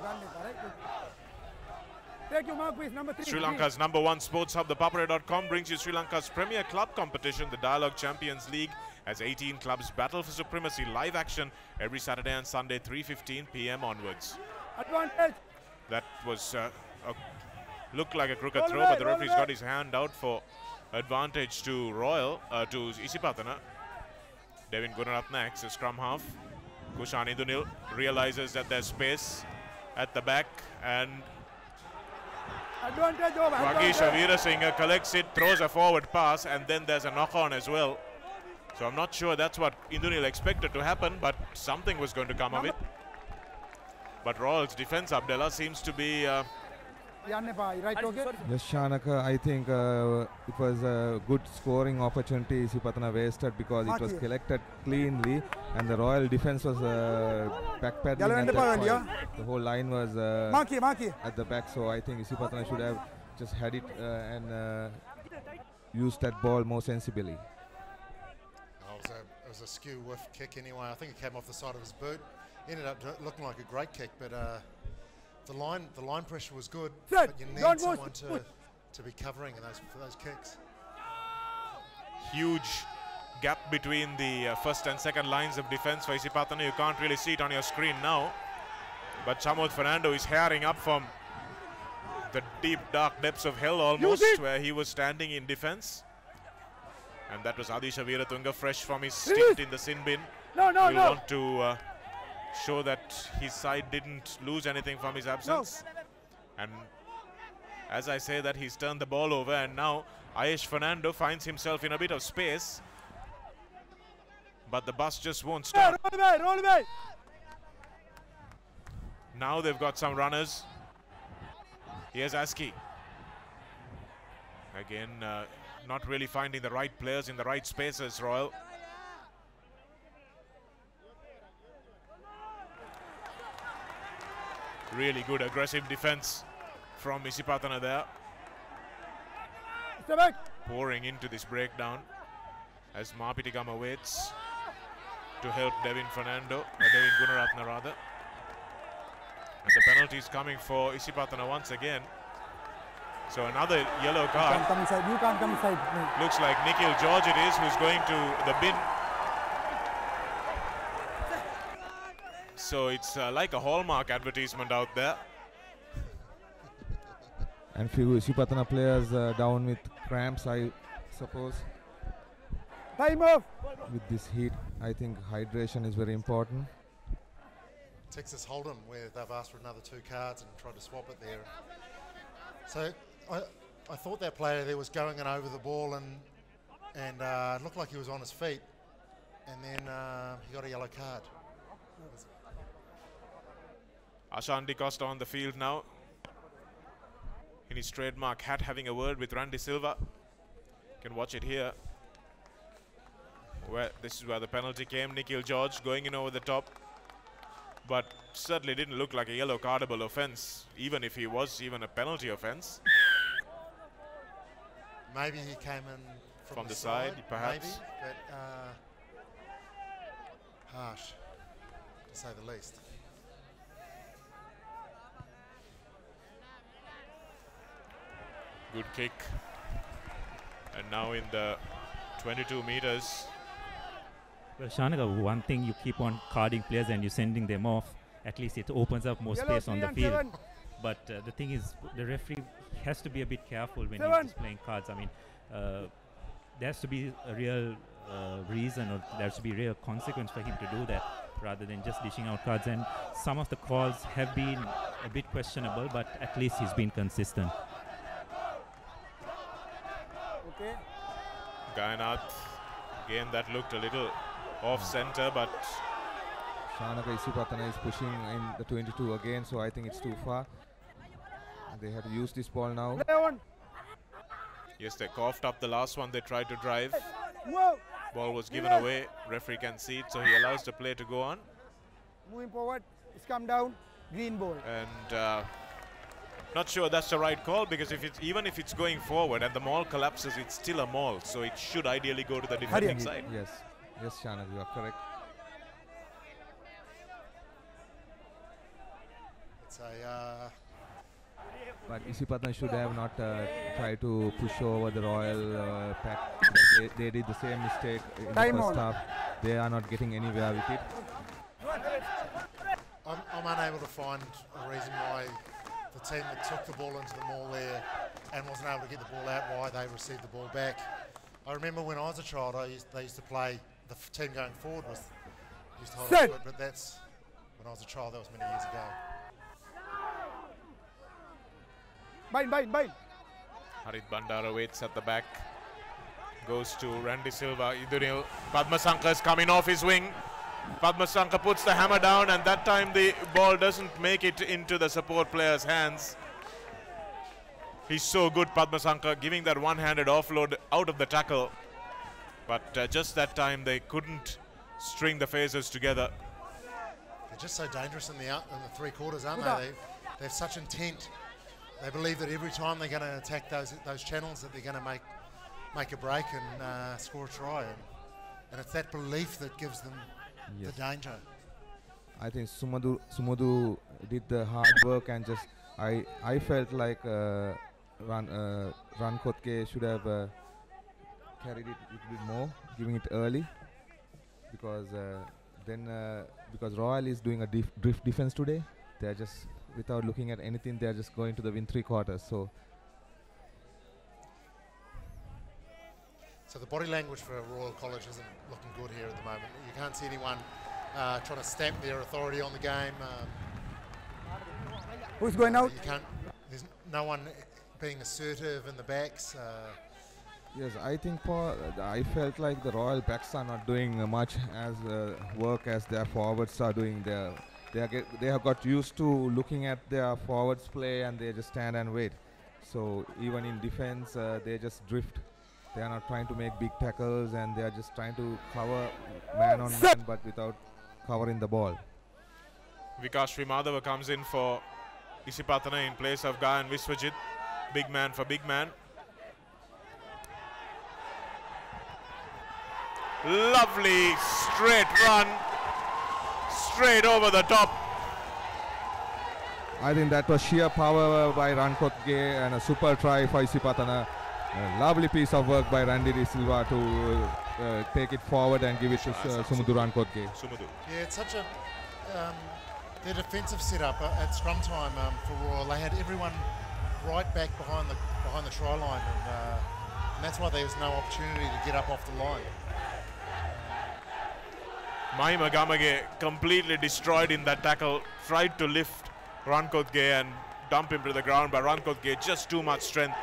Take your mark, please. Number three. Sri Lanka's number one sports hub, the Papare.com, brings you Sri Lanka's premier club competition, the Dialog Champions League, as 18 clubs battle for supremacy. Live action every Saturday and Sunday, 3:15 p.m. onwards. Advantage. That was uh, a, looked like a crooked Roll throw, away, but the referee's away. got his hand out for advantage to Royal, uh, to Isipathana. Devin Gunaratne acts as scrum half. Kushan Indunil realizes that there's space at the back and Advantage over. Advantage. Collects it, throws a forward pass, and then there's a knock on as well. So I'm not sure that's what Indunil expected to happen, but something was going to come of it. But Royals defense, Abdullah, seems to be uh, Yes, Shanaka, I think uh, it was a good scoring opportunity Isipathana wasted because it was collected cleanly and the Royal defense was uh, backpedaling at and the that power, point. yeah. The whole line was uh, Maki, Maki. at the back, so I think Isipathana should have just had it uh, and uh, used that ball more sensibly. Oh, it, was a, it was a skew whiff kick anyway. I think it came off the side of his boot. Ended up looking like a great kick, but uh, the line the line pressure was good. Set. But you need Don't push, someone to, to be covering in those for those kicks. huge gap between the uh, first and second lines of defense for Isipathana. You can't really see it on your screen now. But Chamod Fernando is herring up from the deep, dark depths of hell almost, where he was standing in defense. And that was Adisha Veeratunga, fresh from his stint in the sin bin. No, no, He'll no. want to uh, show that his side didn't lose anything from his absence. And as I say that, he's turned the ball over, and now Ayesh Fernando finds himself in a bit of space. But the bus just won't stop. roll away, roll away. Now they've got some runners. Here's Aski. Again, uh, not really finding the right players in the right spaces, Royal. Really good aggressive defense from Isipathana there. Pouring into this breakdown as Mapitigam awaits. to help Devin Fernando, uh, Devin Gunaratna rather. And the penalty is coming for Isipathana once again. So another yellow You card. can't come inside. You can't come inside. Looks like Nikhil George it is who's going to the bin. So it's uh, like a Hallmark advertisement out there. And few Isipathana players uh, down with cramps, I suppose. Time off. With this heat, I think hydration is very important. Texas Hold'em, where they've asked for another two cards and tried to swap it there. So I, I thought that player there was going in over the ball and and uh, looked like he was on his feet, and then uh, he got a yellow card. Ashan Di Costa on the field now. In his trademark hat, having a word with Randy Silva. You can watch it here. Where this is where the penalty came. Nikhil George going in over the top. But certainly didn't look like a yellow cardable offence, even if he was even a penalty offence. Maybe he came in from, From the side, perhaps. Maybe, but uh, harsh, to say the least. Good kick. And now in the 22 meters. Well, Shanaka, one thing you keep on carding players and you're sending them off, at least it opens up more Yellow, space on the field. seven. But uh, the thing is, the referee has to be a bit careful when Seven. he's just playing cards. I mean, uh, there has to be a real uh, reason or there has to be real consequence for him to do that rather than just dishing out cards. And some of the calls have been a bit questionable, but at least he's been consistent. Okay. Gayanath, game that looked a little off center, but Shanaka Isipathana is pushing in the 22 again, so I think it's too far. They have to use this ball now. Yes, they coughed up the last one they tried to drive. Whoa. Ball was given Yes. away. Referee can see it, so he allows the play to go on. Moving forward. It's come down. Green ball. And uh, not sure that's the right call because if it's even if it's going forward and the mall collapses, it's still a mall, so it should ideally go to the defending side. Yes, yes, Shanaka, you are correct. It's a uh, But Isipathana should have not uh, tried to push over the Royal uh, pack. They, they did the same mistake in Time the first on. half. They are not getting anywhere with it. I'm, I'm unable to find a reason why the team that took the ball into the mall there and wasn't able to get the ball out, why they received the ball back. I remember when I was a child, I used, they used to play the f- team going forward was used to hold Set. to it, but that's when I was a child. That was many years ago. Bind, bind, bind. Harit Bandara waits at the back. Goes to Randy Silva. Indunil. Padmasankar is coming off his wing. Padmasankar puts the hammer down, and that time the ball doesn't make it into the support player's hands. He's so good, Padmasankar, giving that one-handed offload out of the tackle. But uh, just that time, they couldn't string the phases together. They're just so dangerous in the out, in the three quarters, aren't they? they? They have such intent. They believe that every time they're going to attack those those channels, that they're going to make make a break and uh, score a try. And, and it's that belief that gives them Yes. the danger. I think Sumudu Sumudu did the hard work and just I I felt like uh, Ran uh, Ran Kotke should have uh, carried it a little bit more, giving it early because uh, then uh, because Royal is doing a drift defense today, they are just without looking at anything, they are just going to the win three quarters. So So the body language for Royal College isn't looking good here at the moment. You can't see anyone uh, trying to stamp their authority on the game. Um, Who's going out? You can't. There's no one being assertive in the backs. Uh, Yes, I think for I felt like the Royal backs are not doing uh, much as uh, work as their forwards are doing. Their they are get, they have got used to looking at their forwards play and they just stand and wait. So even in defense, uh, they just drift. They are not trying to make big tackles and they are just trying to cover man on man, but without covering the ball. Vikas Srimadhava comes in for Isipathana in place of Gayan Viswajit. Big man for big man. Lovely straight run. Straight over the top. I think that was sheer power by Rankot Gay and a super try for Isipathana. A lovely piece of work by Randy De Silva to uh, take it forward and give it to uh, Sumudu Rankotge. Yeah, it's such a um, their defensive setup uh, at scrum time um, for Royal. They had everyone right back behind the behind the try line, and, uh, and that's why there was no opportunity to get up off the line. Mahima Gamage completely destroyed in that tackle. Tried to lift Rankotge and dump him to the ground, but Rankotge just too much strength.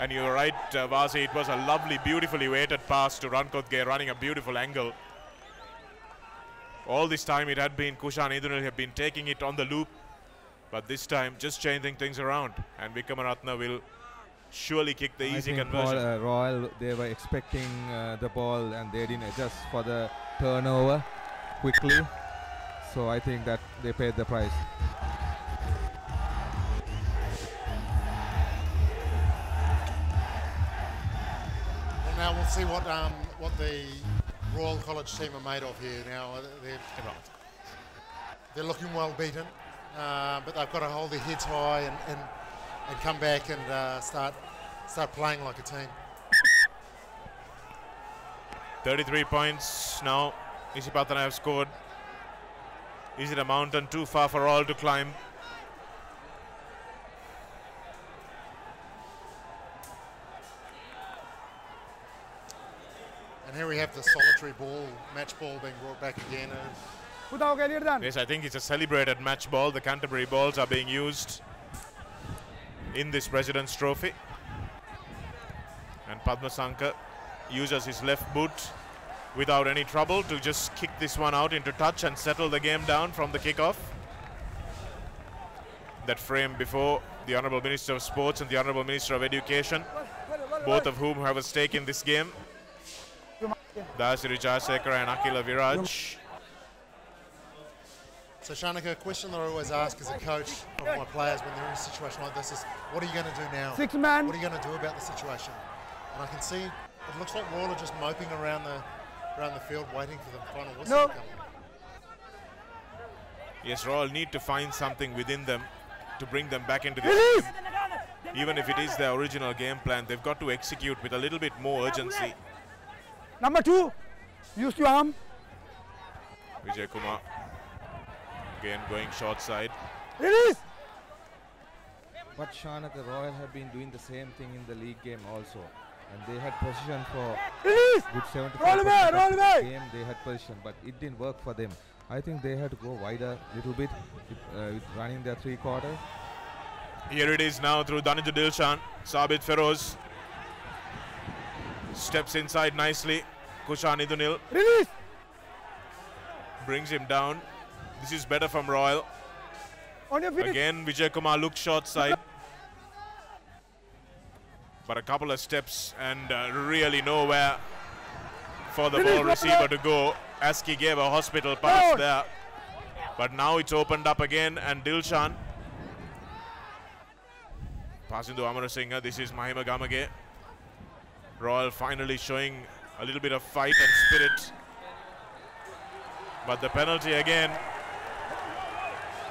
And you're right, uh, Vasi, it was a lovely, beautifully weighted pass to Rankotge, running a beautiful angle. All this time it had been Kushan Indunil have been taking it on the loop, but this time just changing things around. And Vikramaratna will surely kick the I easy conversion. Royal, uh, Royal, they were expecting uh, the ball and they didn't adjust for the turnover quickly. So I think that they paid the price. Now we'll see what um, what the Royal College team are made of here. Now uh, they're they're looking well beaten, uh, but they've got to hold their heads high and, and, and come back and uh, start start playing like a team. 33 points now. Isipathana have scored. Is it a mountain too far for all to climb? And here we have the solitary ball, match ball being brought back again. Yes, I think it's a celebrated match ball. The Canterbury balls are being used in this President's Trophy. And Padma Sankar uses his left boot without any trouble to just kick this one out into touch and settle the game down from the kickoff. That frame before the Honorable Minister of Sports and the Honorable Minister of Education, both of whom have a stake in this game. Dayasiri Jayasekara and Akila Viraj. So Shanika, a question that I always ask as a coach of my players when they're in a situation like this is, what are you going to do now? Six man. What are you going to do about the situation? And I can see it looks like Royal are just moping around the around the field, waiting for the final whistle No. to come. Yes, Royal need to find something within them to bring them back into the Release! game. Even if it is their original game plan, they've got to execute with a little bit more urgency. Number two, use your arm. Vijay Kumar again going short side. Release. But Shanaka Royal have been doing the same thing in the league game also. And they had position for Release! good 75 Roll away, roll away! the game. They had position, but it didn't work for them. I think they had to go wider a little bit uh, running their three quarters. Here it is now through Dhananjay Dilshan. Sabit Feroz steps inside nicely. Kushan Idunil Release. brings him down. This is better from Royal. On your feet. Again, Vijay Kumar looks short side. But a couple of steps and uh, really nowhere for the Finish, ball receiver to go. Aski gave a hospital pass Out. there. But now it's opened up again and Dilshan passing to Amarasinghe. This is Mahima Gamage. Royal finally showing a little bit of fight and spirit. But the penalty again.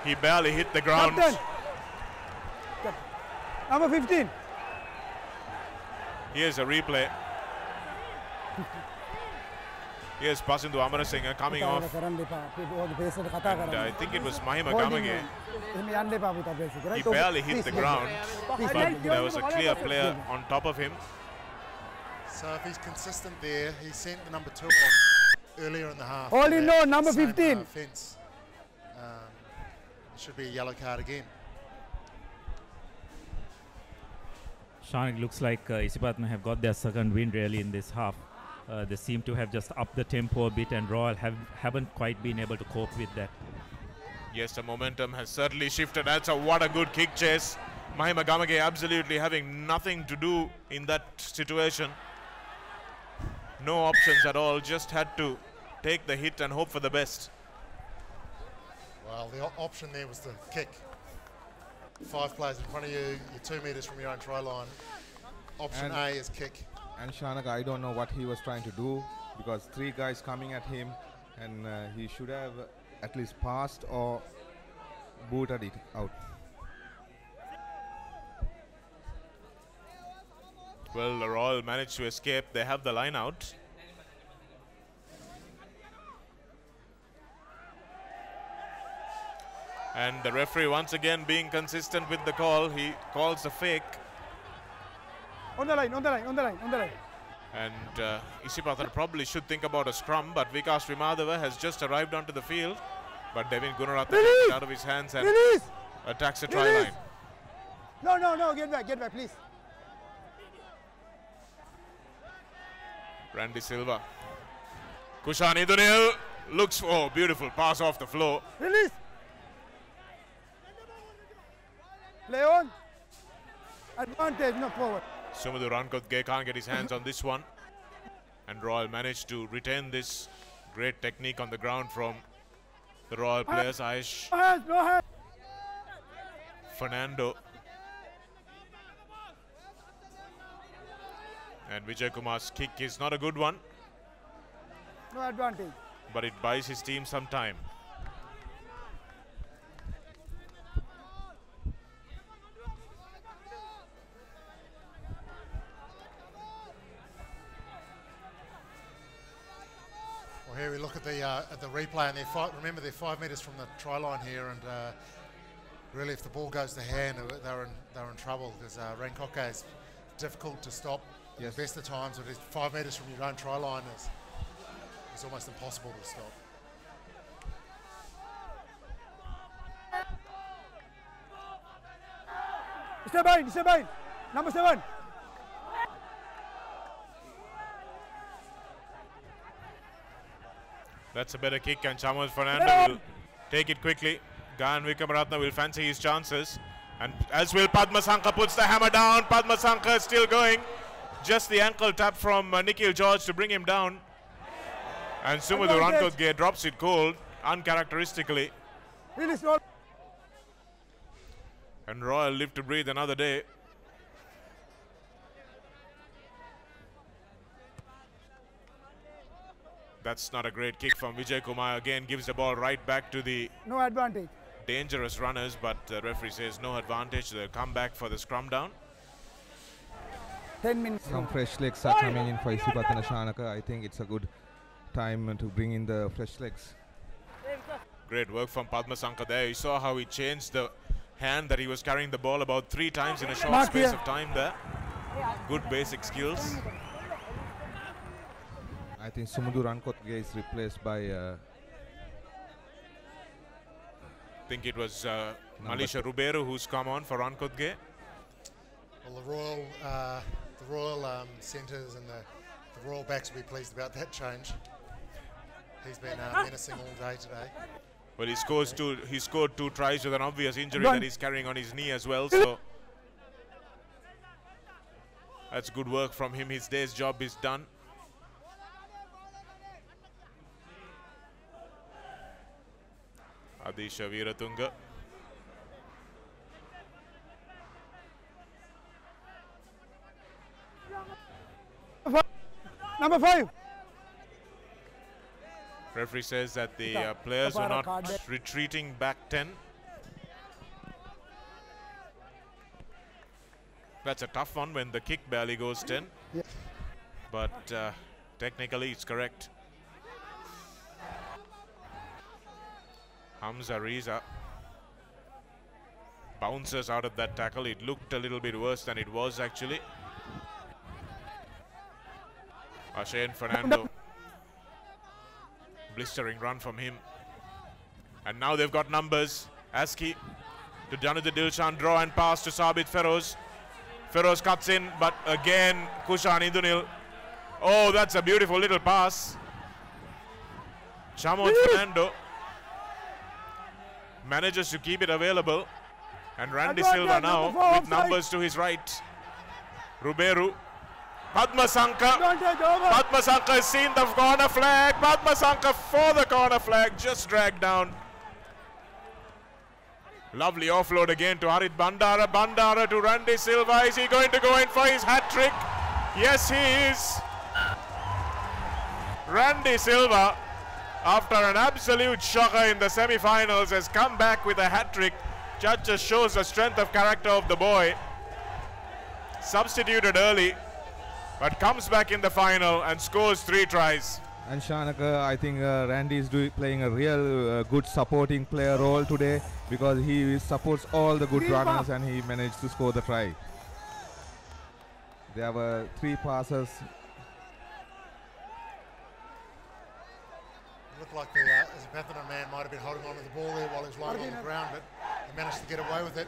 He barely hit the ground. Number 15. Here's a replay. Here's passing to Amara Singh uh, coming off. And I think it was Mahima Gamage. He barely hit the ground, but there was a clear player on top of him. So if he's consistent there, he sent the number two on earlier in the half. All for in all, number same, uh, 15. Um, it should be a yellow card again. Sean, it looks like uh, Isipathana have got their second win really in this half. Uh, they seem to have just upped the tempo a bit, and Royal have haven't quite been able to cope with that. Yes, the momentum has certainly shifted. That's a what a good kick chase. Mahima Gamage absolutely having nothing to do in that situation. No options at all, just had to take the hit and hope for the best. Well, the o- option there was the kick. Five players in front of you, you're two metres from your own try line. Option And- A is kick. And Shanaka, I don't know what he was trying to do. because three guys coming at him, and uh, he should have at least passed or booted it out. Well, the Royal managed to escape. They have the line out. And the referee once again being consistent with the call. He calls a fake. On the line, on the line, on the line, on the line. And uh, Isipathan probably should think about a scrum, but Vikas Srimadhava has just arrived onto the field. But Devin Gunaratha takes it out of his hands and Release! attacks the try Release! line. No, no, no, get back, get back, please. Randy Silva. Kushan Indunil looks, for oh, beautiful pass off the floor. Release! Play on. Advantage, not forward. Sumudu Rankotge can't get his hands on this one. And Royal managed to retain this great technique on the ground from the Royal players. Aish No hands, no hands. Fernando. And Vijay Kumar's kick is not a good one, No advantage. but it buys his team some time. Well, here we look at the uh, at the replay, and they're five, remember they're five metres from the try line here, and uh, really, if the ball goes to hand, uh, they're in they're in trouble because uh, Rankotge is difficult to stop. Yes. The best of times, when it's five metres from your own try line, is it's almost impossible to stop. Step behind, step behind. Number seven. That's a better kick, and Chamod Fernando will take it quickly. Gayan Vikramaratna will fancy his chances. And as will Padma Sanka puts the hammer down. Padma Sanka is still going. Just the ankle tap from uh, Nikhil George to bring him down. And Sumudu. Rankotge drops it cold, uncharacteristically. And Royal live to breathe another day. That's not a great kick from Vijay Kumar. Again, gives the ball right back to the No advantage. dangerous runners, but the referee says no advantage. They'll come back for the scrum down. 10 minutes. Some fresh legs are coming in for Isipathana Shanaka. I think it's a good time to bring in the fresh legs. Great work from Padma Sanka there. You saw how he changed the hand that he was carrying the ball about three times in a short Mark space here. of time there. Good basic skills. I think Sumudu Rankotge is replaced by uh, I think it was uh, Number Malisha Ruberu who's come on for Rankotge. Well, the Royal, uh, the Royal um, centres and the, the Royal backs will be pleased about that change. He's been uh, menacing all day today. Well, he scores two. He scored two tries with an obvious injury Run. that he's carrying on his knee as well. So that's good work from him. His day's job is done. Adisha Veeratunga. Number five. Referee says that the uh, players are not retreating back 10. That's a tough one when the kick barely goes 10. Yes. But uh, technically it's correct. Hamza Riza bounces out of that tackle. It looked a little bit worse than it was actually. Ashane Fernando. Blistering run from him. And now they've got numbers. Aski to Janidu Dilshan, draw and pass to Sabit Feroz. Feroz cuts in, but again, Kushan Indunil. Oh, that's a beautiful little pass. Chamod Fernando manages to keep it available. And Randy Silva now with numbers to his right. Ruberu. Padma Sanka. Advantage over. Padma Sanka has seen the corner flag. Padma Sanka for the corner flag, just dragged down. Lovely offload again to Harit Bandara. Bandara to Randy Silva. Is he going to go in for his hat trick? Yes, he is. Randy Silva, after an absolute shocker in the semi-finals, has come back with a hat-trick. Judge just shows the strength of character of the boy. Substituted early, but comes back in the final and scores three tries. And Shanaka, I think uh, Randy is doing, playing a real uh, good supporting player role today because he supports all the good runners and he managed to score the try. There were three passes. Looked like the uh, Isipathana man might have been holding on to the ball there while he was lying on the ground, but he managed to get away with it.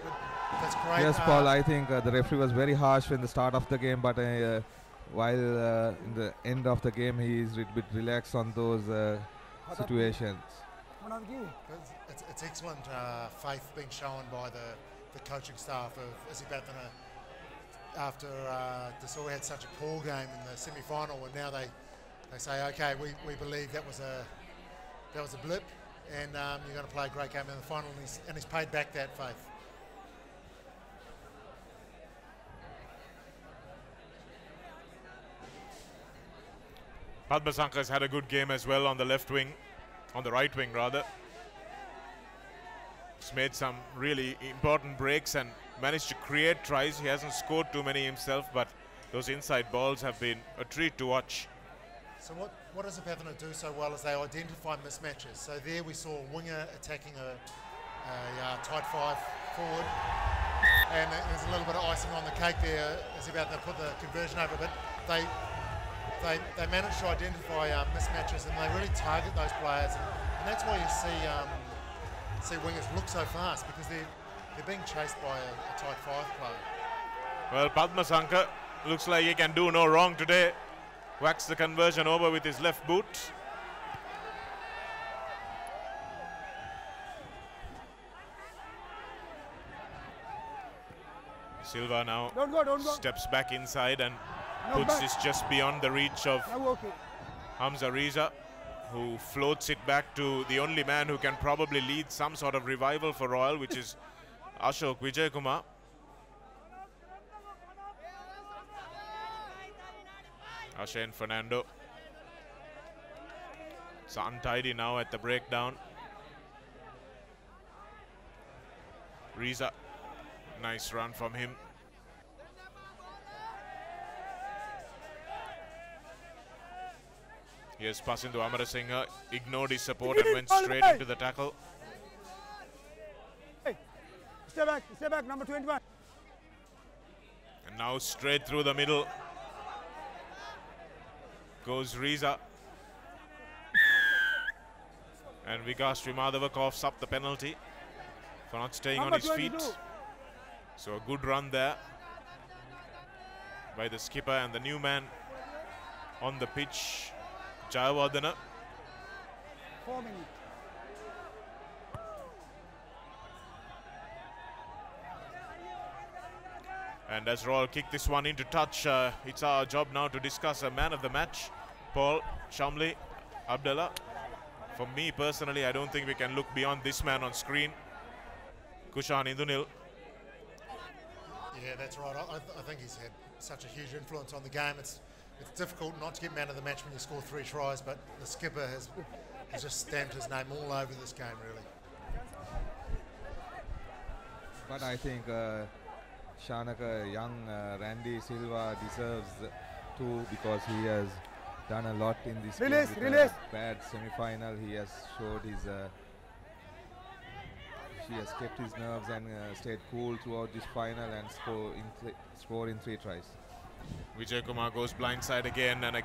That's great. Yes, Uh, Paul, I think uh, the referee was very harsh in the start of the game, but uh, while uh, in the end of the game, he is a bit relaxed on those uh, situations. It's, it's, it's excellent uh, faith being shown by the, the coaching staff of Isipathana after uh, Desoi had such a poor game in the semi-final, and now they, they say, okay, we, we believe that was a that was a blip, and um, you're going to play a great game in the final, and he's, and he's paid back that faith. Padmasankar has had a good game as well on the left wing, on the right wing rather. He's made some really important breaks and managed to create tries. He hasn't scored too many himself, but those inside balls have been a treat to watch. So what, what does Apathana do so well is they identify mismatches. So there we saw a winger attacking a, a uh, tight five forward. And there's a little bit of icing on the cake there as about to put the conversion over, but they they, they manage to identify um, mismatches and they really target those players. And, and that's why you see um, see wingers look so fast because they're, they're being chased by a, a tight five player. Well, Padmasankar looks like he can do no wrong today. Whacks the conversion over with his left boot. Silva now Don't go, don't go. steps back inside and No, puts this just beyond the reach of Hamza Riza, who floats it back to the only man who can probably lead some sort of revival for Royal, which is Ashok Vijaykumar. Ashen Fernando. It's untidy now at the breakdown. Riza, nice run from him. Here's passing to Amarasinghe, uh, ignored his support and went straight into the tackle. Hey, stay back, stay back, number 21. And now straight through the middle goes Riza. And Vikas Srimadhava coughs up the penalty for not staying Number on his feet. So a good run there by the skipper and the new man on the pitch, Minutes. And as Royal kick this one into touch, uh, it's our job now to discuss a man of the match. Paul, Shamli, Abdullah. For me personally, I don't think we can look beyond this man on screen. Kushan Indunil. Yeah, that's right. I, I, th- I think he's had such a huge influence on the game. It's it's difficult not to get man of the match when you score three tries, but the skipper has has just stamped his name all over this game, really. But I think uh, Shanaka, young uh, Randy Silva deserves to because he has done a lot in this Release, game release. bad semi-final. He has showed his uh, he has kept his nerves and uh, stayed cool throughout this final and score in th- score in three tries. Vijay Kumar goes blindside again, and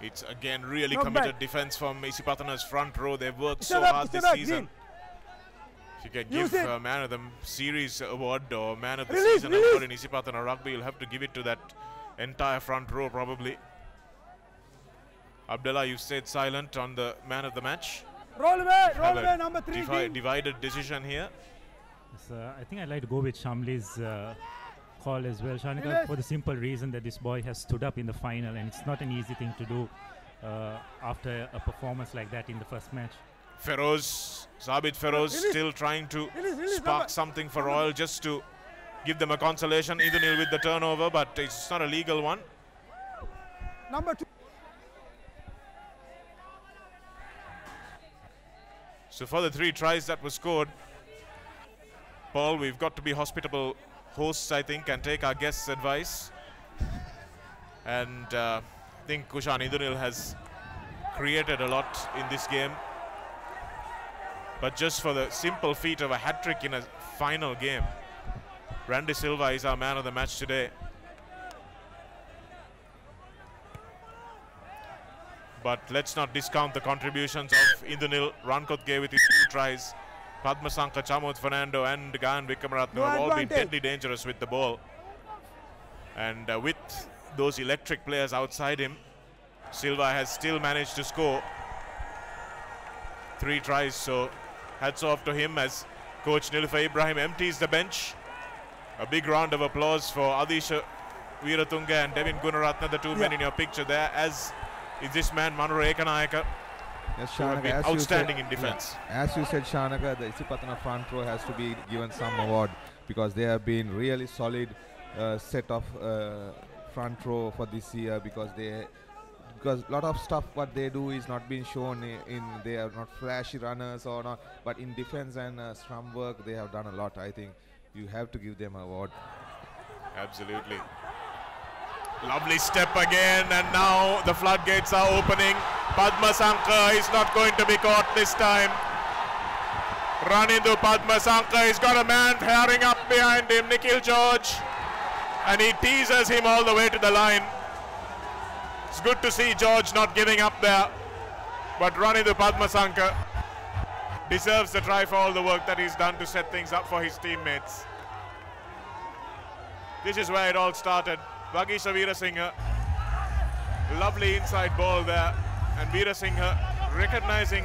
it's again really Knock committed back. defense from Isipathana's front row. They've worked Step so up, hard this up, season. Dean. If you can Use give it. uh, Man of the Series award or Man of the Release, Season release. award in Isipathana rugby, you'll have to give it to that entire front row probably. Abdullah, you stayed silent on the Man of the Match. Roll away, roll away, number three. divi- Dean. divided decision here. Yes, uh, I think I'd like to go with Shamli's uh, call as well, Shanika, for the simple reason that this boy has stood up in the final, and it's not an easy thing to do uh, after a performance like that in the first match. Feroz, Zabit Feroz still trying to spark something for Royal just to give them a consolation. Indunil with the turnover, but it's not a legal one. Number two. So for the three tries that were scored, Paul, we've got to be hospitable hosts, I think, and take our guests' advice. And uh, I think Kushan Indunil has created a lot in this game. But just for the simple feat of a hat trick in a final game, Randy Silva is our man of the match today. But let's not discount the contributions of Indunil Rankotge with his two tries. Padmasanka, Chamod Fernando and Gayan Vikramaratna No have all been deadly dangerous with the ball. And uh, with those electric players outside him, Silva has still managed to score three tries. So hats off to him as coach Nilfa Ibrahim empties the bench. A big round of applause for Adisha Veeratunga and Devin Gunaratne, the two men in your picture there, as is this man Manura Ekanayaka. Yes, Shanaka, as outstanding said- in defense. yeah, as you said, Shanaka, the Isipathana front row has to be given some award because they have been really solid uh, set of uh, front row for this year because they because a lot of stuff what they do is not being shown i- in they are not flashy runners or not but in defense and uh, scrum work they have done a lot i think you have to give them award Absolutely. Lovely step again, and now the floodgates are opening. Padma Sanka is not going to be caught this time. Ranidu Padma Sanka. He's got a man tearing up behind him, Nikhil George. And he teases him all the way to the line. It's good to see George not giving up there. But Ranidu Padma Sanka deserves the try for all the work that he's done to set things up for his teammates. This is where it all started. Vagisha Veerasinghe. Lovely inside ball there. And Veerasinghe recognizing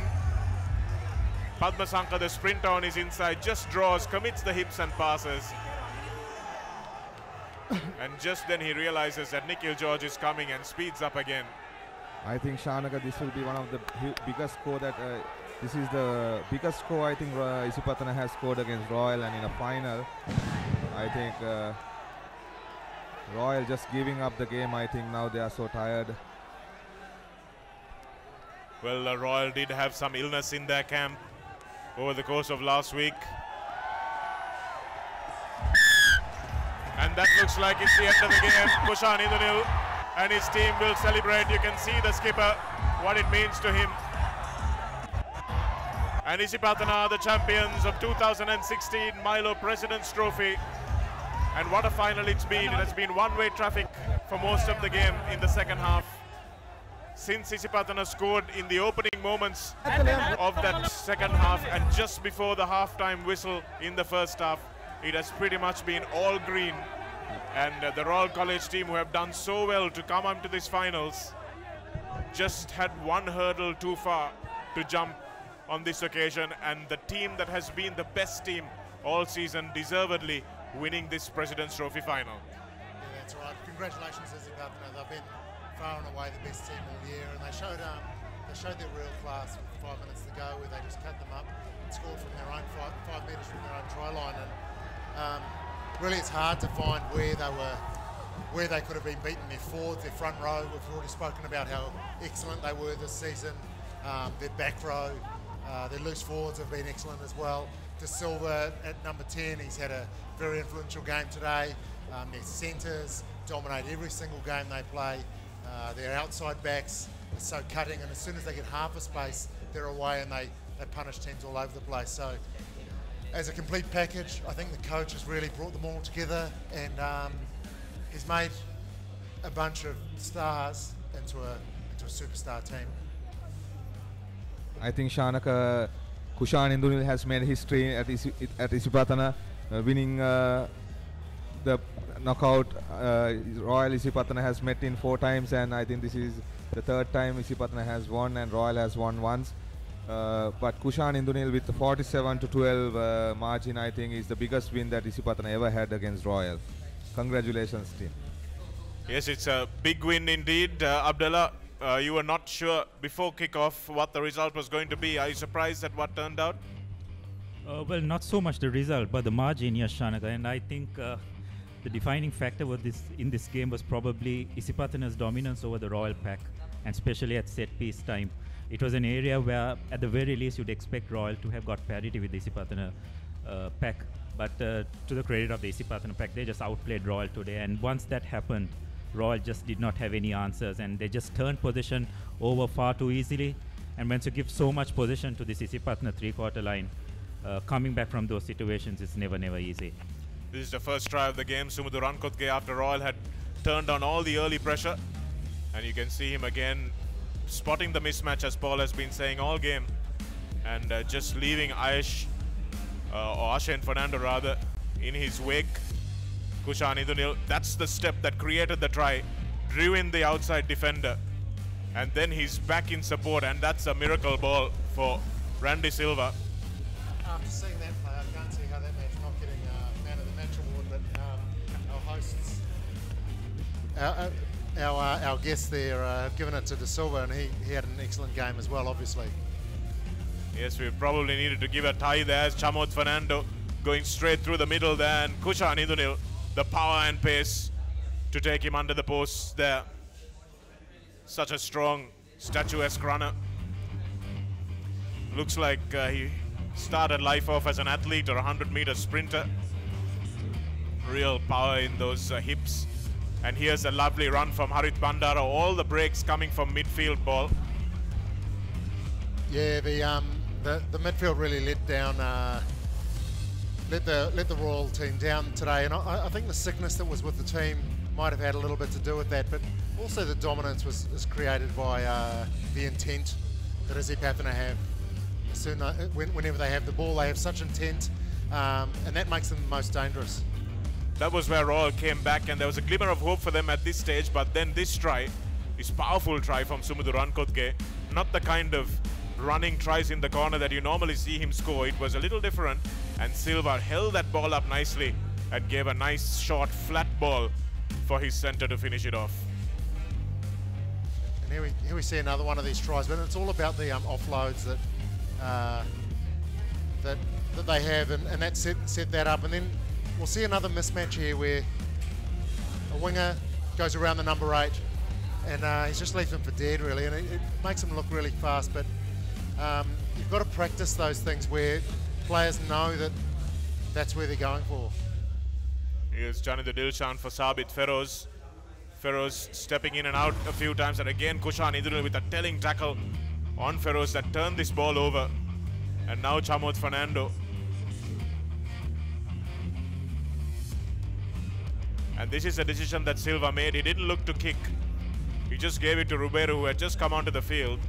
Padma Sanka, the sprinter on his inside, just draws, commits the hips and passes. and just then he realizes that Nikhil George is coming and speeds up again. I think Shanaka, this will be one of the biggest score that uh, this is the biggest score I think uh, Isipathana has scored against Royal and in a final. I think uh, Royal just giving up the game. I think now they are so tired. Well, the Royal did have some illness in their camp over the course of last week. And that looks like it's the end of the game. Kushan Indunil and his team will celebrate. You can see the skipper, what it means to him. And Isipathana the champions of 2016 Milo President's Trophy. And what a final it's been. It has been one-way traffic for most of the game in the second half since Isipathana scored in the opening moments of that second half and just before the halftime whistle in the first half, it has pretty much been all green. And uh, the Royal College team, who have done so well to come up to these finals, just had one hurdle too far to jump on this occasion. And the team that has been the best team all season, deservedly winning this President's Trophy final. Yeah, that's right. Congratulations, Izzy They've been far and away the best team all year, and they showed um, they showed their real class with five minutes to go, where they just cut them up and scored from their own five, five metres from their own try line. And um, really, it's hard to find where they were, where they could have been beaten. Their forwards, their front row. We've already spoken about how excellent they were this season. Um, their back row, uh, their loose forwards have been excellent as well. De Silva at number 10, he's had a very influential game today. Um, their centres dominate every single game they play. Uh, their outside backs are so cutting, and as soon as they get half a space, they're away and they, they punish teams all over the place. So, as a complete package, I think the coach has really brought them all together and um, he's made a bunch of stars into a, into a superstar team. I think Shanaka Kushan Indunil has made history at, Isi, at Isipathana, uh, winning uh, the knockout. Uh, Royal Isipathana has met in four times, and I think this is the third time Isipathana has won, and Royal has won once. Uh, but Kushan Indunil with the 47 to 12 uh, margin, I think, is the biggest win that Isipathana ever had against Royal. Congratulations, team. Yes, it's a big win indeed. Uh, Abdullah, uh, you were not sure before kickoff what the result was going to be. Are you surprised at what turned out? Uh, well, not so much the result, but the margin, yes, Shanaka. And I think uh, the defining factor this in this game was probably Isipathana's dominance over the Royal Pack, and especially at set piece time. it was an area where, at the very least, you'd expect Royal to have got parity with the Isipathana uh, pack. But uh, to the credit of the Isipathana pack, they just outplayed Royal today. And once that happened, Royal just did not have any answers, and they just turned position over far too easily. And once you give so much position to this Isipathana three-quarter line, uh, coming back from those situations is never, never easy. This is the first try of the game. Sumudu Rankotge after Royal had turned on all the early pressure. And you can see him again spotting the mismatch as Paul has been saying all game. And uh, just leaving Aish, uh, or Ashen Fernando rather, in his wake. Kushan Indunil, that's the step that created the try. Drew in the outside defender. And then he's back in support and that's a miracle ball for Randy Silva. After seeing that play, our, our, uh, our guests there uh, have given it to De Silva, and he, he had an excellent game as well, obviously. Yes, we probably needed to give a tie there as Chamod Fernando going straight through the middle there and Kushan Indunil, the power and pace to take him under the posts there. Such a strong, statuesque runner. Looks like uh, he started life off as an athlete or a 100 meter sprinter. Real power in those uh, hips. And here's a lovely run from Harit Bandara. All the breaks coming from midfield ball. Yeah, the um, the, the midfield really let down, uh, let the let the Royal team down today, and I, I, think the sickness that was with the team might have had a little bit to do with that, but also the dominance was is created by uh, the intent that Isipathana have. Soon, uh, whenever they have the ball, they have such intent, um, and that makes them the most dangerous. That was where Royal came back, and there was a glimmer of hope for them at this stage. But then this try, this powerful try from Sumudu Rankotge, not the kind of running tries in the corner that you normally see him score. It was a little different, and Silva held that ball up nicely and gave a nice short flat ball for his center to finish it off. And here we, here we see another one of these tries, but it's all about the um, offloads that uh, that that they have, and, and that set, set that up. And then we'll see another mismatch here where a winger goes around the number eight, and uh, he's just leaves him for dead, really, and it, it makes him look really fast. But um, you've got to practice those things where players know that that's where they're going for. Here's Johnny the Dilshan for Sabit Feroz. Feroz stepping in and out a few times, and again Kushan Indunil with a telling tackle on Feroz that turned this ball over. And now Chamod Fernando. And this is a decision that Silva made. He didn't look to kick. He just gave it to Ruberu, who had just come onto the field.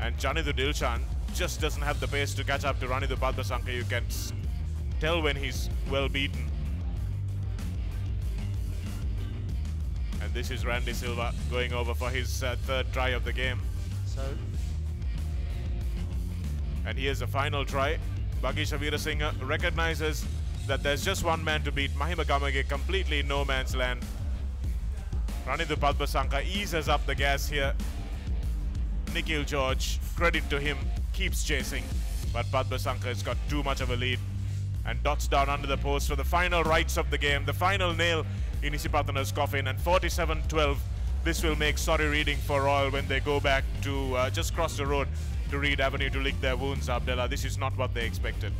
And Janidu Dilshan just doesn't have the pace to catch up to Ranidu Padmasanka. You can tell when he's well beaten. And this is Randy Silva going over for his uh, third try of the game. So. And here's the final try. Bagisha Veerasinghe recognizes that there's just one man to beat. Mahima Gamage completely no man's land. Ranidu Padmasanka eases up the gas here. Nikhil George, credit to him, keeps chasing. But Padmasanka has got too much of a lead and dots down under the post for the final rights of the game. The final nail in Isipathana's coffin and 47-12. This will make sorry reading for Royal when they go back to uh, just cross the road to Reid Avenue to lick their wounds, Abdullah. This is not what they expected.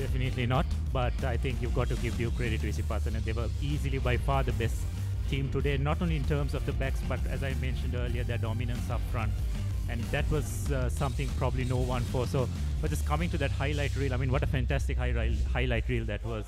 Definitely not, but I think you've got to give due credit to Isipathana. They were easily by far the best team today, not only in terms of the backs, but as I mentioned earlier, their dominance up front. And that was uh, something probably no one foresaw. But just coming to that highlight reel, I mean, what a fantastic high highlight reel that was.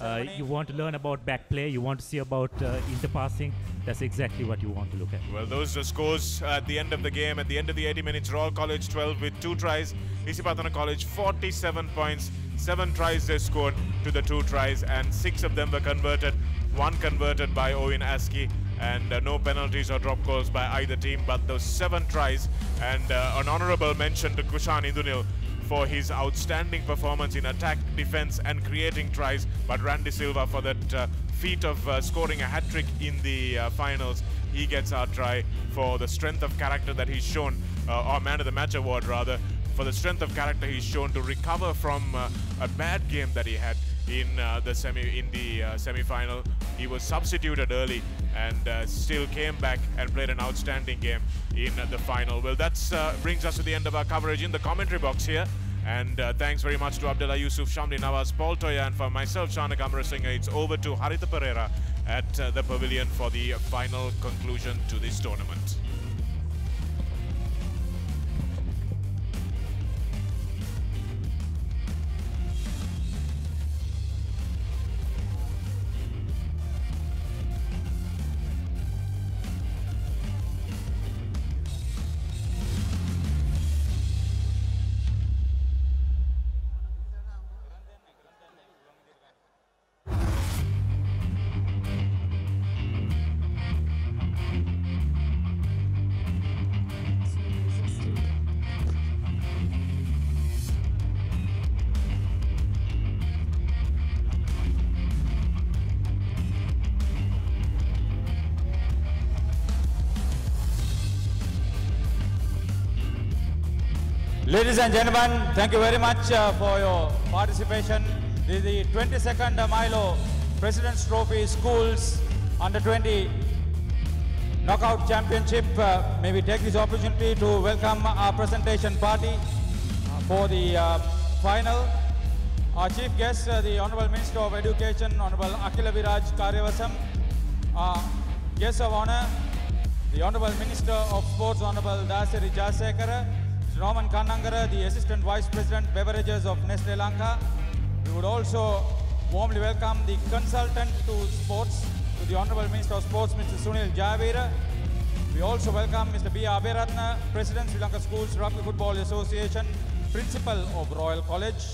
Uh, you want to learn about back play, you want to see about uh, interpassing. That's exactly what you want to look at. Well, those are scores at the end of the game. At the end of the 80 minutes, Royal College 12 with two tries. Isipathana College 47 points. Seven tries they scored to the two tries, and six of them were converted. One converted by Owen Askey, and uh, no penalties or drop goals by either team. But those seven tries, and uh, an honourable mention to Kushan Indunil for his outstanding performance in attack, defense, and creating tries. But Randy Silva for that uh, feat of uh, scoring a hat trick in the uh, finals. He gets our try for the strength of character that he's shown, uh, or man of the match award rather, for the strength of character he's shown to recover from a bad game that he had in uh, the semi in the uh, semi-final. He was substituted early and uh, still came back and played an outstanding game in the final. Well, that uh, brings us to the end of our coverage in the commentary box here. And uh, thanks very much to Abdullah Yusuf, Shamli Nawaz, Paul Toya, and for myself, Shanak Amarasinghe. It's over to Harita Pereira at uh, the pavilion for the final conclusion to this tournament. Ladies and gentlemen, thank you very much uh, for your participation. This is the 22nd Milo President's Trophy Schools Under 20 Knockout Championship. Uh, may we take this opportunity to welcome our presentation party uh, for the uh, final. Our chief guest, uh, the Honorable Minister of Education, Honorable Akila Viraj Kariyawasam. Our guest of honor, the Honorable Minister of Sports, Honorable Dayasiri Jayasekara. Mr. Norman Kannangara, the Assistant Vice President, Beverages of Nestle Lanka. We would also warmly welcome the consultant to sports, to the Honorable Minister of Sports, Mr. Sunil Javira. We also welcome Mr. B. Aberatna, President, Sri Lanka Schools Rugby Football Association, Principal of Royal College.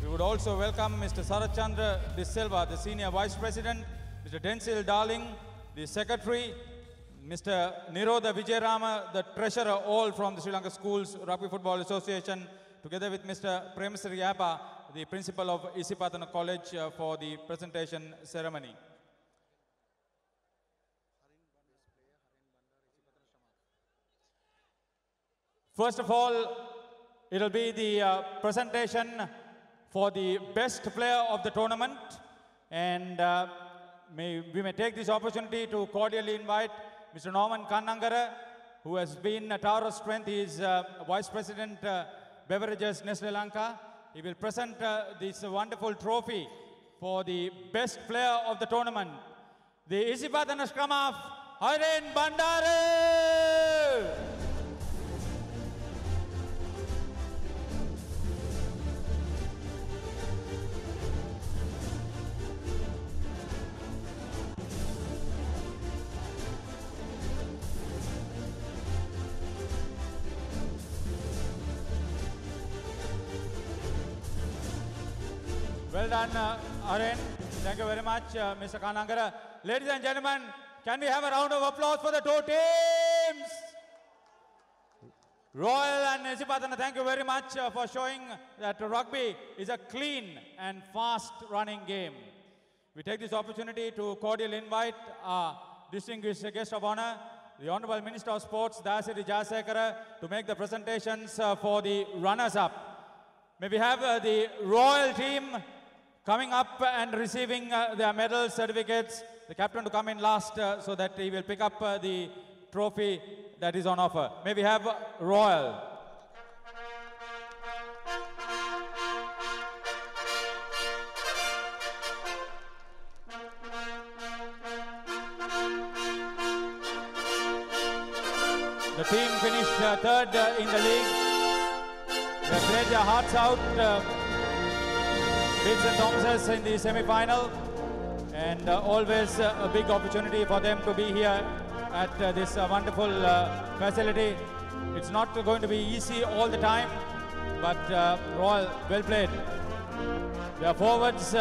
We would also welcome Mr. Sarachandra De Silva, the Senior Vice President, Mr. Densil Darling, the Secretary, Mr. Nirodha Vijayarama, the Treasurer, all from the Sri Lanka Schools Rugby Football Association, together with Mr. Premasri Yapa, the Principal of Isipathana College uh, for the presentation ceremony. First of all, it'll be the uh, presentation for the best player of the tournament. And uh, may, we may take this opportunity to cordially invite Mr. Norman Kannangara, who has been a tower of strength. He is uh, Vice President uh, Beverages Nestle Lanka. He will present uh, this wonderful trophy for the best player of the tournament. The Isipathana scrum of Haren Bandara! Well done, uh, Aren. Thank you very much, uh, Mr. Kannangara. Ladies and gentlemen, can we have a round of applause for the two teams? Royal and Nisipatana, thank you very much uh, for showing that rugby is a clean and fast running game. We take this opportunity to cordially invite our distinguished guest of honor, the Honorable Minister of Sports, Dayasiri Jayasekara, to make the presentations for the runners-up. May we have the royal team coming up and receiving uh, their medals, certificates. The captain to come in last uh, so that he will pick up uh, the trophy that is on offer. May we have uh, royal. The team finished uh, third uh, in the league. They played their hearts out. Uh, and. Thomas's in the semi-final. And uh, always uh, a big opportunity for them to be here at uh, this uh, wonderful uh, facility. It's not going to be easy all the time, but uh, Royal, well played. Their forwards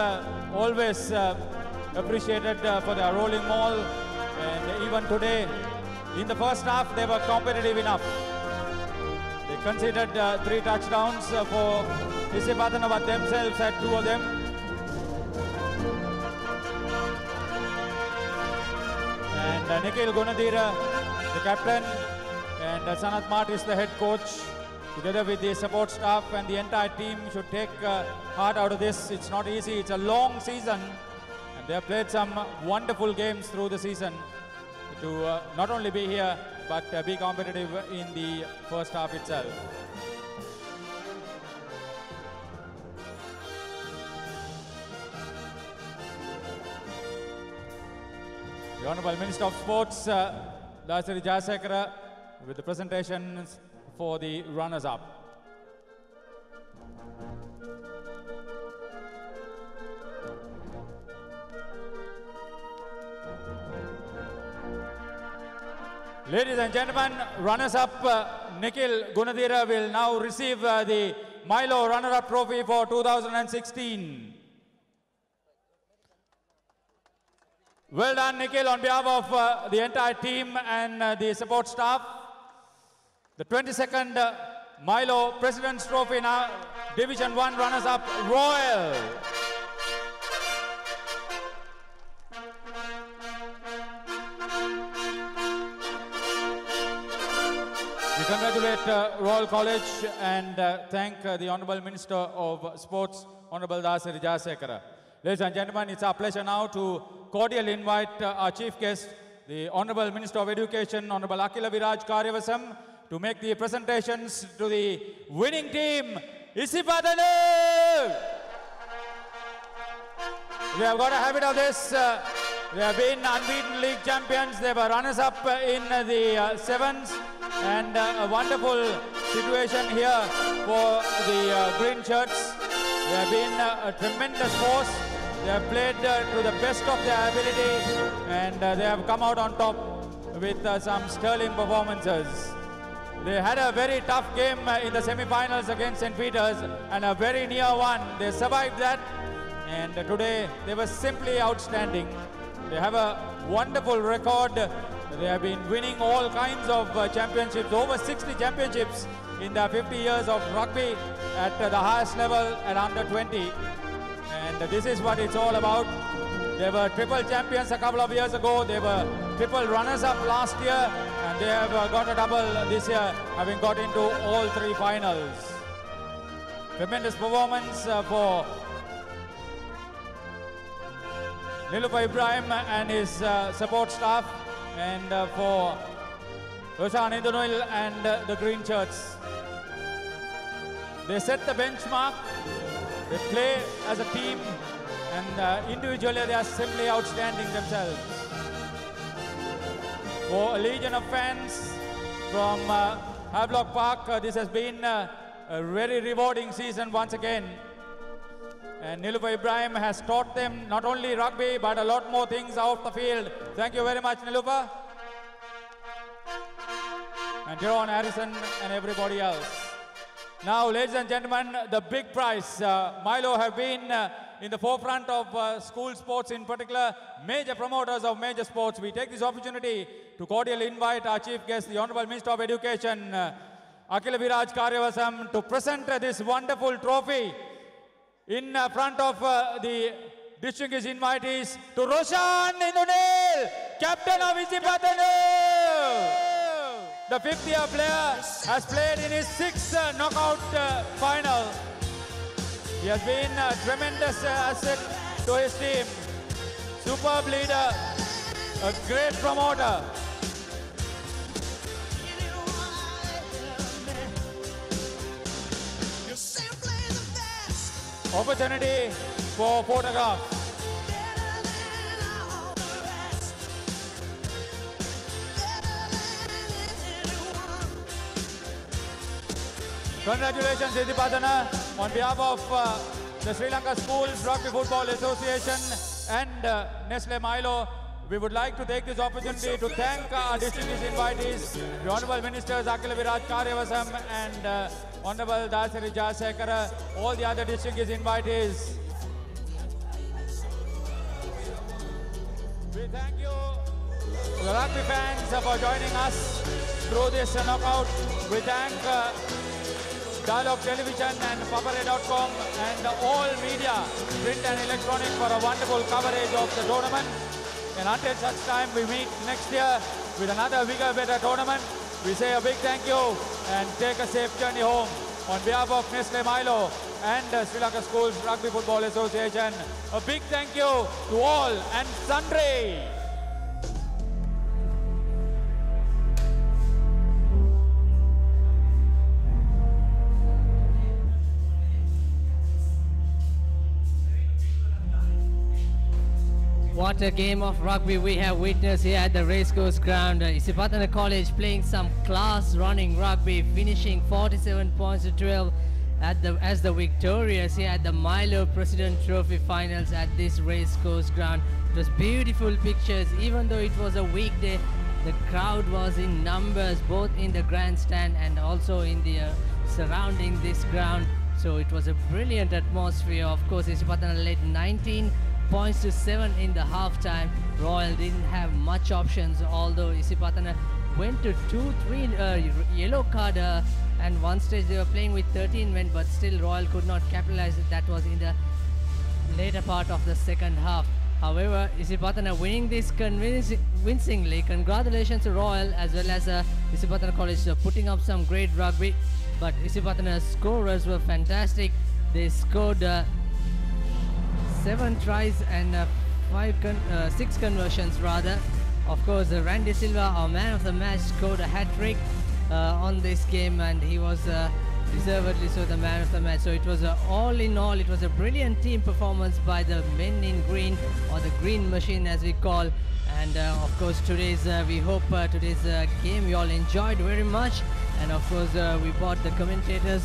always appreciated for their rolling maul. And even today, in the first half, they were competitive enough. They conceded three touchdowns for Isipathana, but themselves had two of them. And uh, Nikila Gunadira, the captain, and uh, Sanath Martis the head coach. together with the support staff and the entire team, should take uh, heart out of this. It's not easy. It's a long season, and they have played some wonderful games through the season to uh, not only be here but uh, be competitive in the first half itself. The Honorable Minister of Sports, uh, Dayasiri Jayasekara, with the presentations for the runners-up. Ladies and gentlemen, runners-up uh, Nikila Gunadira will now receive uh, the Milo runner-up trophy for 2016. Well done, Nikhil, on behalf of uh, the entire team and uh, the support staff. The 22nd uh, Milo President's Trophy now, Division 1 runners-up, Royal. We congratulate uh, Royal College and uh, thank uh, the Honorable Minister of Sports, Honorable Dayasiri Jayasekara. Ladies and gentlemen, it's our pleasure now to cordially invite uh, our chief guest, the Honorable Minister of Education, Honorable Akila Viraj Kariyawasam, to make the presentations to the winning team, Isipadanu! We have got a habit of this. Uh, have been unbeaten league champions. They were runners-up in the uh, sevens, and uh, a wonderful situation here for the uh, green shirts. They have been uh, a tremendous force. They have played uh, to the best of their ability, and uh, they have come out on top with uh, some sterling performances. They had a very tough game in the semi-finals against St. Peter's, and a very near one. They survived that, and today they were simply outstanding. They have a wonderful record. They have been winning all kinds of championships, over 60 championships in their 50 years of rugby at the highest level at under 20. And this is what it's all about. They were triple champions a couple of years ago. They were triple runners-up last year, and they have uh, got a double this year, having got into all three finals. Tremendous performance uh, for Nilufa Ibrahim and his uh, support staff, and for Roshan Indunil and the Green Shirts. They set the benchmark, they play as a team, and uh, individually they are simply outstanding themselves. For a legion of fans from uh, Havelock Park, uh, this has been uh, a very rewarding season once again. And Nilufa Ibrahim has taught them not only rugby but a lot more things off the field. Thank you very much, Nilufa. And Jerome Harrison and everybody else. Now, ladies and gentlemen, the big prize. Uh, Milo have been uh, in the forefront of uh, school sports, in particular, major promoters of major sports. We take this opportunity to cordially invite our chief guest, the Honorable Minister of Education, uh, Akila Viraj Kariyawasam, to present this wonderful trophy in uh, front of uh, the distinguished invitees to Roshan Indunil, captain of Isipatanu. The fifth year player has played in his sixth uh, knockout uh, final. He has been a tremendous uh, asset to his team. Superb leader, a great promoter. Opportunity for photograph. Congratulations, Siddhipadana, on behalf of uh, the Sri Lanka Schools Rugby Football Association and uh, Nestle Milo. We would like to take this opportunity to thank our distinguished invitees, the Honorable Ministers Akila Viraj Kariyawasam and uh, Honorable Dayasiri Jayasekara, all the other distinguished invitees. We thank you, the rugby fans, for joining us through this knockout. We thank uh, Dialog Television and Papare.com and all media, print and electronic for a wonderful coverage of the tournament. And until such time we meet next year with another bigger, better tournament. we say a big thank you and take a safe journey home on behalf of Nestle Milo and Sri Lanka Schools Rugby Football Association. A big thank you to all and sundry. What a game of rugby we have witnessed here at the Racecourse Ground. Uh, Isipathana College playing some class running rugby, finishing 47 points to 12 at the, as the victorious here at the Milo President Trophy Finals at this Racecourse Ground. It was beautiful pictures, even though it was a weekday. The crowd was in numbers, both in the grandstand and also in the uh, surrounding this ground. So it was a brilliant atmosphere. Of course, Isipathana led 19 points to 7 in the halftime. Royal didn't have much options, although Isipathana went to 2-3 uh, yellow card uh, and one stage they were playing with 13 men but still Royal could not capitalize that was in the later part of the second half. However, Isipathana winning this convincingly. Congratulations to Royal as well as uh, Isipathana College uh, putting up some great rugby. But Isipathana's scorers were fantastic. They scored uh, seven tries and uh, five con- uh, six conversions rather. Of course, uh, Randy Silva, our man of the match, scored a hat trick uh, on this game, and he was uh, deservedly so the man of the match. So it was all in all, it was a brilliant team performance by the men in green or the green machine as we call. And uh, of course, today's we hope today's game you all enjoyed very much. And of course, we bought the commentators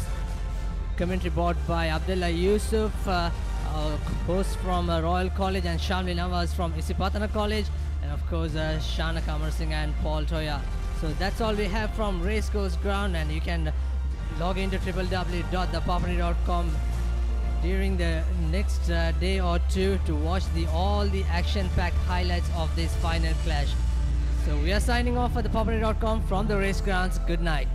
commentary board by Abdullah Yusuf, uh, host from uh, Royal College, and Shamli Nawaz from Isipathana College, and of course uh, Shanaka Amarasinghe and Paul Toya. So that's all we have from Racecourse Ground, and you can log into www.thepapare.com during the next uh, day or two to watch the all the action-packed highlights of this final clash. So we are signing off at thepapare.com from the race grounds. Good night.